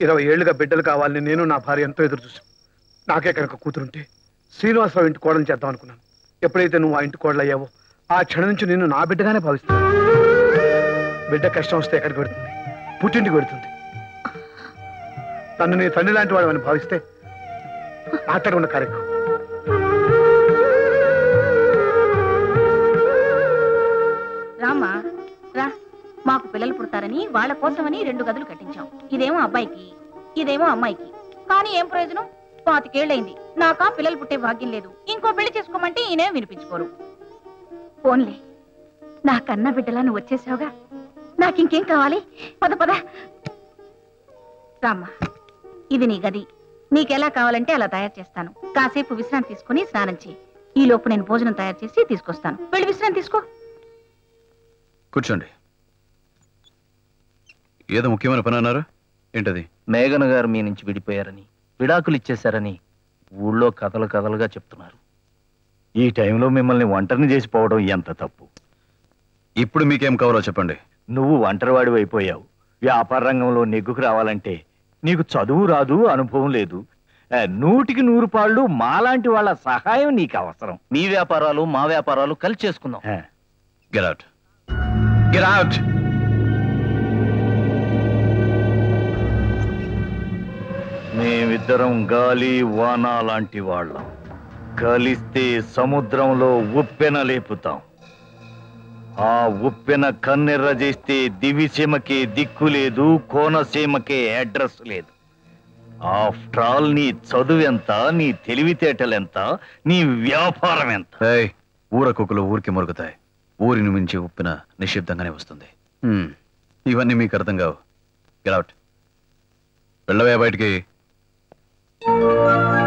ఇరవై ఏళ్ళుగా బిడ్డలు కావాలని నేను నా భార్య ఎంతో ఎదురు చూసాం నాకే కనుక కూతురుంటే శ్రీనివాసరావు ఇంటి కోడలు చేద్దాం అనుకున్నాను. ఎప్పుడైతే నువ్వు ఆ ఇంటి కోడలు అయ్యావో ఆ క్షణం నుంచి నేను నా బిడ్డగానే భావిస్తాను బిడ్డ కష్టం వస్తే ఎక్కడికి పెడుతుంది పుట్టింటికి పెడుతుంది తను నీ తండ్రి లాంటి వాడు అని భావిస్తే మాట్లాడకుండా కరెక్ట్ మాకు పిల్లలు పుడతారని వాళ్ళ కోసమని రెండు గదులు కట్టించాం. ఇదేమో అబ్బాయికి ఇదేమో అమ్మాయికి. కానీ ఏం ప్రయోజనం? పాతికేళ్ళైంది నాకా పిల్లలు పుట్టే భాగ్యం లేదు. ఇంకో పెళ్ళి చేసుకోమంటే ఈయనే వినిపించుకోరు. పోన్లే. నా కన్న బిడ్డలా నువ్వు వచ్చేసావుగా. నాకింకేం కావాలి? పద పద. రామ్మా ఇది నీ గది. నీకెలా కావాలంటే అలా తయారు చేస్తాను. కాసేపు విశ్రాంతి తీసుకుని స్నానం చేయి. ఈ లోపు నేను భోజనం తయారు చేసి తీసుకొస్తాను. వెళ్ళి విశ్రాంతి తీసుకో. కూర్చోండి. ఏదో ముఖ్యమైన పని అన్నారు? ఏంటది? మేఘన గారు మీ నుంచి విడిపోయారని విడాకులు ఇచ్చేశారని ఊళ్ళో కథలు కథలుగా చెప్తున్నారు. ఈ టైంలో మిమ్మల్ని ఒంటరిని చేసి పోవడం ఎంత తప్పు? ఇప్పుడు మీకేం కావాలో చెప్పండి. నువ్వు ఒంటరివాడి అయిపోయావు. వ్యాపార రంగంలో నెగ్గుకు రావాలంటే నీకు చదువు రాదు అనుభవం లేదు. నూటికి నూరు పాళ్ళు మాలాంటి వాళ్ళ సహాయం నీకు అవసరం. మీ వ్యాపారాలు మా వ్యాపారాలు కలిసి చేసుకుందాం. గెట్ అవుట్ గెట్ అవుట్ మేమిద్దరం గాలి వాన లాంటి వాళ్ళం. కలిస్తే సముద్రంలో ఉప్పెన లేపుతాం. ఆ ఉప్పెన కన్నెర్ర చేస్తే దివిసీమకే దిక్కు లేదు కోనసీమకే అడ్రస్ లేదు. ఆఫ్టర్ ఆల్ నీ చదువు ఎంత నీ తెలివితేటలెంత నీ వ్యాపారం ఎంత? ఏయ్, ఊర కుక్కలు ఊరికి మురుగుతాయి. ఊరిని మించి ఉప్పిన నిశ్శబ్దంగానే వస్తుంది. హ్మ్, ఇవన్నీ మీకు అర్థం కావు. గెట్ అవుట్ వెళ్ళవే బయటికి. అరే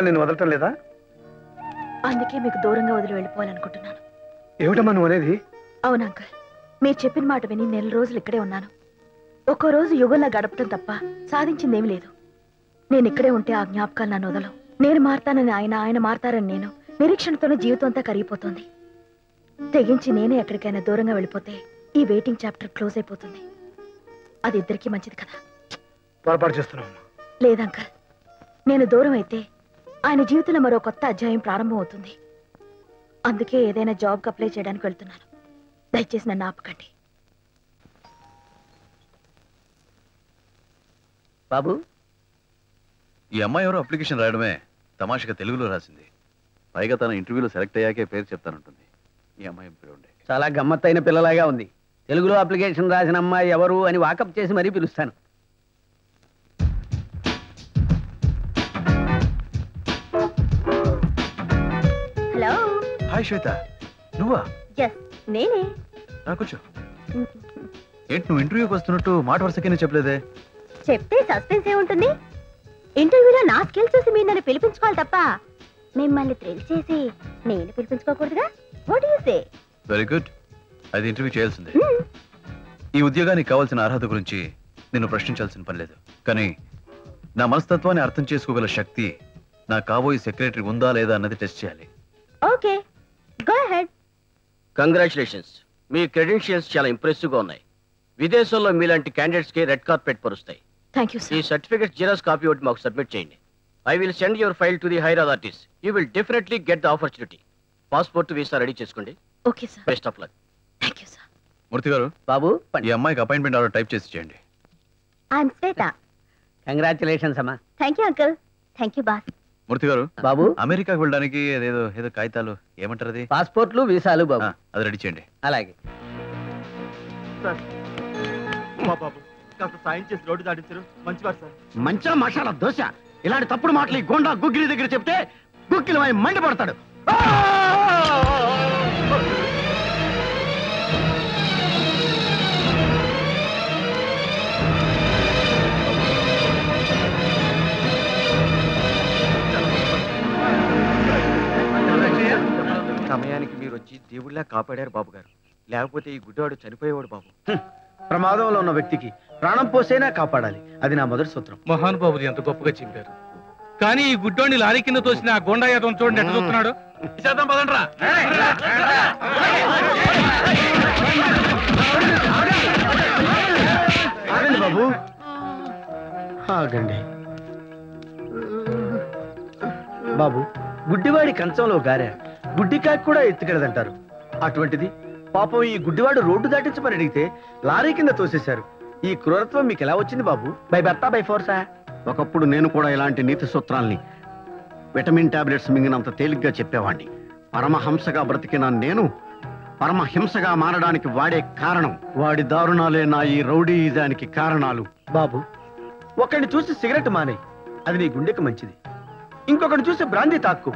జ్ఞాపకాలు నేను వదలటం లేదా? అందుకే మీకు దూరంగా వదిలి వెళ్ళిపోవాలనుకుంటున్నాను. ఏమిటమ్మా నువ్వు అనేది? అవును అంకల్. మీరు చెప్పిన మాట విని నెల రోజులు ఇక్కడే ఉన్నాను. ఒక్కో రోజు యుగంలా గడపటం తప్ప సాధించిందేమీ లేదు. నేను ఇక్కడే ఉంటే ఆ జ్ఞాపకాలు నన్ను వదలవు. నేను మారతానని ఆయన ఆయన మారతారని నేను నిరీక్షణతోనే జీవితం అంతా కరిగిపోతుంది. తెగించి నేనే ఎక్కడికైనా దూరంగా వెళ్ళిపోతే ఈ వెయిటింగ్ చాప్టర్ క్లోజ్ అయిపోతుంది. అది ఇద్దరికీ మంచిది కదా? పొరపాటు లేదంకల్ నేను దూరం అయితే ఆయన జీవితంలో మరో కొత్త అధ్యాయం ప్రారంభం అవుతుంది అందుకే ఏదైనా జాబ్కి అప్లై చేయడానికి వెళ్తున్నాను. దయచేసి నన్ను ఆపకండి. బాబు? ఈ అమ్మాయి ఎవరో అప్లికేషన్ రాయడమే తమాషగా తెలుగులో రాసింది. పైగా తన ఇంటర్వ్యూలో సెలెక్ట్ అయ్యాకే పేరు చెప్తానంటుంది. ఈ అమ్మాయి పేరు ఉండే? చాలా గమ్మత్తైన పిల్లలాగా ఉంది. తెలుగులో అప్లికేషన్ రాసిన అమ్మాయి ఎవరు అని వాకప్ చేసి మరీ పిలుస్తాను. హాయ్ శ్వేత. నువ్వా? నేనే. కూర్చో. ఏంటి నువ్వు ఇంటర్వ్యూకి వస్తున్నట్టు మాట వరుసకైనా చెప్పలేదే? చెప్తే సస్పెన్స్ ఏముంటుంది ఇంటర్వ్యూలో నా స్కిల్స్ చూసి మీరు నన్ను పిలిపించుకోవాలి తప్ప మిమ్మల్ని థ్రిల్ చేసి నేను పిలిపించుకోకూడదుగా? What you say very good అది ఇంటర్వ్యూ చేయాల్సిందే. ఈ ఉద్యోగానికి కావాల్సిన అర్హత గురించి నిన్ను ప్రశ్నించాల్సిన పని లేదు. కానీ నా మనస్తత్వాన్ని అర్థం చేసుకోగల శక్తి నా కాబోయే సెక్రటరీ ఉందా లేదా అన్నది టెస్ట్ చేయాలి. ఓకే గో హెడ్ కంగ్రాచులేషన్స్ మీ క్రెడెన్షియల్స్ చాలా ఇంప్రెసివ్గా ఉన్నాయి. విదేశాల్లో మీలాంటి క్యాండిడేట్స్కి రెడ్ కార్పెట్ పరుస్తాయి. థ్యాంక్ యూ ఈ సర్టిఫికేట్ జీరాస్ కాపీ ఒకటి మాకు సబ్మిట్ చేయండి. I will send your file to the higher authorities you will definitely get the opportunity passport visa ready చేసుకోండి. Okay sir best of luck Murthy garu బాబు ఈ అమ్మాయికి appointment order type చేసి చేయండి. I'm Swetha congratulations అమ్మా. Thank you uncle thank you boss Murthy garu బాబు. అమెరికాకి వెళ్ళడానికి అదేదో ఏదో కాగితాలు ఏమంటారు అది? పాస్పోర్ట్లు వీసాలు బాబు. అది రెడీ చేయండి. అలాగే. మా బాబు కాస్త సాయం చేసి రోడ్డు దాటించరు. మంచివాడు సార్. మంచా మసాలా దోశ. ఇలాంటి తప్పుడు మాటలు ఈ గోండా గుగ్గిలి దగ్గర చెప్తే గుగ్గిలి మండిపడతాడు. వచ్చి దేవుళ్ళ కాపాడారు బాబు గారు. లేకపోతే ఈ గుడ్డివాడు చనిపోయేవాడు బాబు. ప్రమాదంలో ఉన్న వ్యక్తికి ప్రాణం పోసైనా కాపాడాలి. అది నా మొదటి సూత్రం. మహానుభావులు ఎంత గొప్పగా చెప్పారు. కానీ ఈ గుడ్డోని లారీ కింద తోసిన ఆ గోండా యాదవం చూడండి ఎట్లా చూస్తున్నాడు? చేద్దాం పదండ్రా. ఆగండి బాబు. ఆగండి. బాబు గుడ్డివాడి కంచంలో గారె గుడ్డికాకి కూడా ఎత్తుకెడదంటారు అటువంటిది పాపం ఈ గుడ్డివాడు రోడ్డు దాటించమని అడిగితే లారీ కింద తోసేశారు. ఈ క్రూరత్వం మీకు ఎలా వచ్చింది బాబు? బై బెత్తా బై ఫోర్సా ఒకప్పుడు నేను కూడా ఇలాంటి నీతి సూత్రాల్ని విటమిన్ టాబ్లెట్స్ మింగినంత తేలిగ్గా చెప్పేవాణ్ణి. పరమహంసగా బ్రతికిన నేను పరమహింసగా మారడానికి వాడే కారణం వాడి దారుణాలే నా ఈ రౌడీయిజానికి కారణాలు. బాబు. ఒకడిని చూసి సిగరెట్ మానే అది నీ గుండెకి మంచిది. ఇంకొకటి చూసి బ్రాందీ తాక్కు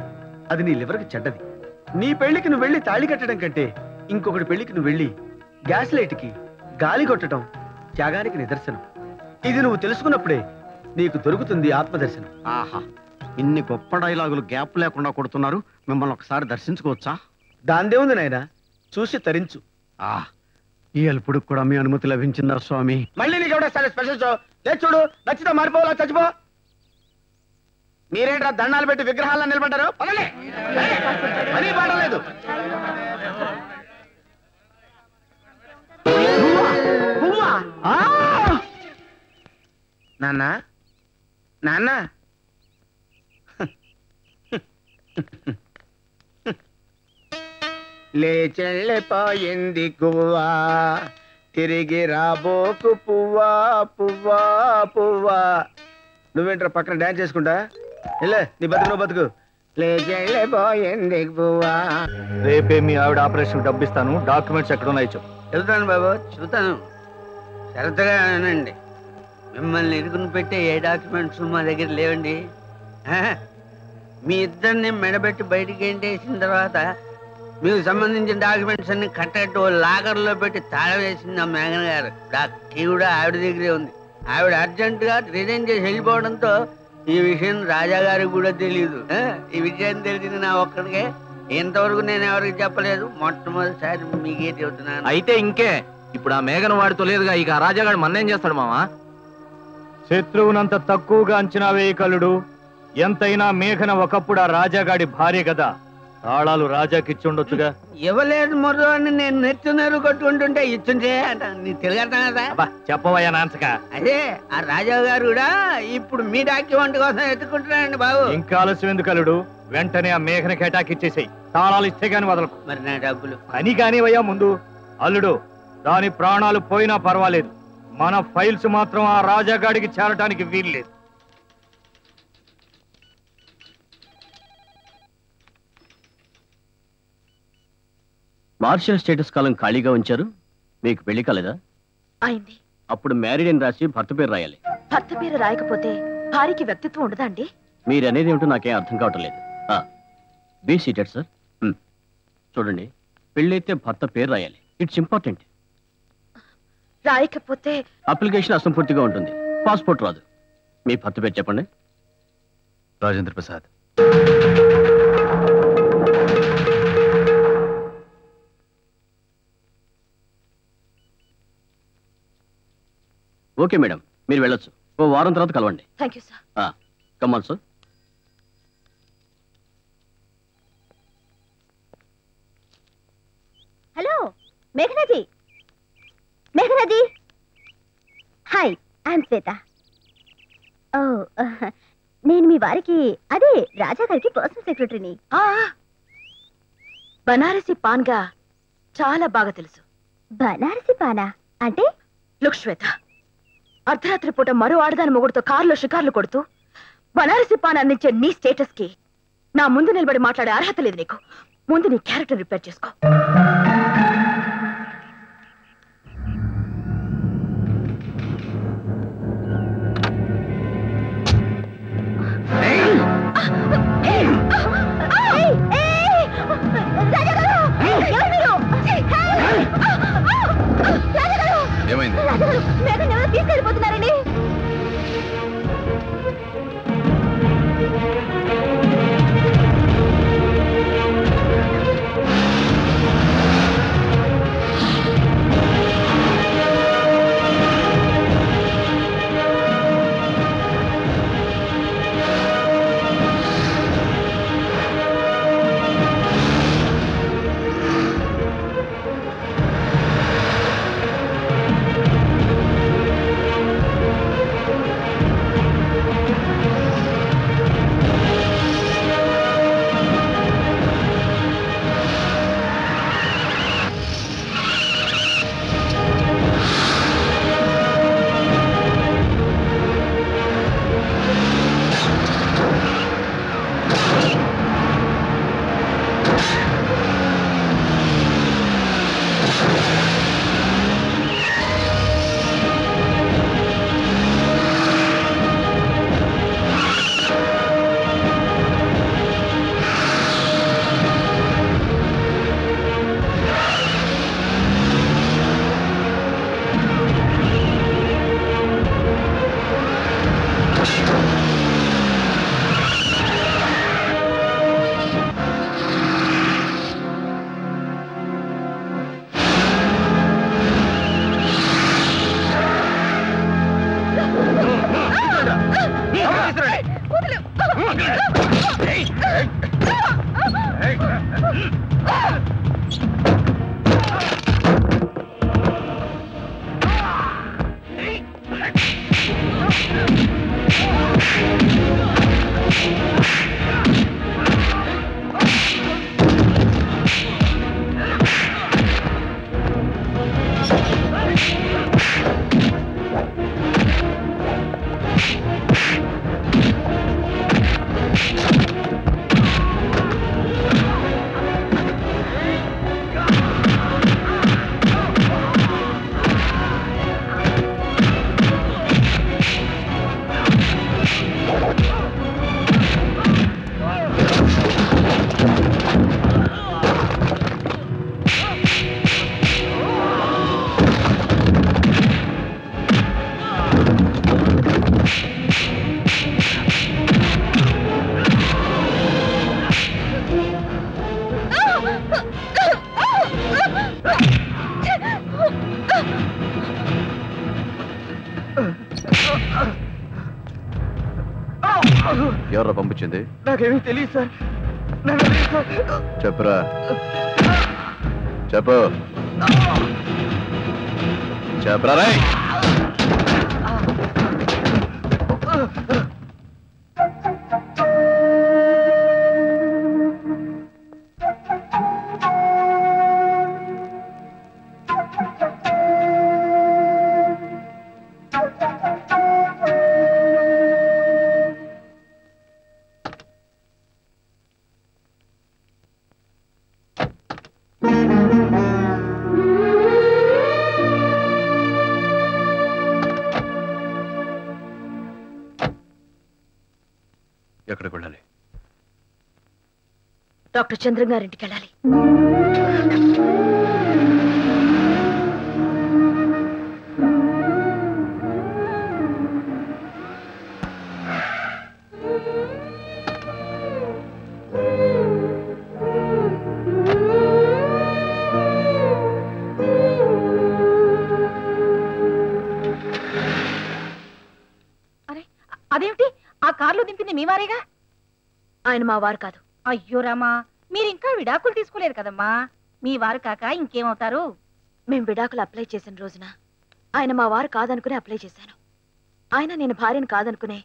అది నీ లివర్కి చెడ్డది. నీ పెళ్ళికి నువ్వు వెళ్ళి తాళి కట్టడం కంటే ఇంకొకటి పెళ్ళికి నువ్వు వెళ్ళి గ్యాస్ లైట్కి గాలి కొట్టడం త్యాగానికి నిదర్శనం. ఇది నువ్వు తెలుసుకున్నప్పుడే నీకు దొరుకుతుంది ఆత్మదర్శనం. ఆహా ఇన్ని గొప్ప డైలాగులు గ్యాప్ లేకుండా కొడుతున్నారు. మిమ్మల్ని ఒకసారి దర్శించుకోవచ్చా? దాందే ఉంది నాయన. చూసి తరించు. ఆ ఈ అల్పుడు కూడా మీ అనుమతి లభించిందా స్వామి? మళ్ళీ నీకు ఎవడో సరే స్పెషల్ షో. లేదు చూడు. నచ్చితే మారిపోవాలా? చచ్చిపో. మీరేంట్రా దండాలు పెట్టి విగ్రహాలను నిలబడ్డారు. పని పాడలేదు నాన్న? నాన్న? లేచెళ్ళిపోయింది గువ్వా. తిరిగి రాబోకు పువ్వా పువ్వా పువ్వా. నువ్వేంట్రా పక్కన డాన్స్ చేసుకుంటా? నీ బతుకు బతుకు. పువ్వా రేపే మీ ఆవిడ ఆపరేషన్ డబ్బిస్తాను. డాక్యుమెంట్స్ ఎక్కడ ఉన్నాయి చెప్పు. చెబుతాను బాబు చెబుతాను శ్రద్ధగా అనండి. మిమ్మల్ని ఇరుకుని పెట్టే ఏ డాక్యుమెంట్స్ మా దగ్గర లేవండి? మీ ఇద్దరిని మెడబెట్టి బయటికి ఏంటేసిన తర్వాత మీకు సంబంధించిన డాక్యుమెంట్స్ అన్ని కట్టట్టు లాకర్లో పెట్టి తాళం వేసింది ఆ మేఘన గారు. కూడా ఆవిడ దగ్గరే ఉంది. ఆవిడ అర్జెంటుగా రిజైన్ చేసి వెళ్ళిపోవడంతో ఈ విషయం రాజా గారికి కూడా తెలియదు ఆ? ఈ విషయం తెలిసింది నా ఒక్కడికే. ఇంతవరకు నేను ఎవరికి చెప్పలేదు. మొట్టమొదటిసారి మీకే చెబుతున్నాను. అయితే ఇంకే. ఇప్పుడు ఆ మేఘన వాడితో లేదుగా ఇక ఆ రాజాగాడు మన్నేం చేస్తాడు మావా? శత్రువునంత తక్కువగా అంచనా వేయగలడు. ఎంతైనా మేఘన ఒకప్పుడు ఆ రాజాగాడి భార్య కదా. తాళాలు రాజాకిచ్చుండొచ్చుగా. ఇవ్వలేదు మొదలు అని నేను నెత్తున్నారు కొట్టుకుంటుంటే ఇచ్చుంటే కదా? చెప్పవయ్యా నాన్సక అదే ఆ రాజా గారు కూడా ఇప్పుడు మీ డాక్యుమెంట్ కోసం ఎత్తుకుంటున్నారండి బాబు. ఇంకా ఆలస్యం ఎందుకు అల్లుడు? వెంటనే ఆ మేఘన కేటాకిచ్చేసేయి తాళాలు ఇస్తే గాని వదలకు. మరి నా డబ్బులు. అని కానివయ్యా ముందు. అల్లుడు దాని ప్రాణాలు పోయినా పర్వాలేదు. మన ఫైల్స్ మాత్రం ఆ రాజాగాడికి చేరటానికి వీల్లేదు. మార్షల్ స్టేటస్ కాలం ఖాళీగా ఉంచారు. మీకు పెళ్ళి కాలేదా? అయింది. అప్పుడు మ్యారీడ్ అని రాసి భర్త పేరు రాయాలి. భర్త పేరు రాయకపోతే భార్యకి వ్యక్తిత్వం ఉండదా అండి? మీరు అనేది ఏమిటో నాకేం అర్థం కావటం లేదు. బీ సీటెడ్ సార్ చూడండి పెళ్ళైతే భర్త పేరు రాయాలి. ఇట్స్ ఇంపార్టెంట్ రాయకపోతే అప్లికేషన్ అసంపూర్తిగా ఉంటుంది. పాస్పోర్ట్ రాదు. మీ భర్త పేరు చెప్పండి. రాజేంద్ర ప్రసాద్. ఓకే మేడం మీరు వెళ్ళొచ్చు. ఓ వారం తర్వాత కలవండి. Thank you sir come on sir hello Meghanaji Meghanaji hi I'm Swetha ఓ నేను మీ వారికి అదే రాజా గారికి పర్సనల్ సెక్రటరీని ఆ, బనారసి పాన్గా చాలా బాగా తెలుసు. బనారసి పానా? అంటే? లుక్ శ్వేత అర్ధరాత్రి పూట మరో ఆడదాని మొగుడుతో కారులో షికార్లు కొడుతూ బనారసి పాన్ అందించే నీ స్టేటస్కి నా ముందు నిలబడి మాట్లాడే అర్హత లేదు నీకు. ముందు నీ క్యారెక్టర్ రిపేర్ చేసుకో. ఏమైంది? తీసుకెళ్ళిపోతున్నారండి. నాకేమీ తెలియదు సార్. చెప్పరా? చెప్పు. చెప్పరా చంద్రం గారింటికి వెళ్ళాలి అదేమిటి? ఆ కార్లో దింపింది మీ వారేగా? ఆయన మా వారు కాదు. అయ్యో రామా తీసుకోలేదు కదమ్మా. మీ వారు కాక ఇంకేమవుతారు? మేం విడాకులు అప్లై చేసిన రోజున ఆయన మా వారు కాదనుకునే అప్లై చేశాను. ఆయన నేను భార్యను కాదనుకునే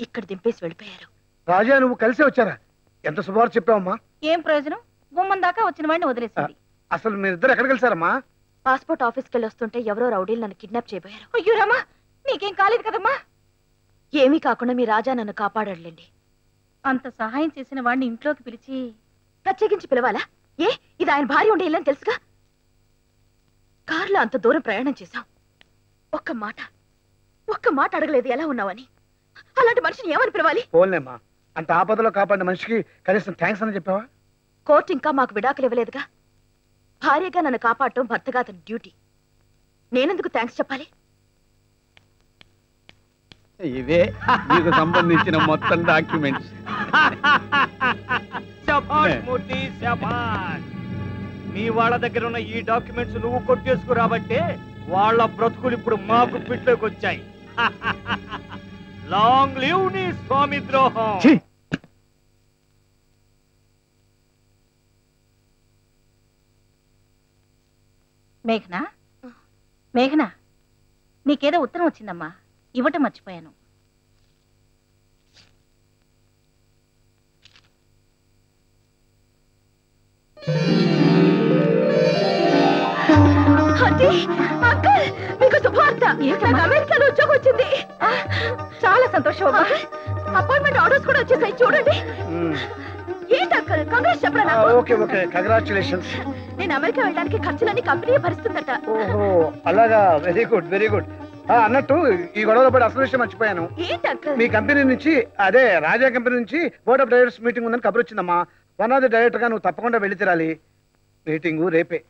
ఇక్కడ దింపేసి వెళ్ళిపోయారు. రాజా నువ్వు కలిసే వచ్చారా? ఎంత శుభవార్త చెప్పావమ్మా? ఏం ప్రయోజనం? గుమ్మం దాకా వచ్చిన వాడిని వదిలేసింది. అసలు మీరిద్దరు ఎక్కడ కలిసారమ్మా? పాస్పోర్ట్ ఆఫీస్కి వెళ్ళి వస్తుంటే ఎవరో రౌడీలు నన్ను కిడ్నాప్ చేయబోయారు. అయ్యో రామా నీకేం కాలేదు కదమ్మా? ఏమీ కాకుండా మీ రాజా నన్ను కాపాడాడులేండి. అంత సహాయం చేసిన వాడిని ఇంట్లోకి పిలిచి ప్రత్యేకించి పిలవాలా? ఏ ఇది ఆయన భార్య ఉండే ఇల్లని తెలుసుగా? కారులో అంత దూరం ప్రయాణం చేశాం. ఒక్క మాట ఒక్క మాట అడగలేదు ఎలా ఉన్నావని. అలాంటి మనిషిని ఏమని పిలవాలి? పోన్లేమ్మా అంత ఆపదలో కాపాడిన మనిషికి కనీసం థ్యాంక్స్ అని చెప్పావా? కోర్టు ఇంకా మాకు విడాకులు ఇవ్వలేదుగా. భార్యగా నన్ను కాపాడటం భర్తగా అతని డ్యూటీ. నేనెందుకు థ్యాంక్స్ చెప్పాలి? ఇవే మీకు సంబంధించిన మొత్తం డాక్యుమెంట్స్. మూర్తి మీ వాళ్ళ దగ్గర ఉన్న ఈ డాక్యుమెంట్స్ నువ్వు కొట్టేసుకురాబట్టే వాళ్ళ బ్రతుకులు ఇప్పుడు మాకు పిట్లోకి వచ్చాయి. లాంగ్ లివ్ నీ స్వామి ద్రోహం. మేఘనా? మేఘనా? నీకేదో ఉత్తరం వచ్చిందమ్మా. ఇవ్వటం మర్చిపోయాను. అంకుల్, మీకు శుభవార్త. నాకు అమెరికాలో ఉద్యోగం వచ్చింది. చాలా సంతోషం అమ్మా. అపాయింట్మెంట్ ఆర్డర్స్ కూడా వచ్చేసాయి చూడండి. ఏంటి అంకుల్? కంగ్రెస్ చెప్పరా నాకు? Okay okay. కంగ్రాచులేషన్స్ నేను అమెరికా వెళ్ళడానికి ఖర్చులన్నీ కంపెనీ భరిస్తుందట ఓహో అలాగా. వెరీ గుడ్ వెరీ గుడ్ అన్నట్టు ఈ గొడవలో పడి అసలు విషయం మర్చిపోయాను. మీ కంపెనీ నుంచి అదే రాజా కంపెనీ నుంచి బోర్డ్ ఆఫ్ డైరెక్టర్స్ మీటింగ్ ఉందని కబురు వచ్చిందమ్మా. వన్ ఆఫ్ ది డైరెక్టర్గా నువ్వు తప్పకుండా వెళ్ళి తీరాలి. మీటింగు రేపే.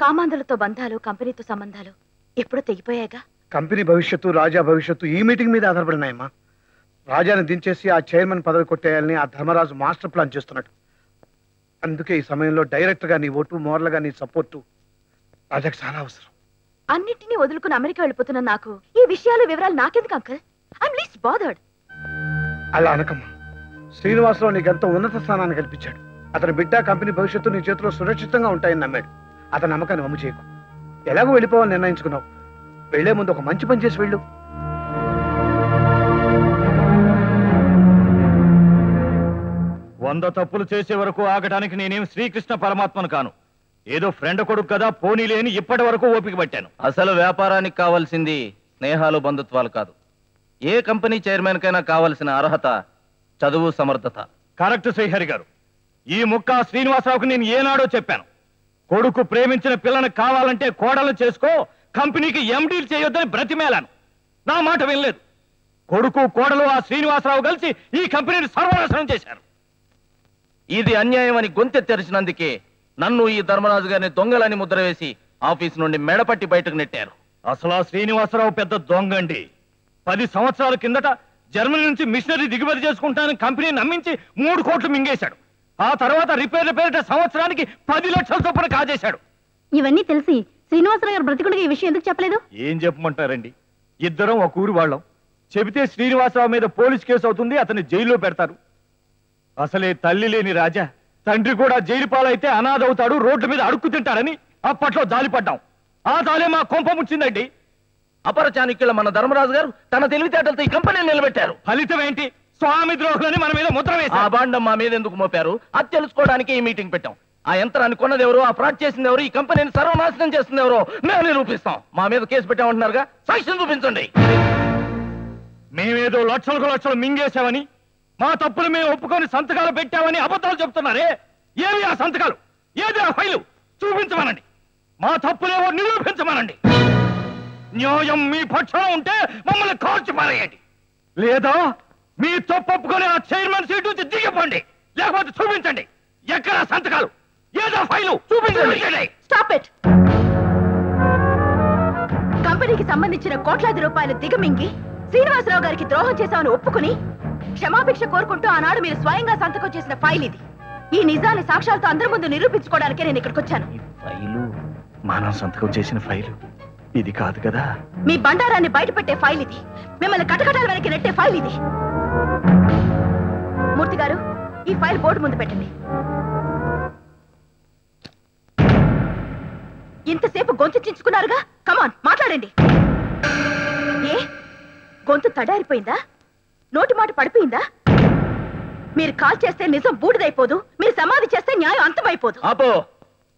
కామాంధులతో బంధాలు కంపెనీతో సంబంధాలు ఎప్పుడో తెగిపోయాయిగా? కంపెనీ భవిష్యత్తు రాజా భవిష్యత్తు ఈ మీటింగ్ మీద ఆధారపడినాయమ్మా. రాజాని దించేసి ఆ చైర్మన్ పదవి కొట్టేయాలని ఆ ధర్మరాజు మాస్టర్ ప్లాన్ చేస్తున్నాడు. అందుకే ఈ సమయంలో డైరెక్టర్గా నీ ఓటు మోరల్గా నీ సపోర్టు. రాజాకి చాలా అవసరం. అన్నిటినీ వదులుకుని అమెరికా వెళ్ళిపోతున్న నాకు ఈ విషయాలు వివరాలు నాకెందుకు అంకుల్? ఐఎమ్ లీస్ట్ బాదర్డ్ అలా అనకమ్మా. శ్రీనివాసరావు నీకెంతో ఉన్నత స్థానాన్ని కల్పించాడు. అతని బిడ్డ కంపెనీ భవిష్యత్తు నీ చేతిలో సురక్షితంగా ఉంటాయని నమ్మాడు. అతని నమ్మకాన్ని వమ్ము చేయకు ఎలాగో వెళ్ళిపోవాలని నిర్ణయించుకున్నావు. వెళ్ళే ముందు ఒక మంచి పని చేసి వెళ్ళు. వంద తప్పులు చేసే వరకు ఆగడానికి నేనేం శ్రీకృష్ణ పరమాత్మను కాను. ఏదో ఫ్రెండ్ కొడుకు కదా పోనీ లేని ఇప్పటి వరకు ఓపిక పట్టాను. అసలు వ్యాపారానికి కావాల్సింది స్నేహాలు బంధుత్వాలు కాదు. ఏ కంపెనీ చైర్మన్ కైనా కావాల్సిన అర్హత చదువు సమర్థత. కరెక్ట్ శ్రీహరి గారు. ఈ ముక్క శ్రీనివాసరావుకు నేను ఏనాడో చెప్పాను. కొడుకు ప్రేమించిన పిల్లని కావాలంటే కోడలు చేసుకో కంపెనీకి ఎండీలు చేయొద్దని బ్రతిమేలాను. నా మాట వినలేదు. కొడుకు కోడలు ఆ శ్రీనివాసరావు కలిసి ఈ కంపెనీని సర్వనాశనం చేశారు. ఇది అన్యాయం అని గొంతె తెరిచినందుకే నన్ను ఈ ధర్మరాజు గారిని దొంగలని ముద్ర వేసి ఆఫీస్ నుండి మెడపట్టి బయటకు నెట్టారు. అసలు ఆ శ్రీనివాసరావు పెద్ద దొంగండి. పది సంవత్సరాల కిందట జర్మనీ నుంచి మిషనరీ దిగుమతి చేసుకుంటానని కంపెనీ నమ్మించి మూడు కోట్లు మింగేశాడు. ఆ తర్వాత రిపేర్ల పేరిట సంవత్సరానికి పది లక్షల చొప్పున కాజేశాడు. ఇవన్నీ తెలిసి శ్రీనివాసరావు గారు బ్రతికుడికి ఈ విషయం ఎందుకు చెప్పలేదు? ఏం చెప్పమంటారండి? ఇద్దరం ఒక ఊరి వాళ్ళం. చెబితే శ్రీనివాసరావు మీద పోలీస్ కేసు అవుతుంది అతన్ని జైల్లో పెడతారు. అసలే తల్లి లేని రాజా. తండ్రి కూడా జైలు పాలైతే అనాథ అవుతాడు రోడ్ల మీద అడుక్కు తింటాడని అప్పట్లో జాలిపడ్డాం. ఆ జాలే మా కొంప ముచ్చిందండి. అపర చాణక్యుల మన ధర్మరాజు గారు తన తెలివితేటలతో ఈ కంపెనీని నిలబెట్టారు. ఫలితం ఏంటి? స్వామి ద్రోహులని మన మీద ముద్ర ఆ వేశారు బాండం మా మీద ఎందుకు మోపారు? అది తెలుసుకోవడానికి ఈ మీటింగ్ పెట్టాం. ఆ యంత్రాన్ని కొన్నది ఎవరు ఆ ఫ్రాడ్ చేసింది ఎవరు ఈ కంపెనీని సర్వనాశనం చేస్తుంది ఎవరో మేము నిరూపిస్తాం. మా మీద కేసు పెట్టామంటున్నారుగా? సాక్ష్యం చూపించండి. మేమేదో లక్షలకు లక్షలు మింగేశామని మా తప్పులు మేము ఒప్పుకొని సంతకాలు పెట్టామని అబద్ధాలు చెప్తున్నారే ఏవి ఆ సంతకాలు? ఏది ఆ ఫైలు? చూపించమనండి. మా తప్పులేవో నిరూపించమనండి. న్యాయం మీ పక్షాన ఉంటే మమ్మల్ని కాల్చి పారేయండి. లేదా మీ తప్పు ఒప్పుకొని ఆ చైర్మన్ సీట్ నుంచి దిగిపోండి. లేకపోతే చూపించండి. ఎక్కడ సంతకాలు? ఏదో ఫైలు? చూపించండి. Stop it. కంపెనీకి సంబంధించిన కోట్లాది రూపాయలు దిగమింగి శ్రీనివాసరావు గారికి ద్రోహం చేశామని ఒప్పుకుని క్షమాభిక్ష కోరుకుంటూ ఆనాడు మీరు స్వయంగా సంతకం చేసిన ఫైల్ ఇది. ఈ నిజాన్ని సాక్ష్యాలతో అందరి ముందు నిరూపించుకోవడానికే నేను ఇక్కడికి వచ్చాను. ఫైలు? మనం సంతకం చేసిన ఫైలు? ఇది కాదు కదా? మీ బండారాన్ని బయటపెట్టే ఫైల్ ఇది. మిమ్మల్ని కటకటాల వెనక్కి నెట్టే ఫైల్ ఇది. మూర్తి గారు ఈ ఫైల్ బోర్డు ముందు పెట్టండి. ఇంతసేపు గొంతు చించుకున్నారుగా? కమాన్ మాట్లాడండి. ఏ? గొంతు తడారిపోయిందా? నోటి మాట పడిపోయిందా? మీరు కాల్ చేస్తే నిజం బూడిదైపోదు మీరు సమాధి చేస్తే న్యాయం అంతమైపోదు. ఆపో!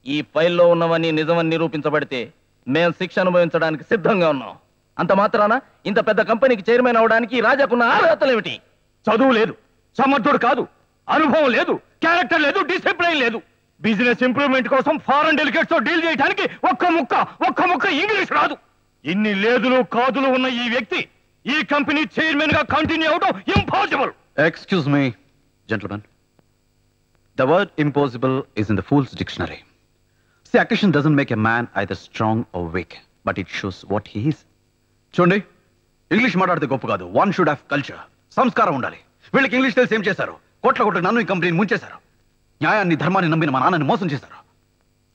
ఈ ఫైల్లో ఉన్నవన్నీ నిజమని నిరూపించబడితే మేము శిక్ష అనుభవించడానికి సిద్ధంగా ఉన్నాం. అంత మాత్రాన ఇంత పెద్ద కంపెనీకి చైర్మన్ అవడానికి రాజాకున్న అర్హతలేమిటి? చదువు లేదు సమర్థుడు కాదు అనుభవం లేదు క్యారెక్టర్ లేదు డిసిప్లైన్ లేదు. బిజినెస్ ఇంప్రూవ్మెంట్ కోసం ఫారెన్ డెలిగేట్స్తో డీల్ చేయడానికి ఒక్క ముక్క ఒక్క ముక్క ఇంగ్లీష్ రాదు. ఇన్ని లేదులు కాదులు ఉన్న ఈ వ్యక్తి ఈ కంపెనీ చైర్మన్గా కంటిన్యూ అవడం impossible Excuse me, gentlemen. The word impossible is in the fool's dictionary. See, occasion doesn't make a man either strong or weak, but it shows what he is. చూడండి English మాట్లాడితే గొప్ప కాదు one should have culture సంస్కారం ఉండాలి వీళ్ళకి English తెలిసి ఏం చేశారు కోట్ల కోట్ల నన్ను ఈ కంపెనీని ముంచేశారు న్యాయాన్ని ధర్మాన్ని నమ్మిన మా నాన్నని మోసం చేశారు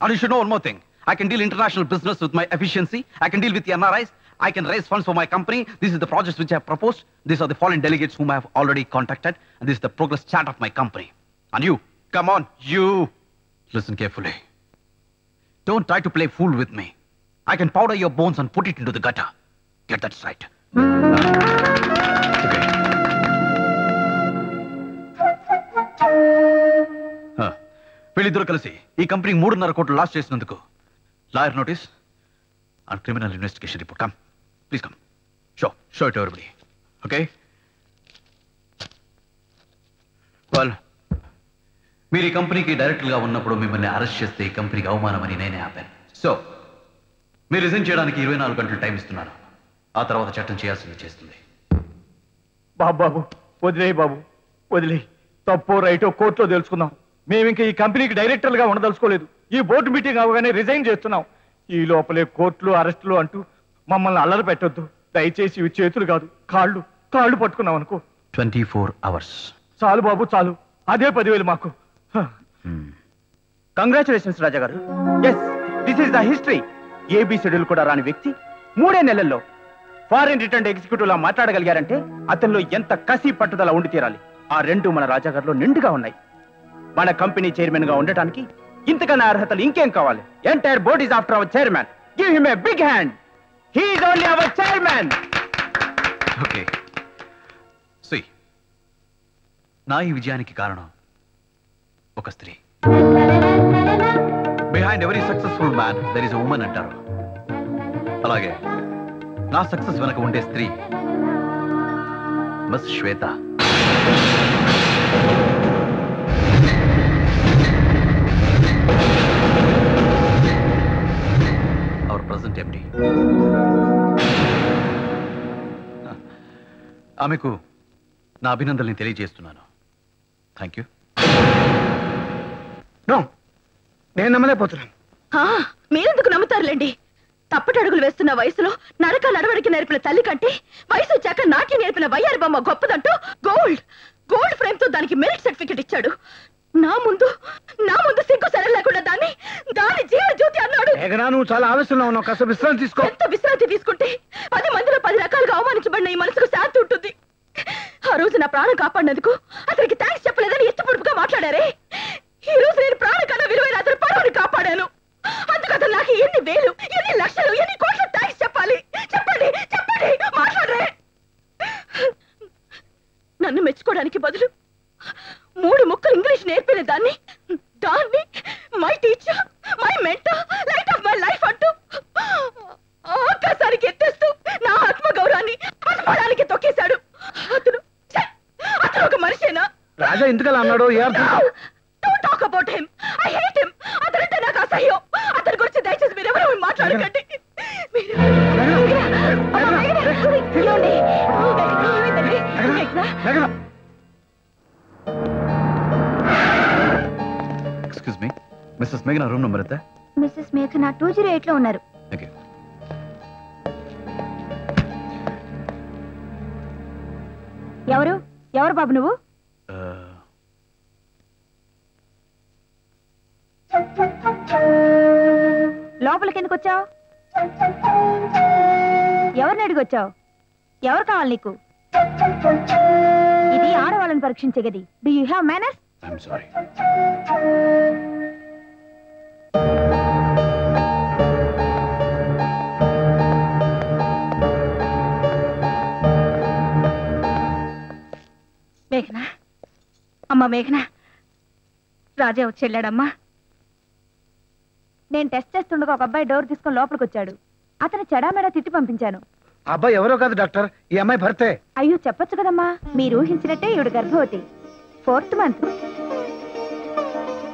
and you should know one more thing I can deal international business with my efficiency. I can deal with the NRIs. I can raise funds for my company. This is the projects which I have proposed. These are the foreign delegates whom I have already contacted. And this is the progress chart of my company. And you, come on, you. Listen carefully. Don't try to play fool with me. I can powder your bones and put it into the gutter. Get that right. Okay. Huh. వీళ్ళిద్దరూ కలిసి ఈ company మూడున్నర కోట్లు loss చేసినందుకు lawyer notice and criminal investigation report come please come show show it everybody okay well మీరు ఈ కంపెనీకి డైరెక్టర్గా ఉన్నప్పుడు మిమ్మల్ని అరెస్ట్ చేస్తే ఈ కంపెనీకి అవమానమని నేనే ఆపాను. సో మీరు రిజైన్ చేయడానికి ఇరవై నాలుగు గంటలు టైం ఇస్తున్నాను ఆ తర్వాత చట్టం చేయాల్సింది చేస్తుంది. బాబు బాబు వదిలే బాబు వదిలే తప్పో రైటో కోర్టులో తెలుసుకుందాం. మేము ఇంకా ఈ కంపెనీకి డైరెక్టర్గా ఉండదలుచుకోలేదు. ఈ బోర్డు మీటింగ్ అవగానే రిజైన్ చేస్తున్నాం. ఈ లోపలే కోర్టులు అరెస్టులు అంటూ మమ్మల్ని అల్లరి పెట్టొద్దు. దయచేసి ఇవి చేతులు కాదు కాళ్ళు కాళ్ళు పట్టుకున్నాం అనుకో. Twenty four hours. చాలు బాబు చాలు. అదే పదివేలు మాకు. Congratulations Raja garu yes this is the history AB schedule కూడా రాని వ్యక్తి మూడే నెలల్లో ఫారిన్ రిటర్న్ ఎగ్జిక్యూటివ్ లా మాట్లాడగలిగారంటే అతనిలో ఎంత కసి పట్టుదల ఉండి తీరాలి. ఆ రెండు మన రాజాగారిలో నిండుగా ఉన్నాయి. మన కంపెనీ చైర్మన్గా ఉండటానికి ఇంతకన్నా అర్హతలు ఇంకేం కావాలి? Entire board is after our chairman give him a big hand he's only our chairman okay C నా ఈ విజయానికి కారణం ఒక స్త్రీ. Behind every successful man there is women అంటారు. అలాగే నా సక్సెస్ వెనక ఉండే స్త్రీ మిస్ శ్వేత. ప్రజెంట్ ఎండి ఆమెకు నా అభినందనని తెలియజేస్తున్నాను. థ్యాంక్ యూ నో నేను నమ్మలేకపోతున్నాను. మీరెందుకు నమ్ముతారులేండి? తప్పటడుగులు వేస్తున్న వయసులో నడక నడవడికి నేర్పిన తల్లి కంటే వయసు వచ్చాక నాట్యం నేర్పిన వయ్యారి బొమ్మ గొప్పదంటూ గోల్డ్ గోల్డ్ ఫ్రేమ్తో దానికి మెరిట్ సర్టిఫికెట్ ఇచ్చాడు. నా ముందు నా ముందు సిగ్గు సరే లేకుండా దాన్ని దాని జీవ జ్యోతి అన్నాడు. మేఘనా నువ్వు చాలా ఆవేశంలో ఉన్నావు. కాస్త విశ్రాంతి తీసుకో. ఎంత విశ్రాంతి తీసుకుంటే పది మందిలో పది రకాలుగా అవమానించబడిన ఈ మనసుకు శాంతి ఉంటుంది. ఆ రోజు నా ప్రాణం కాపాడినందుకు అతనికి థ్యాంక్స్ చెప్పలేదని ఎత్తు పొడుపుగా మాట్లాడారే. ఈ రోజు నేను ప్రాణం కన్నా విలువైన అతని పరువుని కాపాడాను. అందుకు అతను నాకు ఎన్ని వేలు ఎన్ని లక్షలు ఎన్ని కోట్ల థ్యాంక్స్ చెప్పాలి. చెప్పండి చెప్పండి మాట్లాడరే. నన్ను మెచ్చుకోవడానికి బదులు మూడు ముక్కలు ఇంగ్లీష్ నేర్పిన దాన్ని దాన్ని my teacher my mentor light of my life అంటూ ఆకాశానికి ఎత్తేస్తూ నా ఆత్మ గౌరవాన్ని పసిపడానికి తొక్కేశాడు. అతను! అతను ఒక మనిషేనా? రాజా ఎందుకలా అన్నాడు? Don't talk about him I hate him అతనంటే నాకు అసహ్యం. అతని గురించి దయచేసి మీరు ఎవరు మాట్లాడకండి. మీరు- ఎక్స్క్యూజ్ మీ మిస్సెస్ మేఘన రూమ్ నెంబర్ ఎంత? మిస్సెస్ మేఘన టూ జీరో ఎయిట్లో ఉన్నారు. ఎవరు? ఎవరు బాబు నువ్వు? లోపలికి ఎందుకు వచ్చావు ఎవరిని అడిగి వచ్చావు ఎవరు కావాలి నీకు? ఆడవాళ్ళని పరీక్షించే గది. Do you have manners I'm sorry మేఘన? అమ్మ మేఘన? రాజా వచ్చి వెళ్ళాడమ్మా. నేను టెస్ట్ చేస్తుండగా ఒక అబ్బాయి డోర్ తీసుకొని లోపలికి వచ్చాడు. అతను చెడామెడా తిట్టి పంపించాను. అబ్బాయి ఎవరో కాదు డాక్టర్. ఈ అమ్మాయి భర్తే. అయ్యో చెప్పొచ్చు కదమ్మా. మీరు ఊహించినట్టే ఈవిడ గర్భవతి. ఫోర్త్ మంత్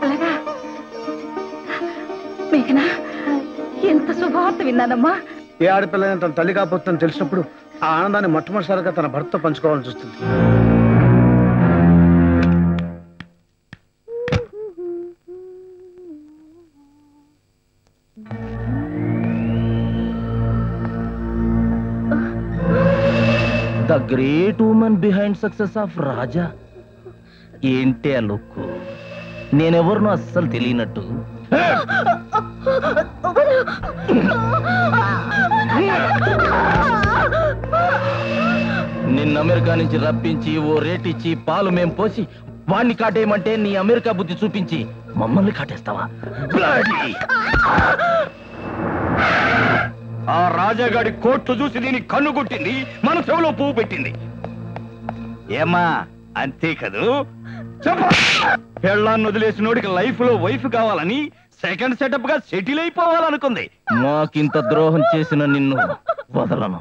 అలాగా? మేఘన ఎంత శుభవార్త విన్నానమ్మా. ఏ ఆడపిల్లని తన తల్లి కాకపోతుందని తెలిసినప్పుడు ఆ ఆనందాన్ని మొట్టమొదటిసారిగా తన భర్తతో పంచుకోవాలని చూస్తుంది great women behind success of Raja. ఏంటి ఆ లుక్ నేనెవరినో అస్సలు తెలియనట్టు. నిన్న అమెరికా నుంచి రప్పించి ఓ రేట్ ఇచ్చి పాలు మేం పోసి వాణ్ణి కాటేయమంటే నీ అమెరికా బుద్ధి చూపించి మమ్మల్ని కాటేస్తావా? ఆ రాజాగాడి కోట్లు చూసి దీని కన్ను కొట్టింది మన చెవులో పువ్వు పెట్టింది. ఏమా అంతే కదూ? పెళ్ళాన్ని వదిలేసినోడికి లైఫ్లో వైఫ్ కావాలని సెకండ్ సెటప్గా సెటిల్ అయిపోవాలనుకుంది. మాకింత ద్రోహం చేసిన నిన్ను వదలను.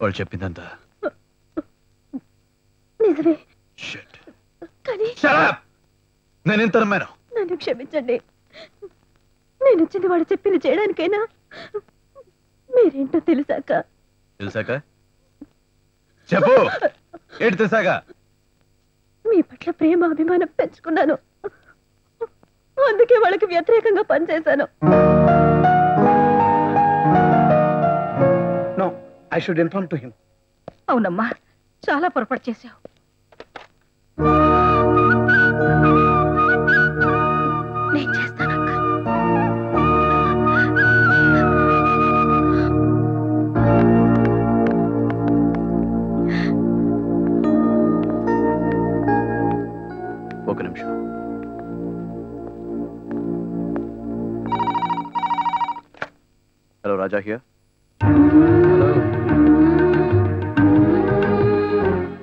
వాళ్ళు చెప్పిందంతా. నిజమే. కానీ నేను ఎంత నమ్మాను? నన్ను క్షమించండి. నేను వచ్చింది వాడు చెప్పింది చేయడానికైనా మీరేంటో తెలుసాక. తెలిసాక? చెప్పు! ఏంటి తెలిసాక? మీ పట్ల ప్రేమ అభిమానం పెంచుకున్నాను. అందుకే వాళ్ళకి వ్యతిరేకంగా పనిచేశాను. I should inform to him అవునమ్మా చాలా పొరపాటు చేశావు. నేను చేస్తాను ఒక నిమిషం. Hello Raja here hello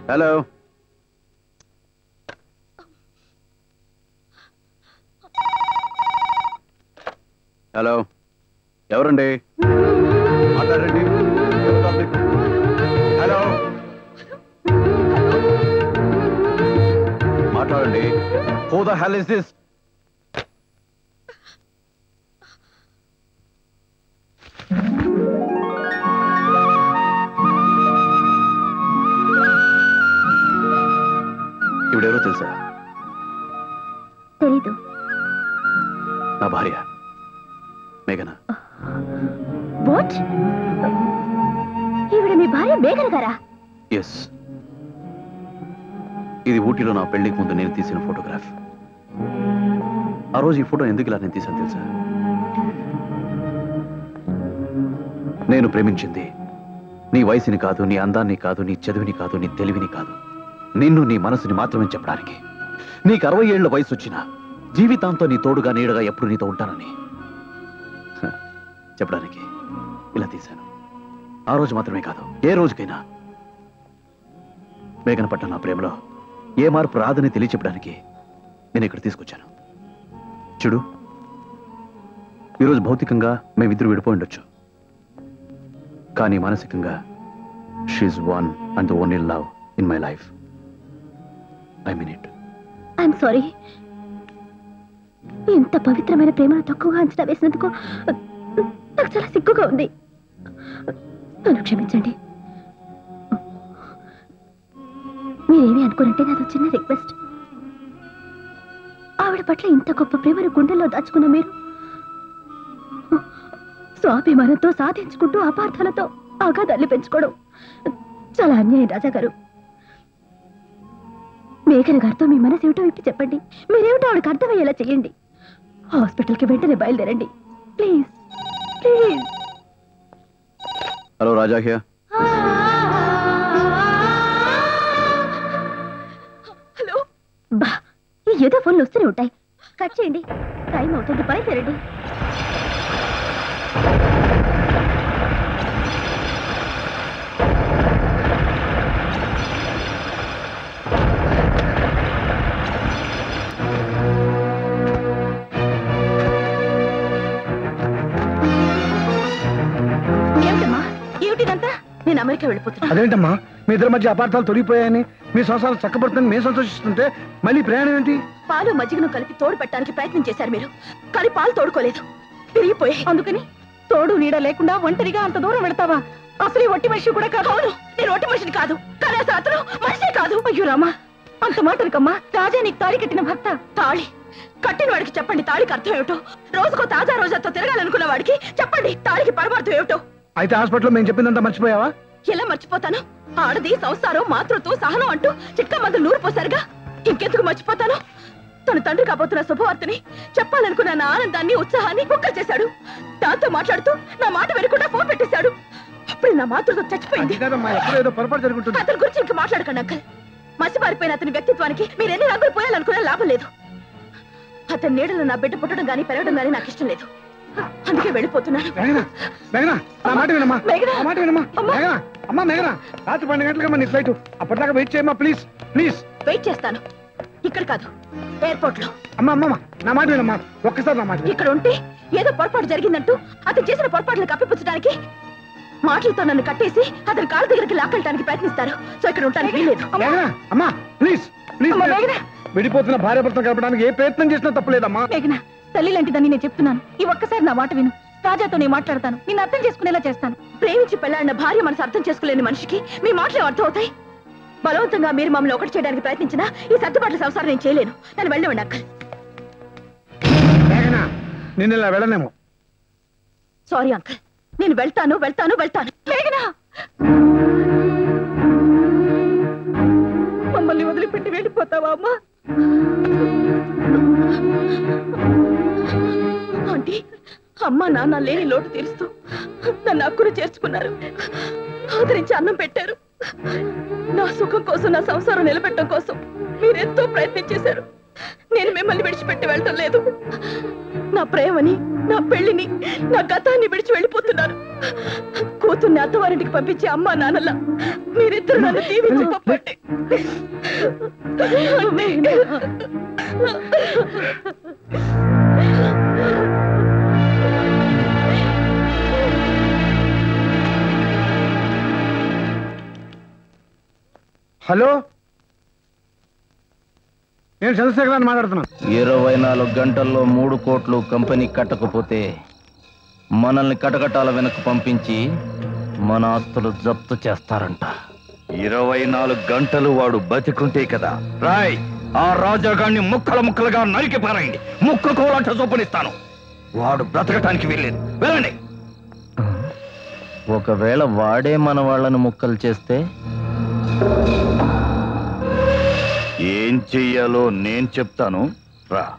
hello hello ఎవరండి? మాట్లాడండి. హలో మాట్లాడండి. Who the hell is this ఇవిడెవరో తెలుసా తెలీదు. నా భార్య మేఘన. వాట్ ఈవిడ మీ భార్య మేఘన గారా? ఎస్ ఇది ఊటీలో నా పెళ్ళికి ముందు నేను తీసిన ఫోటోగ్రాఫ్. ఆ రోజు ఈ ఫోటో ఎందుకు ఇలా నేను తీసాను తెలుసా? నేను ప్రేమించింది. నీ వయసుని కాదు నీ అందాన్ని కాదు నీ చదువుని కాదు నీ తెలివిని కాదు. నిన్ను నీ మనసుని మాత్రమే చెప్పడానికి. నీకు అరవై ఏళ్ళ వయసు వచ్చినా జీవితాంతో నీ తోడుగా నీడగా ఎప్పుడు నీతో ఉంటానని. చెప్పడానికి ఇలా తీశాను. ఆ రోజు మాత్రమే కాదు ఏ రోజుకైనా. మేఘన పట్ల నా ప్రేమలో ఏ మార్పు రాదని తెలియచెప్పడానికి నేను ఇక్కడ తీసుకొచ్చాను. చూడు ఈరోజు భౌతికంగా మేమిద్దరు విడిపోయి ఉండొచ్చు. కానీ మానసికంగా she's one and the only love in my life I mean it. I'm sorry. ఇంత పవిత్రమైన ప్రేమను తక్కువగా అంచనా వేసినందుకు నాకు చాలా సిగ్గుగా ఉంది. నన్ను క్షమించండి. మీరేమి అనుకోనంటే నాది చిన్న రిక్వెస్ట్. ఆవిడ పట్ల ఇంత గొప్ప ప్రేమను గుండెల్లో దాచుకున్న మీరు స్వాభిమానంతో సాధించుకుంటూ అపార్థాలతో ఆఘాతాన్ని పెంచుకోవడం చాలా అన్యాయం రాజా గారు. మేఘన గారితో మీ మనసు ఏమిటో విప్పి చెప్పండి. మీరేమిటో ఆవిడకి అర్థమయ్యేలా చెయ్యండి. హాస్పిటల్కి వెంటనే బయలుదేరండి. Please please. Hello Raja here. Hello. బా ఈ ఏదో ఫోన్లు వస్తూనే ఉంటాయి. కట్ చేయండి. టైం అవుతుంది. బయలుదేరండి అమెరికా వెళ్ళిపోతున్నా అదేంటమ్మా? మీ ఇద్దరి మధ్య అపార్థాలు తొలగిపోయాయని మీ సంసారం చక్కబడుతుందని మేము సంతోషిస్తుంటే మళ్ళీ ప్రయాణం ఏంటి? పాలు మజ్జిగను కలిపి తోడు పెట్టడానికి ప్రయత్నం చేశారు మీరు కానీ పాలు తోడుకోలేదు. విరిగిపోయాయి. అందుకని తోడు నీడ లేకుండా ఒంటరిగా అంత దూరం వెడతావా అసలు ఒట్టి మనిషి కూడా కాదు. అవును నేను ఒట్టి మనిషిని కాదు కానీ అసలు అతను మనిషే కాదు. అయ్యో రామా అంత మాటలకమ్మా రాజా నీకు తాళి కట్టిన భర్త. తాళి? కట్టిన వాడికి చెప్పండి తాళికి అర్థం ఏమిటో? రోజుకో తాజా రోజాతో తిరగాలనుకున్న వాడికి చెప్పండి తాళికి పరమార్థం ఏమిటో? అయితే హాస్పిటల్లో మేము చెప్పిందంతా మర్చిపోయావా? ఎలా మర్చిపోతాను? ఆడది సంసారం మాతృత్వం సహనం అంటూ చిట్కా మందులు నూరు పోసారుగా ఇంకెందుకు మర్చిపోతాను? తన తండ్రి కాబోతున్న శుభవార్తని చెప్పాలనుకున్న నా ఆనందాన్ని ఉత్సాహాన్ని కుక్కలు చేశాడు. దాంతో మాట్లాడుతూ నా మాట వినకుండా ఫోన్ పెట్టేశాడు. అప్పుడు నా మాతృత్వం చచ్చిపోయింది. అతని గురించి ఇంక మాట్లాడకండి అంకల్. మసిపారిపోయిన అతని వ్యక్తిత్వానికి మీరు ఎన్ని రంగులు పోయాలనుకున్నా లాభం లేదు. అతని నీడలో నా బిడ్డ పుట్టడం గానీ పెరగడం గానీ నాకు ఇష్టం లేదు. అందుకే వెళ్ళిపోతున్నాను అమ్మా. మేఘనా రాత్రి పన్నెండు గంటలకమ్మా నీ ఫ్లైట్ అప్పటిదాకా వెయిట్ చేయమ్మా ప్లీజ్ ప్లీజ్ వెయిట్ చేస్తాను. ఇక్కడ కాదు ఎయిర్పోర్ట్లో అమ్మా అమ్మమ్మ నా మాట వినమ్మా. ఒక్కసారి నా మాట విను. ఇక్కడ ఉంటే ఏదో పొరపాటు జరిగిందంటూ అతను చేసిన పొరపాట్లను కప్పిపుచ్చడానికి మాటలతో నన్ను కట్టేసి అతని కాళ్ళ దగ్గరికి లాక్కెళ్ళడానికి ప్రయత్నిస్తారు. సో ఇక్కడ ఉంటానికి వీలేదు అమ్మా. Please please. విడిపోతున్న భార్య భర్తను కలపడానికి ఏ ప్రయత్నం చేసినా తప్పలేదమ్మా. మేఘన తల్లి లాంటిదని నేను చెప్తున్నాను. ఈ ఒక్కసారి నా మాట విను. రాజాతో నేను మాట్లాడతాను. నిన్ను అర్థం చేసుకునేలా చేస్తాను. ప్రేమించి పెళ్ళాడిన భార్య మనసు అర్థం చేసుకోలేని మనిషికి మీ మాటలు అర్థం అవుతాయి బలవంతంగా మీరు మమ్మల్ని ఒకటి చేయడానికి ప్రయత్నించినా ఈ సర్దుబాట్ల సంసారం నేను చేయలేను. నన్ను వెళ్ళనివ్వండి అక్క మేఘనా నిన్ను ఇలా వెళ్ళనేమో సారీ అంకల్. నేను వెళ్తాను వెళ్తాను వెళ్తాను. మేఘనా! మమ్మల్ని వదిలిపెట్టి వెళ్ళిపోతావా అమ్మా? ఆంటీ అమ్మ నాన్న లేని లోటు తీరుస్తూ నన్ను అక్కున చేర్చుకున్నారు. ఆదరించి అన్నం పెట్టారు. నా సుఖం కోసం నా సంసారం నిలబెట్టడం కోసం మీరెంతో ప్రయత్నం చేశారు. నేను మిమ్మల్ని విడిచిపెట్టి వెళ్ళటం లేదు. నా ప్రేమని నా పెళ్ళిని నా గతాన్ని విడిచి వెళ్ళిపోతున్నారు. కూతుర్ని అత్తవారింటికి పంపించి అమ్మా నాన్నల మీరిద్దరు నన్ను దీవించి పంపండి హలో? నేను చంద్రశేఖరాన్ని మాట్లాడుతున్నాను. ఇరవై నాలుగు గంటల్లో మూడు కోట్లు కంపెనీ కట్టకపోతే మనల్ని కటకటాల వెనక్కి పంపించి మన ఆస్తులు జప్తు చేస్తారంట. ఇరవై నాలుగు గంటలు వాడు బతికుంటే కదా. రాయ్ ఆ రాజాగాన్ని ముక్కల ముక్కలుగా నరికి పారాయండి. ముక్క కోలాట చొప్పునిస్తాను వాడు బ్రతకటానికి వెళ్ళేది వెళ్ళండి. ఒకవేళ వాడే మన వాళ్ళను ముక్కలు చేస్తే ఏం చెయ్యాలో నేను చెప్తాను. రా.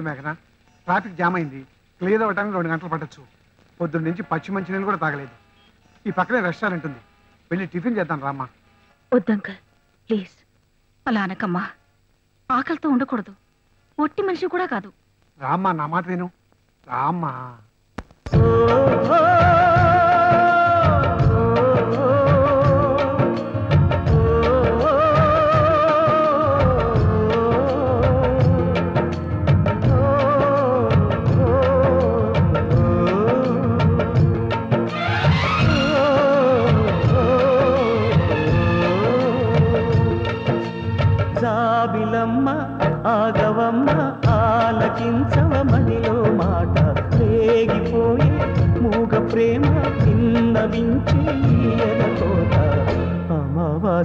చూడు మేఘన. ట్రాఫిక్ జామ్ అయింది. క్లియర్ అవ్వడానికి రెండు గంటలు పట్టొచ్చు. పొద్దున్న నుంచి పచ్చి మంచి నీళ్ళు కూడా తాగలేదు. ఈ పక్కనే రెస్టారెంట్ ఉంది. వెళ్ళి టిఫిన్ చేద్దాం రామ్మా. వద్దంకల్ ప్లీజ్. అలా అనకమ్మా. ఆకలితో ఉండకూడదు. ఒట్టి మనిషి కూడా కాదు. రామ్మా నా మాట విను. రామ్మా.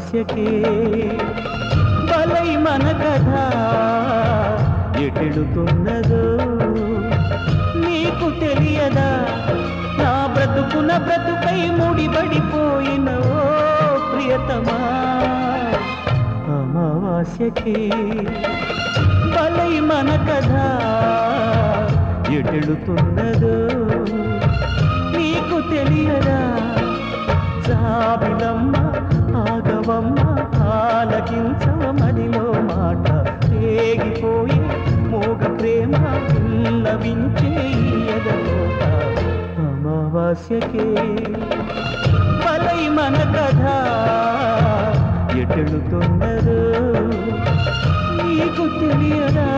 అమావాస్యకే బలై మన కథ ఎటెడుతున్నదో నీకు తెలియదా? నా బ్రతుకున బ్రతుకై ముడిపడిపోయిన ఓ ప్రియతమా? అమావాస్యకి బలై మన కథ ఎటెళుతున్నదో నీకు తెలియదా? జాబిలమ్మ ఆగవమ్మ ఆలకించవ మదిలో మాట రేగిపోయి మూగ ప్రేమ విన్నవించే అమావాస్యకే. బలై మన కథ ఎటెళుతున్నదో నీకు తెలియదా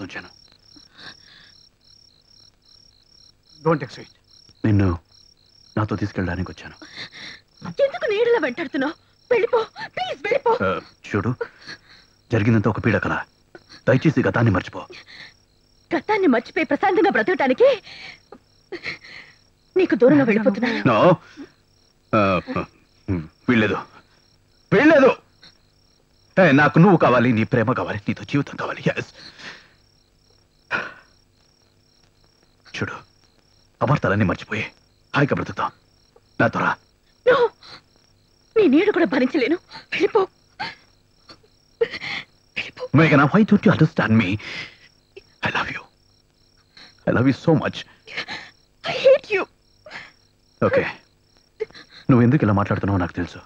నీకోసం వచ్చాను డోంట్ నిన్ను నాతో తీసుకెళ్ళడానికి వచ్చాను. ఎందుకు నీడలో వెంటాడుతున్నావు? వెళ్ళిపో ప్లీజ్ వెళ్ళిపో. చూడు జరిగిందంతా ఒక పీడకల. దయచేసి గతాన్ని మర్చిపో. గతాన్ని మర్చిపోయి ప్రశాంతంగా బ్రతకటానికి నీకు దూరంగా వెళ్ళిపోతున్నాను. నో. ఆ, ఉమ్, వీల్లేదు. వీల్లేదు. ఏ, నాకు నువ్వు కావాలి నీ ప్రేమ కావాలి నీతో జీవితం కావాలి. Yes. చూడు. అమర్తాలన్నీ మర్చిపోయి హాయిగా బ్రతుకుతాం. నా త్వర! నీ. నీడు కూడా భరించలేను. వెళ్ళిపో. మేఘనా why don't you understand me I love you I love you so much I hate you okay నువ్వు ఎందుకు ఇలా మాట్లాడుతున్నావో నాకు తెలుసు.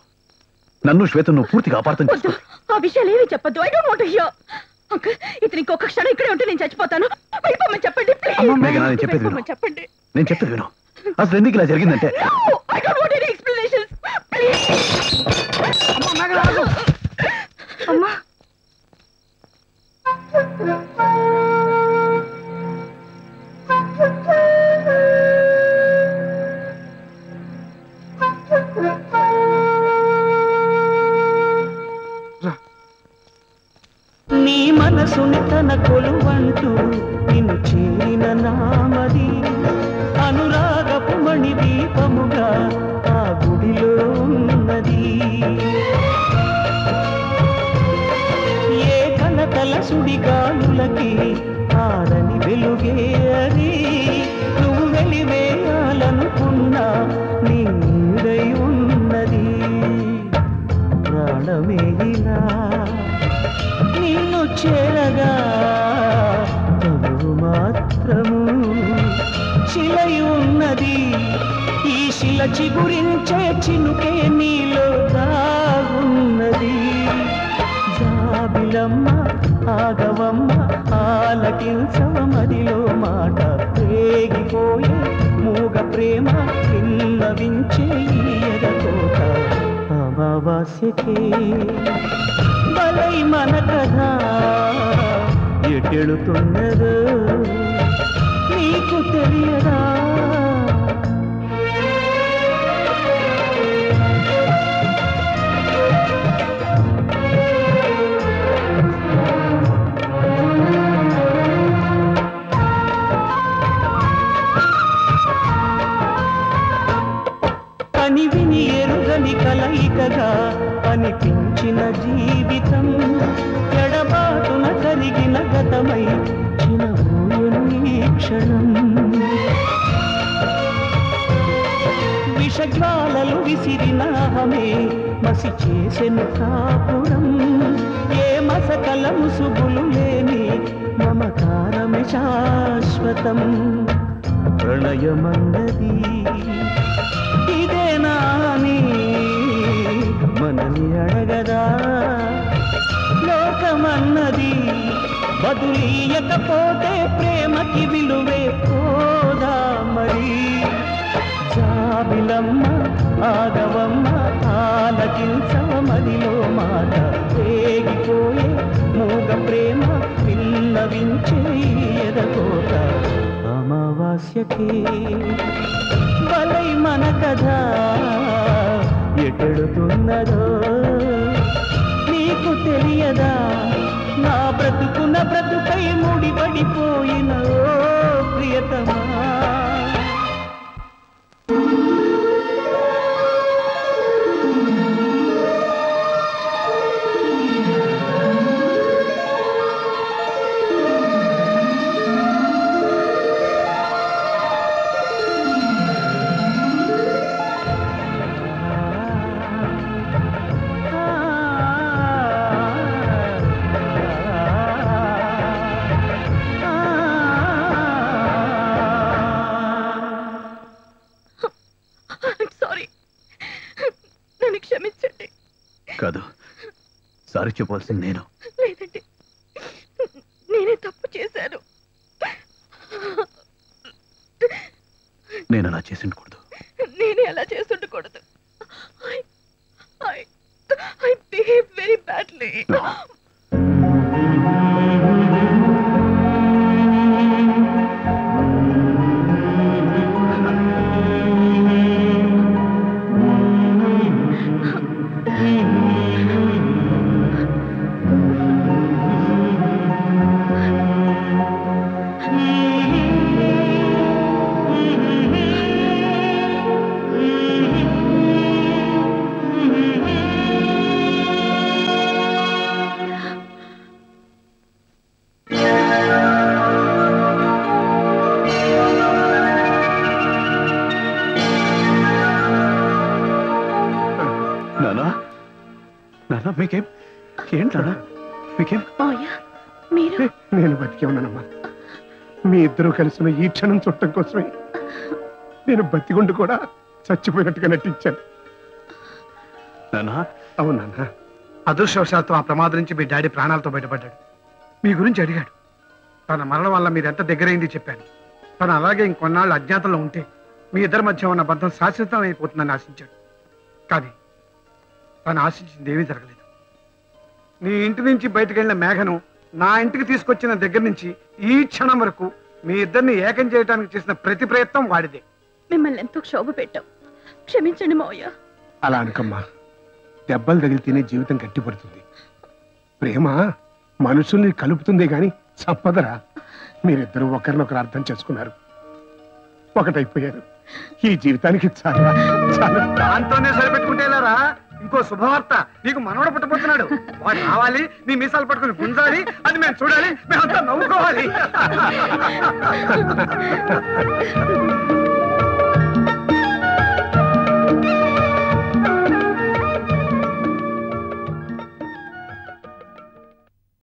నన్ను శ్వేత నువ్వు పూర్తిగా అపార్థం వద్దు. ఆ విషయాలు ఏవి చెప్పొద్దు I don't want here uncle ఇతను ఇంకొక క్షణం ఇక్కడే ఉంటే నేను చచ్చిపోతాను. వెళ్ళిపోమని చెప్పండి నేను చెప్పేది విను. చెప్పండి. నేను చెప్పేది విను. అసలు ఎందుకు ఇలా జరిగిందంటే? I don't want any explanations అమ్మా నీ మనసుని తన కొలువంటూ నిన్ను చేరిన నామది. అనురాగపు మణి దీపముగా ఆ గుడిలో ఉన్నది. ఏ కలతల సుడిగాలులకి ఆరని వెలుగే అది. నువ్వు వెలివేయాలనుకున్నా నీ నీడై ఉన్నది. ప్రాణమే ఇలా నిన్ను చేరగా తను మాత్రము. శిలై ఉన్నది ఈ శిల చిగురించే చినుకే నీలో దాగున్నది. జాబిలమ్మ ఆగవమ్మ ఆలకించవమదిలో మాట రేగిపోయే మూగ ప్రేమ విన్నవించే ఈ ఎదకోట అమావాస్యకే. బలై మన కథ ఎటెళుతున్నదో నీకు తెలియదా? ఆనందం ప్రణయమన్నది. ఇదేనా అని మనని అడగదా? లోకమన్నది బదులీయకపోతే ప్రేమకి విలువే అమావాస్యకే బలై మన కథ ఎటెడుతున్నదో నీకు తెలియదా? నా బ్రతుకున్న బ్రతుకై ముడిపడిపోయిన ప్రియతమా సారీ చెప్పాల్సింది నేను కలిసిన ఈ క్షణం చుట్టం కోసమే నేను బతికుండు కూడా చచ్చిపోయినట్టుగా నటించాను. నానా? అవునన్నా అదృష్టవశాత్తు ఆ ప్రమాదం నుంచి మీ డాడీ ప్రాణాలతో బయటపడ్డాడు. మీ గురించి అడిగాడు. తన మరణం వల్ల మీరు ఎంత దగ్గరైంది చెప్పాను. తను అలాగే ఇంకొన్నాళ్ళు అజ్ఞాతంలో ఉంటే మీ ఇద్దరి మధ్య ఉన్న బంధం శాశ్వతం అయిపోతుందని ఆశించాడు. కానీ తను ఆశించింది ఏమీ జరగలేదు. నీ ఇంటి నుంచి బయటకు వెళ్ళిన మేఘను నా ఇంటికి తీసుకొచ్చిన దగ్గర నుంచి ఈ క్షణం వరకు మీ ఇద్దరిని ఏకం చేయడానికి చేసిన ప్రతి ప్రయత్నం వాడిదే. మిమ్మల్ని ఎంతో క్షోభ పెట్టాం. క్షమించండి మావయ్య. అలా అనకమ్మా. దెబ్బలు తగిలితేనే జీవితం గట్టిపడుతుంది. ప్రేమ మనుషుల్ని కలుపుతుందే గాని సంపదరా మీరిద్దరూ ఒకరినొకరు అర్థం చేసుకున్నారు. ఒకటైపోయారు. ఈ జీవితానికి చాలా చాలా. దాంతోనే సరిపెట్టుకుంటే ఎలారా ఇంకో శుభవార్త నీకు మనవడు పుట్టబోతున్నాడు. వాడు రావాలి నీ మీసాలు పట్టుకుని గుంజాలి అది మేము చూడాలి మేమంతా నవ్వుకోవాలి.